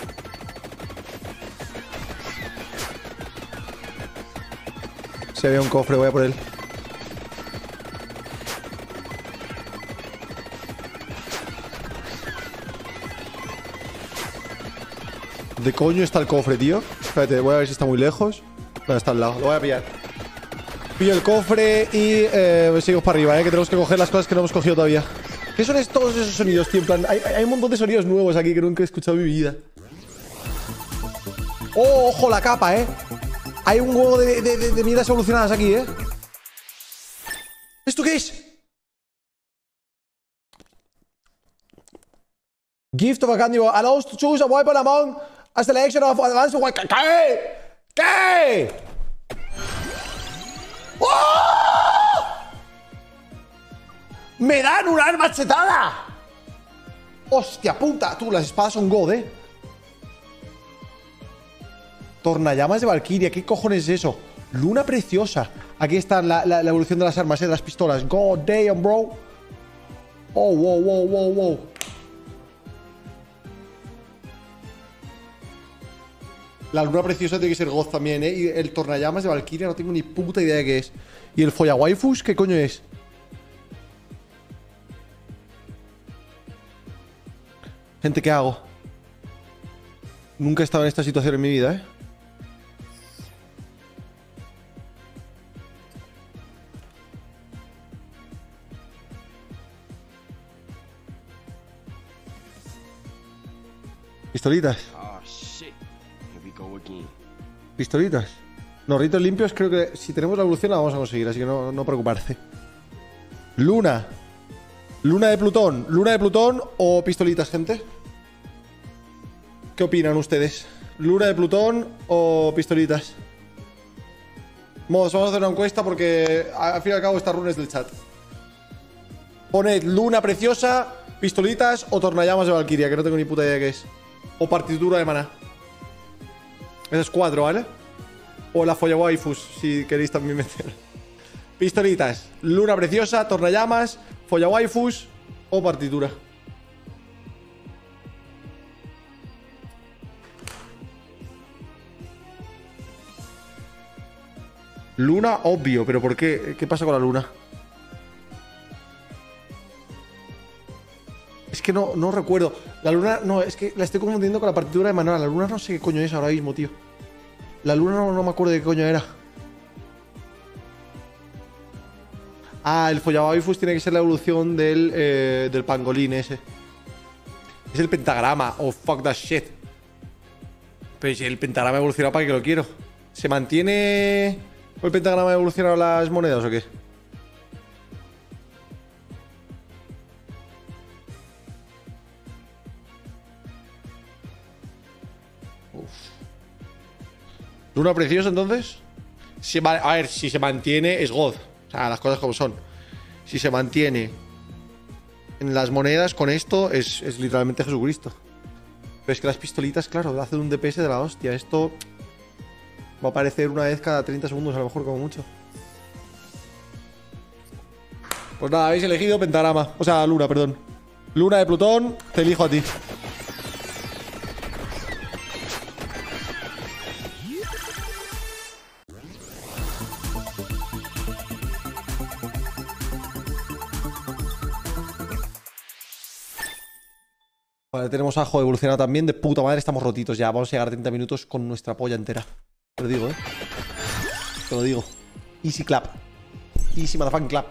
Si había un cofre, voy a por él. ¿De coño está el cofre, tío? Espérate, voy a ver si está muy lejos. No, está al lado. Lo voy a pillar. Pillo el cofre y eh, sigo para arriba, ¿eh? Que tenemos que coger las cosas que no hemos cogido todavía. ¿Qué son todos esos sonidos, tío? En plan, hay, hay, un montón de sonidos nuevos aquí que nunca he escuchado en mi vida. ¡Oh, ojo, la capa, eh! Hay un huevo de, de, de, de mierdas evolucionadas aquí, eh. ¿Esto qué es? Gift of a candy allows to choose a weapon among a selection of advanced weapons. ¿Qué? ¿Qué? ¡Oh! ¡Me dan un arma chetada! ¡Hostia puta! Tú, las espadas son God, eh. Tornallamas de Valkyria, ¿qué cojones es eso? Luna preciosa. Aquí está la, evolución de las armas, eh, de las pistolas. God damn, bro. Oh, wow, wow, wow, wow. La luna preciosa tiene que ser God también, ¿eh? Y el tornallamas de Valkyria no tengo ni puta idea de qué es. ¿Y el Follawaifus qué coño es? Gente, ¿qué hago? Nunca he estado en esta situación en mi vida, ¿eh? Pistolitas. Again. Pistolitas. Los ritos limpios creo que si tenemos la evolución la vamos a conseguir, así que no, no preocuparse. Luna. Luna de Plutón. ¿Luna de Plutón o pistolitas, gente? ¿Qué opinan ustedes? ¿Luna de Plutón o pistolitas? Vamos, vamos a hacer una encuesta porque al fin y al cabo esta runa es del chat. Poned luna preciosa, pistolitas o tornallamas de Valkyria, que no tengo ni puta idea de qué es. O partitura de maná. Esas cuatro, ¿vale? O la folla waifus, si queréis también meter. Pistolitas, luna preciosa, tornallamas, folla waifus o partitura. Luna, obvio, pero ¿por qué? ¿Qué pasa con la luna? Es que no, no recuerdo. La luna, no, es que la estoy confundiendo con la partitura de Manuel. La luna no sé qué coño es ahora mismo, tío. La luna no, no me acuerdo de qué coño era. Ah, el Follawaifus tiene que ser la evolución del, eh, del pangolín ese. Es el pentagrama. Oh, fuck that shit. Pero si el pentagrama evoluciona, ¿para qué lo quiero? ¿Se mantiene el pentagrama evolucionado las monedas o qué? ¿Luna preciosa entonces? Si a ver, si se mantiene es God. O sea, las cosas como son. Si se mantiene en las monedas con esto, es, es literalmente Jesucristo. Pero es que las pistolitas, claro, hacen un DPS de la hostia. Esto va a aparecer una vez cada 30 segundos, a lo mejor, como mucho. Pues nada, habéis elegido pentagrama. O sea, luna, perdón. Luna de Plutón, te elijo a ti. Vale, tenemos ajo evolucionado también. De puta madre, estamos rotitos ya. Vamos a llegar a 30 minutos con nuestra polla entera. Te lo digo, ¿eh? Te lo digo. Easy clap. Easy motherfucking clap.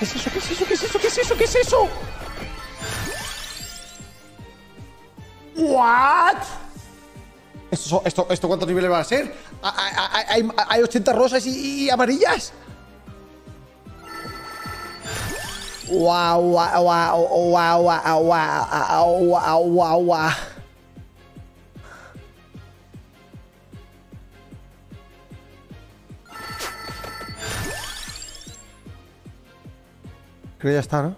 ¿Qué es eso? ¿Qué es eso? ¿Qué es eso? ¿Qué es eso? ¿Qué es eso? ¿What? ¿Esto, cuántos niveles van a ser? ¿Hay, hay 80 rosas y, y amarillas? Wow, wow, wow, wow, wow, wow, Creo que ya está, ¿no?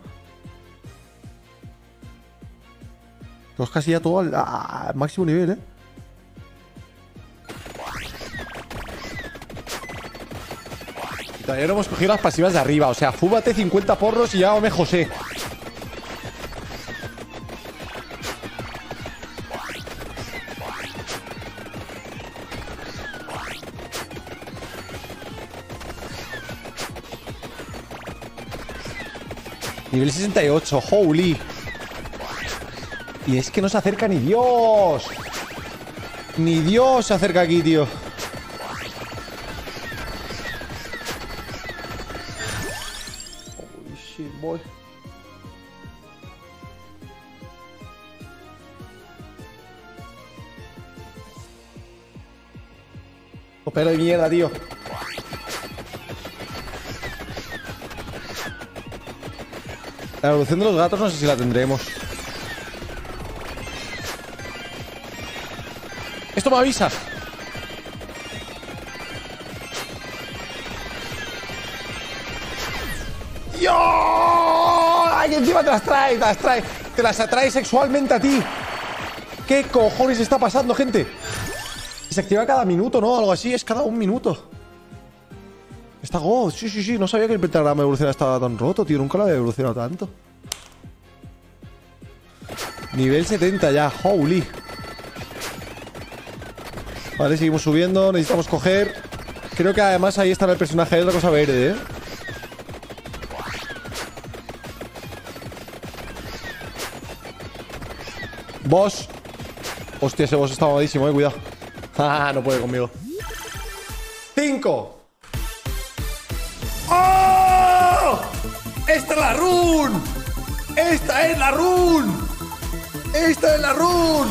Pues casi ya todo al, al máximo nivel, ¿eh? Todavía hemos cogido las pasivas de arriba. O sea, fúbate 50 porros y ya, llámame José. Nivel 68, holy Y es que no se acerca ni Dios Ni Dios se acerca aquí, tío Boy. Opera de mierda, tío. La evolución de los gatos no sé si la tendremos. Esto me avisa. ¡Yo! ¡Ay, encima te las trae, te las trae! Te las atrae sexualmente a ti. ¿Qué cojones está pasando, gente? Se activa cada minuto, ¿no? Algo así, es cada un minuto. Está God, sí, sí, sí. No sabía que el pentagrama evolucionado estaba tan roto, tío. Nunca lo había evolucionado tanto. Nivel 70 ya, holy. Vale, seguimos subiendo. Necesitamos coger. Creo que además ahí estará el personaje de otra cosa verde, ¿eh? Boss. Hostia, ese boss está mamadísimo, eh. Cuidado. Ah, no puede conmigo. 5. ¡Oh! ¡Esta es la run! ¡Esta es la run! ¡Esta es la run!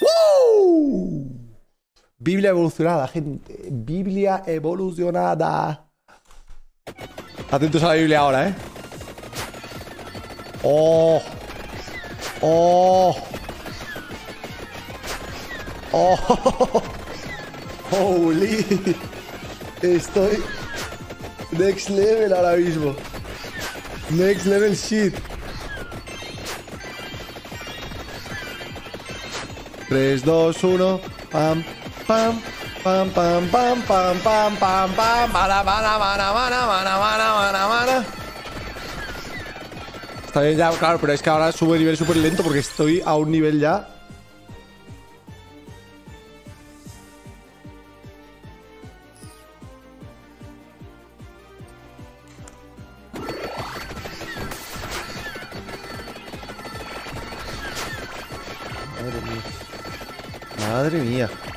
¡Woo! Biblia evolucionada, gente. Biblia evolucionada. Atentos a la Biblia ahora, ¿eh? ¡Oh! ¡Oh! ¡Oh! ¡Holy! Estoy... Next level ahora mismo. Next level shit. 3, 2, 1. Pam, pam, pam, pam, pam, pam, pam, pam, pam. Mana, mana, mana, mana, mana, mana, mana. Está bien ya, claro, pero es que ahora sube nivel súper lento porque estoy a un nivel ya. Madre mía. Madre mía.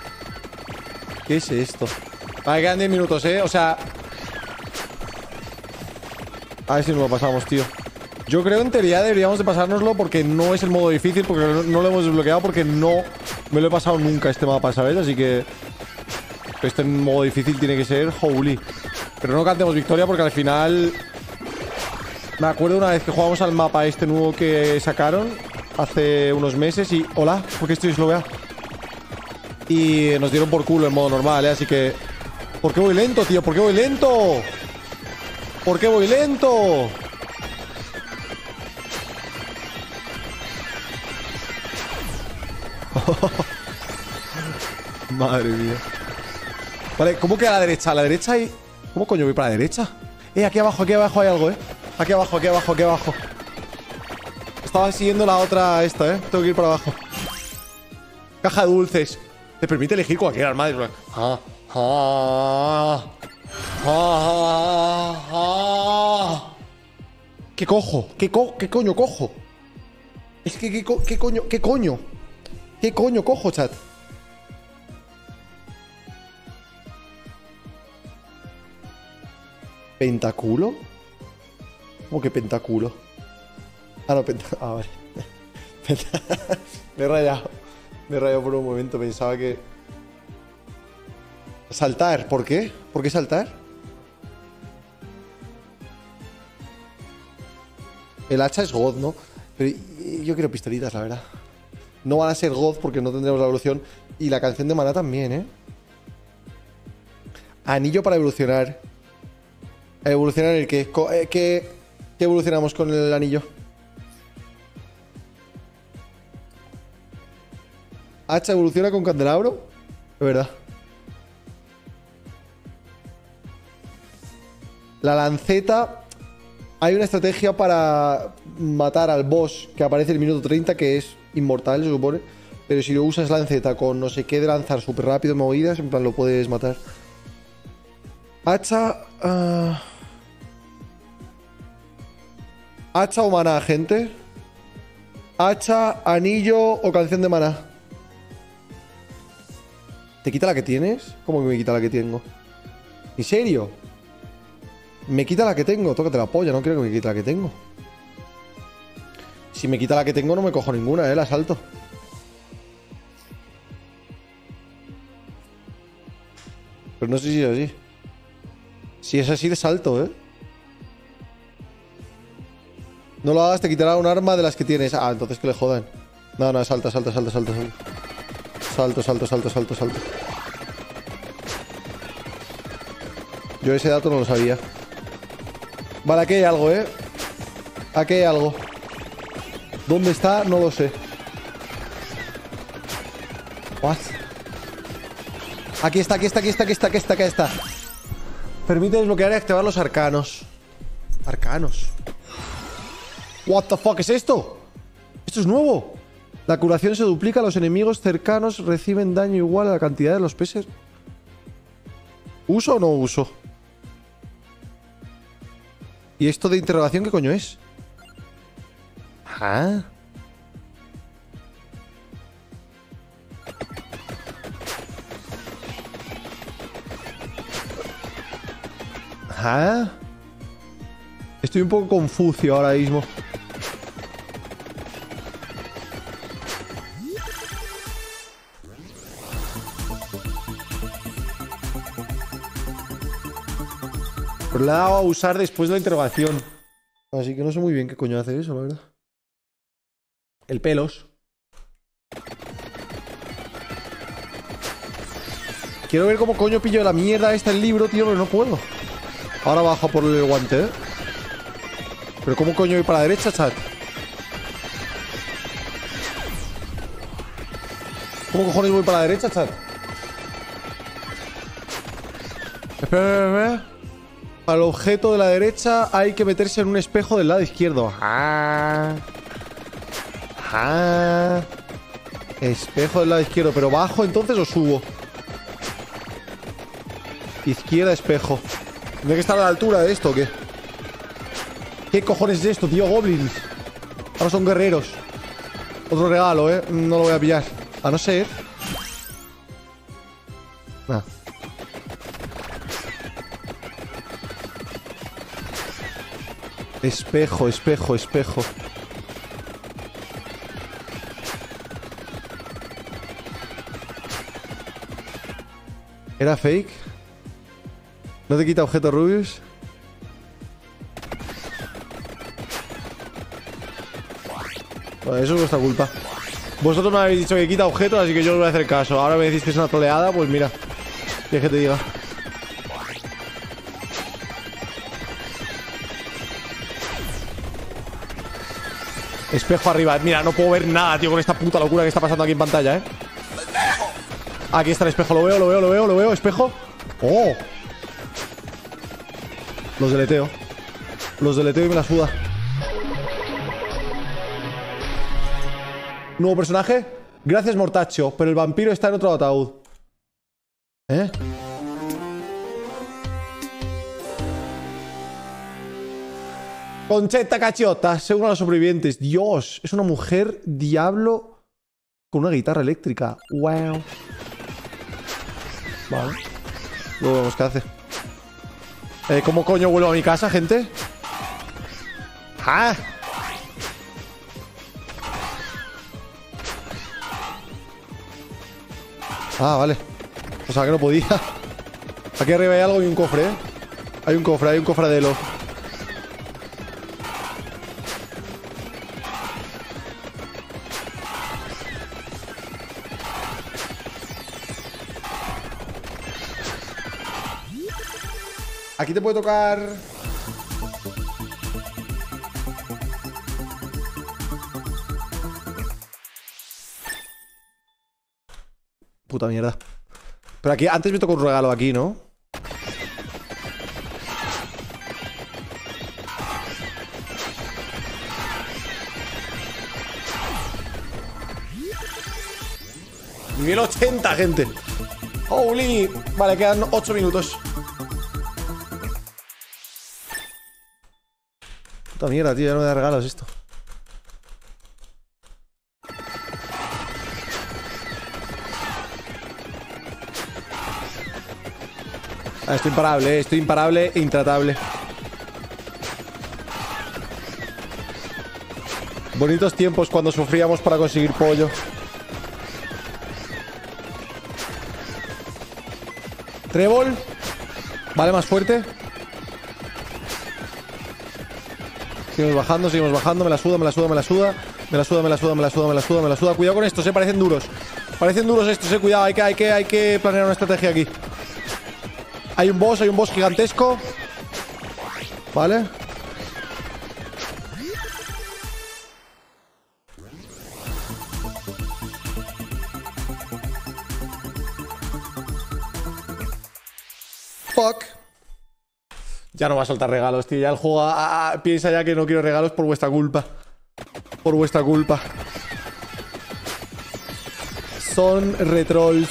¿Qué es esto? Vale, quedan 10 minutos, ¿eh? O sea... A ver si nos lo pasamos, tío. Yo creo en teoría deberíamos de pasárnoslo porque no es el modo difícil, porque no, lo hemos desbloqueado, porque no me lo he pasado nunca este mapa, ¿sabes? Así que... Este modo difícil tiene que ser holy. Pero no cantemos victoria porque al final... Me acuerdo una vez que jugamos al mapa este nuevo que sacaron hace unos meses y... Hola, ¿por qué estoy sloweado? Y nos dieron por culo en modo normal, ¿eh? Así que... ¿Por qué voy lento, tío? ¿Por qué voy lento? ¿Por qué voy lento? Madre mía. Vale, ¿cómo que a la derecha? A la derecha hay... ¿Cómo coño voy para la derecha? Eh, aquí abajo, aquí abajo hay algo, eh. Aquí abajo, aquí abajo, aquí abajo. Estaba siguiendo la otra esta, eh. Tengo que ir para abajo. Caja de dulces. Te permite elegir cualquier arma. de- Ah, ah, ah, ah. ¿Qué cojo? ¿Qué, co ¿Qué coño cojo? Es que, ¿qué, co- qué coño? ¿Qué coño? ¿Qué coño cojo, chat? ¿Pentaculo? ¿Cómo que pentaculo? Ah, no, penta... Ah, vale. Me he rayado. Me rayado por un momento. Pensaba que... Saltar. ¿Por qué? ¿Por qué saltar? El hacha es God, ¿no? Pero yo quiero pistolitas, la verdad. No van a ser God porque no tendremos la evolución. Y la canción de Maná también, ¿eh? Anillo para evolucionar. ¿Evolucionar el qué? Eh, ¿Qué, qué evolucionamos con el anillo? Hacha evoluciona con candelabro. Es verdad. La lanceta. Hay una estrategia para matar al boss que aparece en el minuto 30, que es inmortal, se supone. Pero si lo usas lanceta con no sé qué de lanzar súper rápido, movidas, en plan lo puedes matar. Hacha. ah. Hacha o maná, gente. Hacha, anillo o canción de maná. ¿Te quita la que tienes? ¿Cómo que me quita la que tengo? ¿En serio? Me quita la que tengo. Tócate la polla, no quiero que me quite la que tengo. Si me quita la que tengo, no me cojo ninguna, eh, la salto. Pero no sé si es así. Si es así, de salto, ¿eh? No lo hagas, te quitará un arma de las que tienes. Ah, entonces que le jodan. No, no, salta, salta, salta, salta, salta. Salto, salto, salto, salto, salto. Yo ese dato no lo sabía. Vale, aquí hay algo, ¿eh? Aquí hay algo. ¿Dónde está? No lo sé. What? Aquí está, aquí está, aquí está, aquí está, aquí está, aquí está. Permite desbloquear y activar los arcanos. Arcanos. What the fuck es esto? Esto es nuevo. La curación se duplica, los enemigos cercanos reciben daño igual a la cantidad de los peces. ¿Uso o no uso? ¿Y esto de interrogación qué coño es? Ah. Ah. Estoy un poco confucio ahora mismo. Pero le a usar después de la interrogación. Así que no sé muy bien qué coño hace eso, la verdad. El pelos. Quiero ver cómo coño pillo la mierda esta el libro, tío, pero no puedo. Ahora bajo por el guante, ¿eh? Pero cómo coño voy para la derecha, chat. ¿Cómo cojones voy para la derecha, chat? Espera, espera, espera. Al objeto de la derecha hay que meterse en un espejo del lado izquierdo. Ah. Ah. Espejo del lado izquierdo. ¿Pero bajo entonces o subo? Izquierda, espejo. ¿Tiene que estar a la altura de esto o qué? ¿Qué cojones es esto, tío? Goblins. Ahora son guerreros. Otro regalo, ¿eh? No lo voy a pillar. A no ser... Nah. Espejo, espejo, espejo. ¿Era fake? ¿No te quita objeto Rubius? Eso es vuestra culpa. Vosotros me habéis dicho que quita objetos, así que yo os voy a hacer caso. Ahora me decís que es una troleada, pues mira. ¿Quieres que te diga? Espejo arriba. Mira, no puedo ver nada, tío, con esta puta locura que está pasando aquí en pantalla, ¿eh? Aquí está el espejo. Lo veo, lo veo, lo veo, lo veo. Espejo. ¡Oh! Los deleteo. Los deleteo y me la suda. Nuevo personaje. Gracias, Mortacho. Pero el vampiro está en otro ataúd. ¿Eh? Concheta cachota, según a los sobrevivientes. Dios, es una mujer diablo con una guitarra eléctrica. Wow. Vale. Luego vemos qué hace. Eh, ¿Cómo coño vuelvo a mi casa, gente? ¡Ah! Ah, vale. O sea que no podía. Aquí arriba hay algo y un cofre, ¿eh? Hay un cofre, hay un cofre de lo. Aquí te puede tocar. Puta mierda. Pero aquí, antes me tocó un regalo aquí, ¿no? Nivel 80, gente. Holy. Vale, quedan 8 minutos. Puta mierda, tío, ya no me da regalos esto. Ah, estoy imparable, eh, estoy imparable e intratable. Bonitos tiempos cuando sufríamos para conseguir pollo. Trébol. Vale, más fuerte. Seguimos bajando, seguimos bajando. Me la suda, me la suda, me la suda. Me la suda, me la suda, me la suda, me la suda, me la suda. Cuidado con estos, eh. Parecen duros. Parecen duros estos, eh. Cuidado, hay que, hay que, hay que planear una estrategia aquí. Hay un boss, hay un boss gigantesco. Vale. Ya no va a soltar regalos, tío. Ya el juego ah, ah, piensa ya que no quiero regalos por vuestra culpa. Por vuestra culpa. Son retrolls.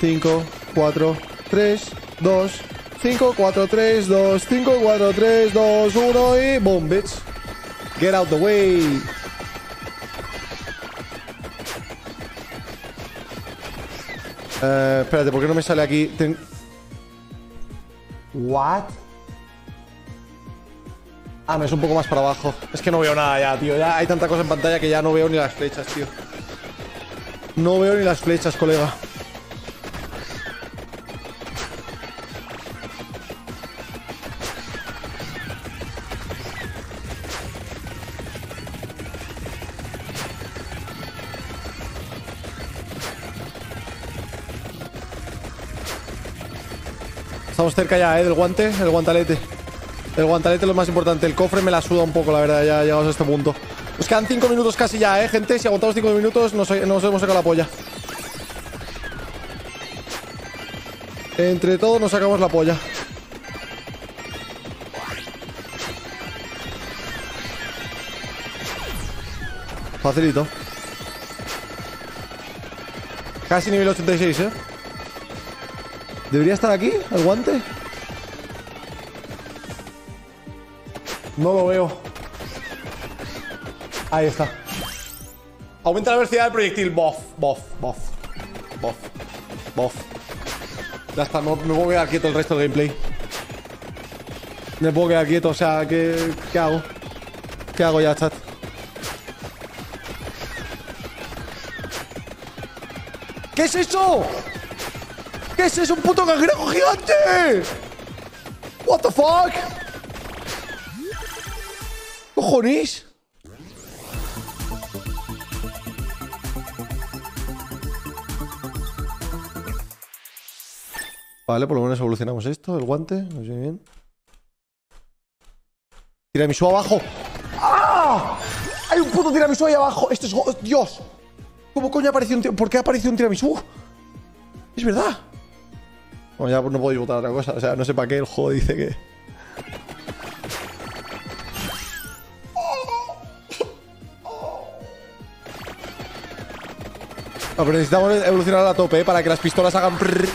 5, 4, 3, 2, 5, 4, 3, 2, 5, 4, 3, 2, 1 y boom, bitch. Get out the way. Eh, espérate, ¿por qué no me sale aquí? Ten- What? Ah, me es un poco más para abajo. Es que no veo nada ya, tío. Ya hay tanta cosa en pantalla que ya no veo ni las flechas, tío. No veo ni las flechas, colega. Estamos cerca ya, ¿eh? Del guante, el guantalete. El guantalete es lo más importante. El cofre me la suda un poco, la verdad, ya llegamos a este punto. Nos quedan 5 minutos casi ya, ¿eh, gente? Si aguantamos 5 minutos, nos, nos hemos sacado la polla. Entre todos nos sacamos la polla. Facilito. Casi nivel 86, ¿eh? ¿Debería estar aquí el guante? No lo veo. Ahí está. Aumenta la velocidad del proyectil. Bof, bof, bof. Bof. Bof. Ya está, no me puedo quedar quieto el resto del gameplay. Me puedo quedar quieto, o sea, ¿qué, qué hago? ¿Qué hago ya, chat? ¿Qué es eso? ¿Qué es? ¡Un puto cangrejo gigante! ¿What the fuck? ¿Cojones? Vale, por lo menos evolucionamos esto, el guante, no sé bien. Tiramisú abajo. ¡Ah! Hay un puto tiramisú ahí abajo. Esto es... go- ¡Dios! ¿Cómo coño apareció un tir- ¿Por qué ha aparecido un tiramisú? Es verdad. Bueno, ya no podéis votar otra cosa. O sea, no sé para qué el juego dice que... No, pero necesitamos evolucionar a tope, ¿eh? Para que las pistolas hagan... prrr.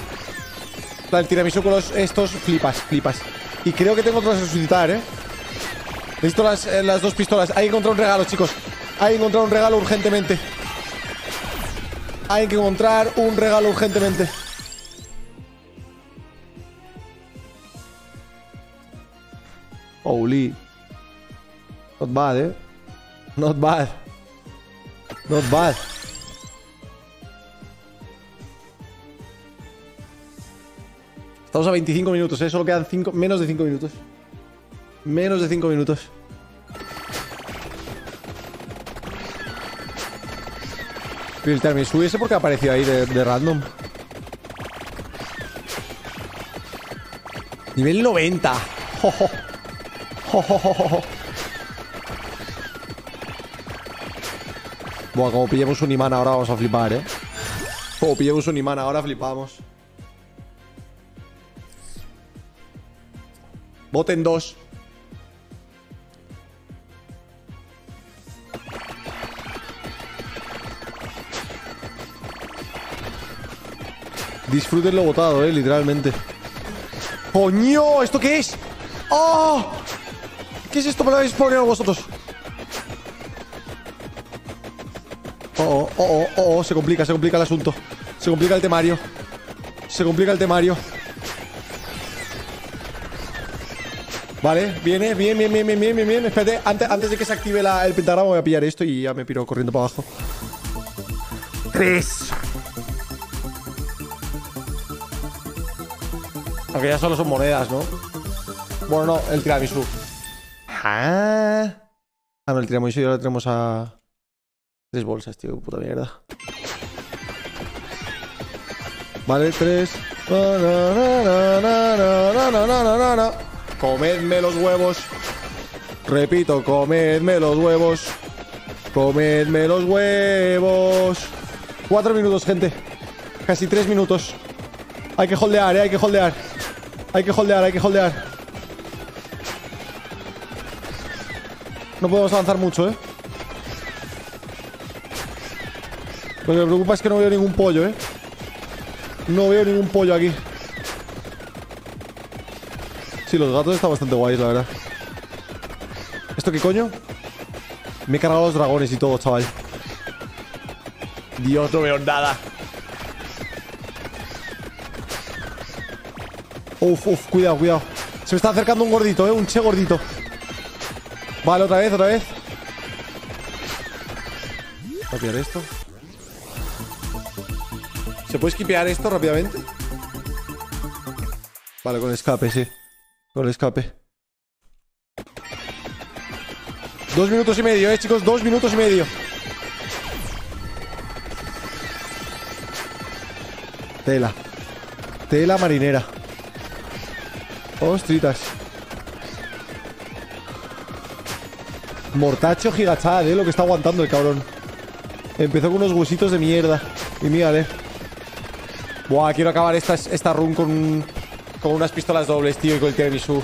La del tiramisú con los estos flipas, flipas. Y creo que tengo que resucitar, ¿eh? Necesito las, eh, las dos pistolas. Hay que encontrar un regalo, chicos. Hay que encontrar un regalo urgentemente. Hay que encontrar un regalo urgentemente. Holy. Not bad, eh. Not bad. Not bad. Estamos a 25 minutos, ¿eh? Solo quedan 5, menos de 5 minutos. Menos de 5 minutos. Filter me subiese porque apareció ahí de, de random. Nivel 90. Jo, jo. Buah, como pillemos un imán ahora vamos a flipar, ¿eh? Como pillemos un imán ahora flipamos. Voten dos. Disfruten lo votado, eh, literalmente. ¡Coño! ¿Esto qué es? ¡Oh! ¿Qué es esto? Me lo habéis spoileado vosotros. Oh, oh, oh, oh, oh, se complica, se complica el asunto. Se complica el temario. Se complica el temario. Vale, viene, bien, bien, bien, bien, bien, bien, bien. Espérate, antes, antes de que se active la- el pentagrama voy a pillar esto y ya me piro corriendo para abajo. Tres. Aunque ya solo son monedas, ¿no? Bueno, no, el tiramisú. Ajá. Ah, no, el tiramisú ya lo tenemos a... Tres bolsas, tío, puta mierda. Vale, tres. Comedme los huevos. Repito, comedme los huevos. Comedme los huevos. Cuatro minutos, gente. Casi tres minutos. Hay que holdear, ¿eh? hay que holdear. Hay que holdear, hay que holdear. No podemos avanzar mucho, eh. Lo que me preocupa es que no veo ningún pollo, eh. No veo ningún pollo aquí. Sí, los gatos están bastante guays, la verdad. ¿Esto qué coño? Me he cargado los dragones y todo, chaval. Dios, no veo nada. Uf, uf, cuidado, cuidado. Se me está acercando un gordito, eh, un che gordito. Vale, otra vez, otra vez. Voy a pillar esto. ¿Se puede esquipear esto rápidamente? Vale, con escape, sí. Con escape. Dos minutos y medio, eh, chicos. Dos minutos y medio. Tela. Tela marinera. Ostritas. Mortacho gigachad, eh, lo que está aguantando el cabrón. Empezó con unos huesitos de mierda. Y mírale. Buah, quiero acabar esta, esta run con, con unas pistolas dobles, tío, y con el tiramisú.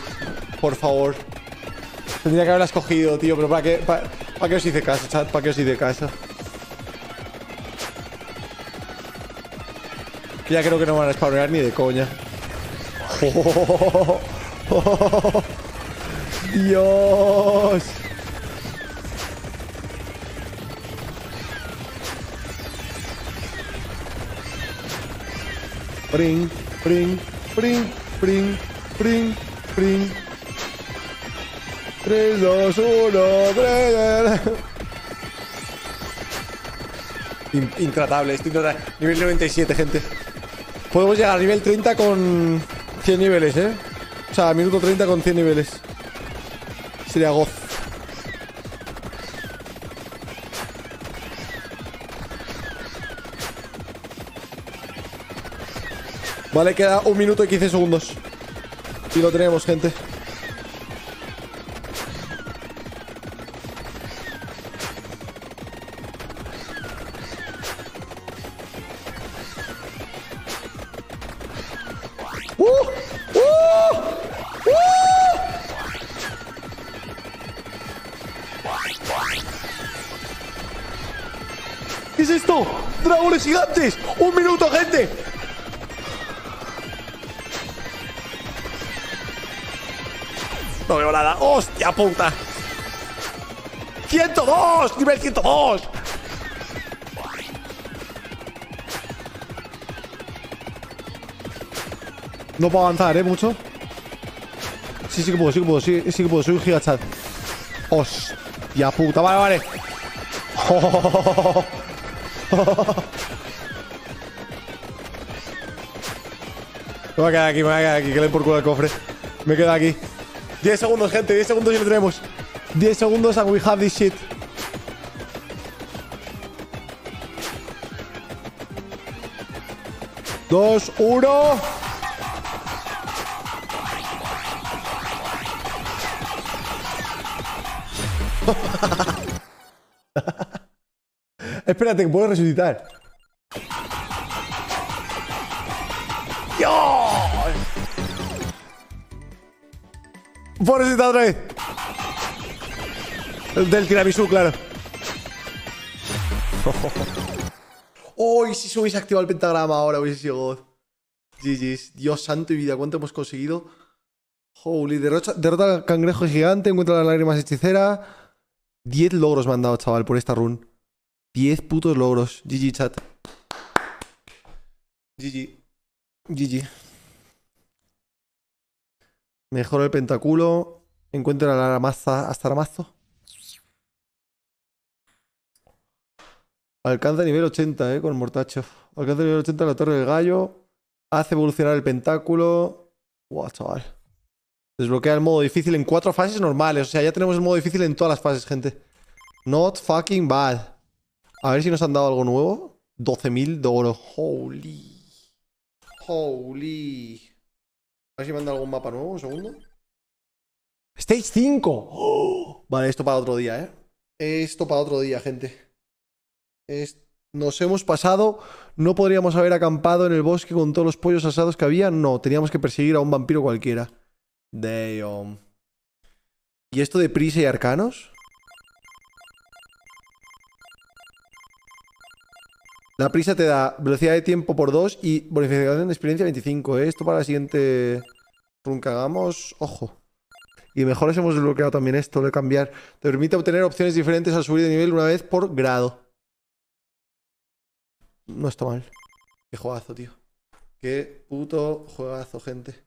Por favor. Tendría que haberlas cogido, tío, pero ¿para qué, para qué os hice caso, chat? ¿Para qué os hice caso? Ya creo que no van a spawnear ni de coña. Dios. Pring, pring, pring, pring, pring, pring. 3, 2, 1, 3. In- Intratable, esto intratable. Nivel 97, gente. Podemos llegar a nivel 30 con 100 niveles, ¿eh? O sea, minuto 30 con 100 niveles. Sería goz. Vale, queda un minuto y 15 segundos. Y lo tenemos, gente. Puta! ¡102! ¡Nivel 102! No puedo avanzar, ¿eh? Mucho. Sí, sí que puedo, sí que puedo, sí, sí que puedo. Soy un gigachat. Hostia puta. Vale, vale. Me voy a quedar aquí, me voy a quedar aquí, que le por culo al cofre. Me quedo aquí. 10 segundos, gente, 10 segundos y lo tenemos. 10 segundos and we have this shit. Dos, uno. Espérate, que puedo resucitar. Puedo resucitar otra vez. El del tiramisú, claro. Oh, y si se hubiese activado el pentagrama ahora hubiese sido God. GG's. Dios santo y vida, ¿cuánto hemos conseguido? Holy, derrota, derrota al cangrejo gigante, encuentra las lágrimas hechiceras. 10 logros me han dado, chaval, por esta run. 10 putos logros. GG, chat. GG. GG. Mejora el pentáculo. Encuentra la maza hasta la. Alcanza nivel 80, eh, con el mortacho. Alcanza nivel 80 la torre del gallo. Hace evolucionar el pentáculo. Guau, chaval. Desbloquea el modo difícil en cuatro fases normales. O sea, ya tenemos el modo difícil en todas las fases, gente. Not fucking bad. A ver si nos han dado algo nuevo. 12.000 de oro. Holy. Holy. A ver si dado algún mapa nuevo. Un segundo. Stage 5. ¡Oh! Vale, esto para otro día, ¿eh? Esto para otro día, gente. Es- Nos hemos pasado. No podríamos haber acampado en el bosque con todos los pollos asados que había. No, teníamos que perseguir a un vampiro cualquiera. Damn. ¿Y esto de prisa y arcanos? La prisa te da velocidad de tiempo por 2 y bonificación de experiencia 25. ¿eh? Esto para la siguiente run que hagamos. Ojo. Y mejoras hemos desbloqueado también esto de cambiar. Te permite obtener opciones diferentes al subir de nivel una vez por grado. No está mal. Qué juegazo, tío. Qué puto juegazo, gente.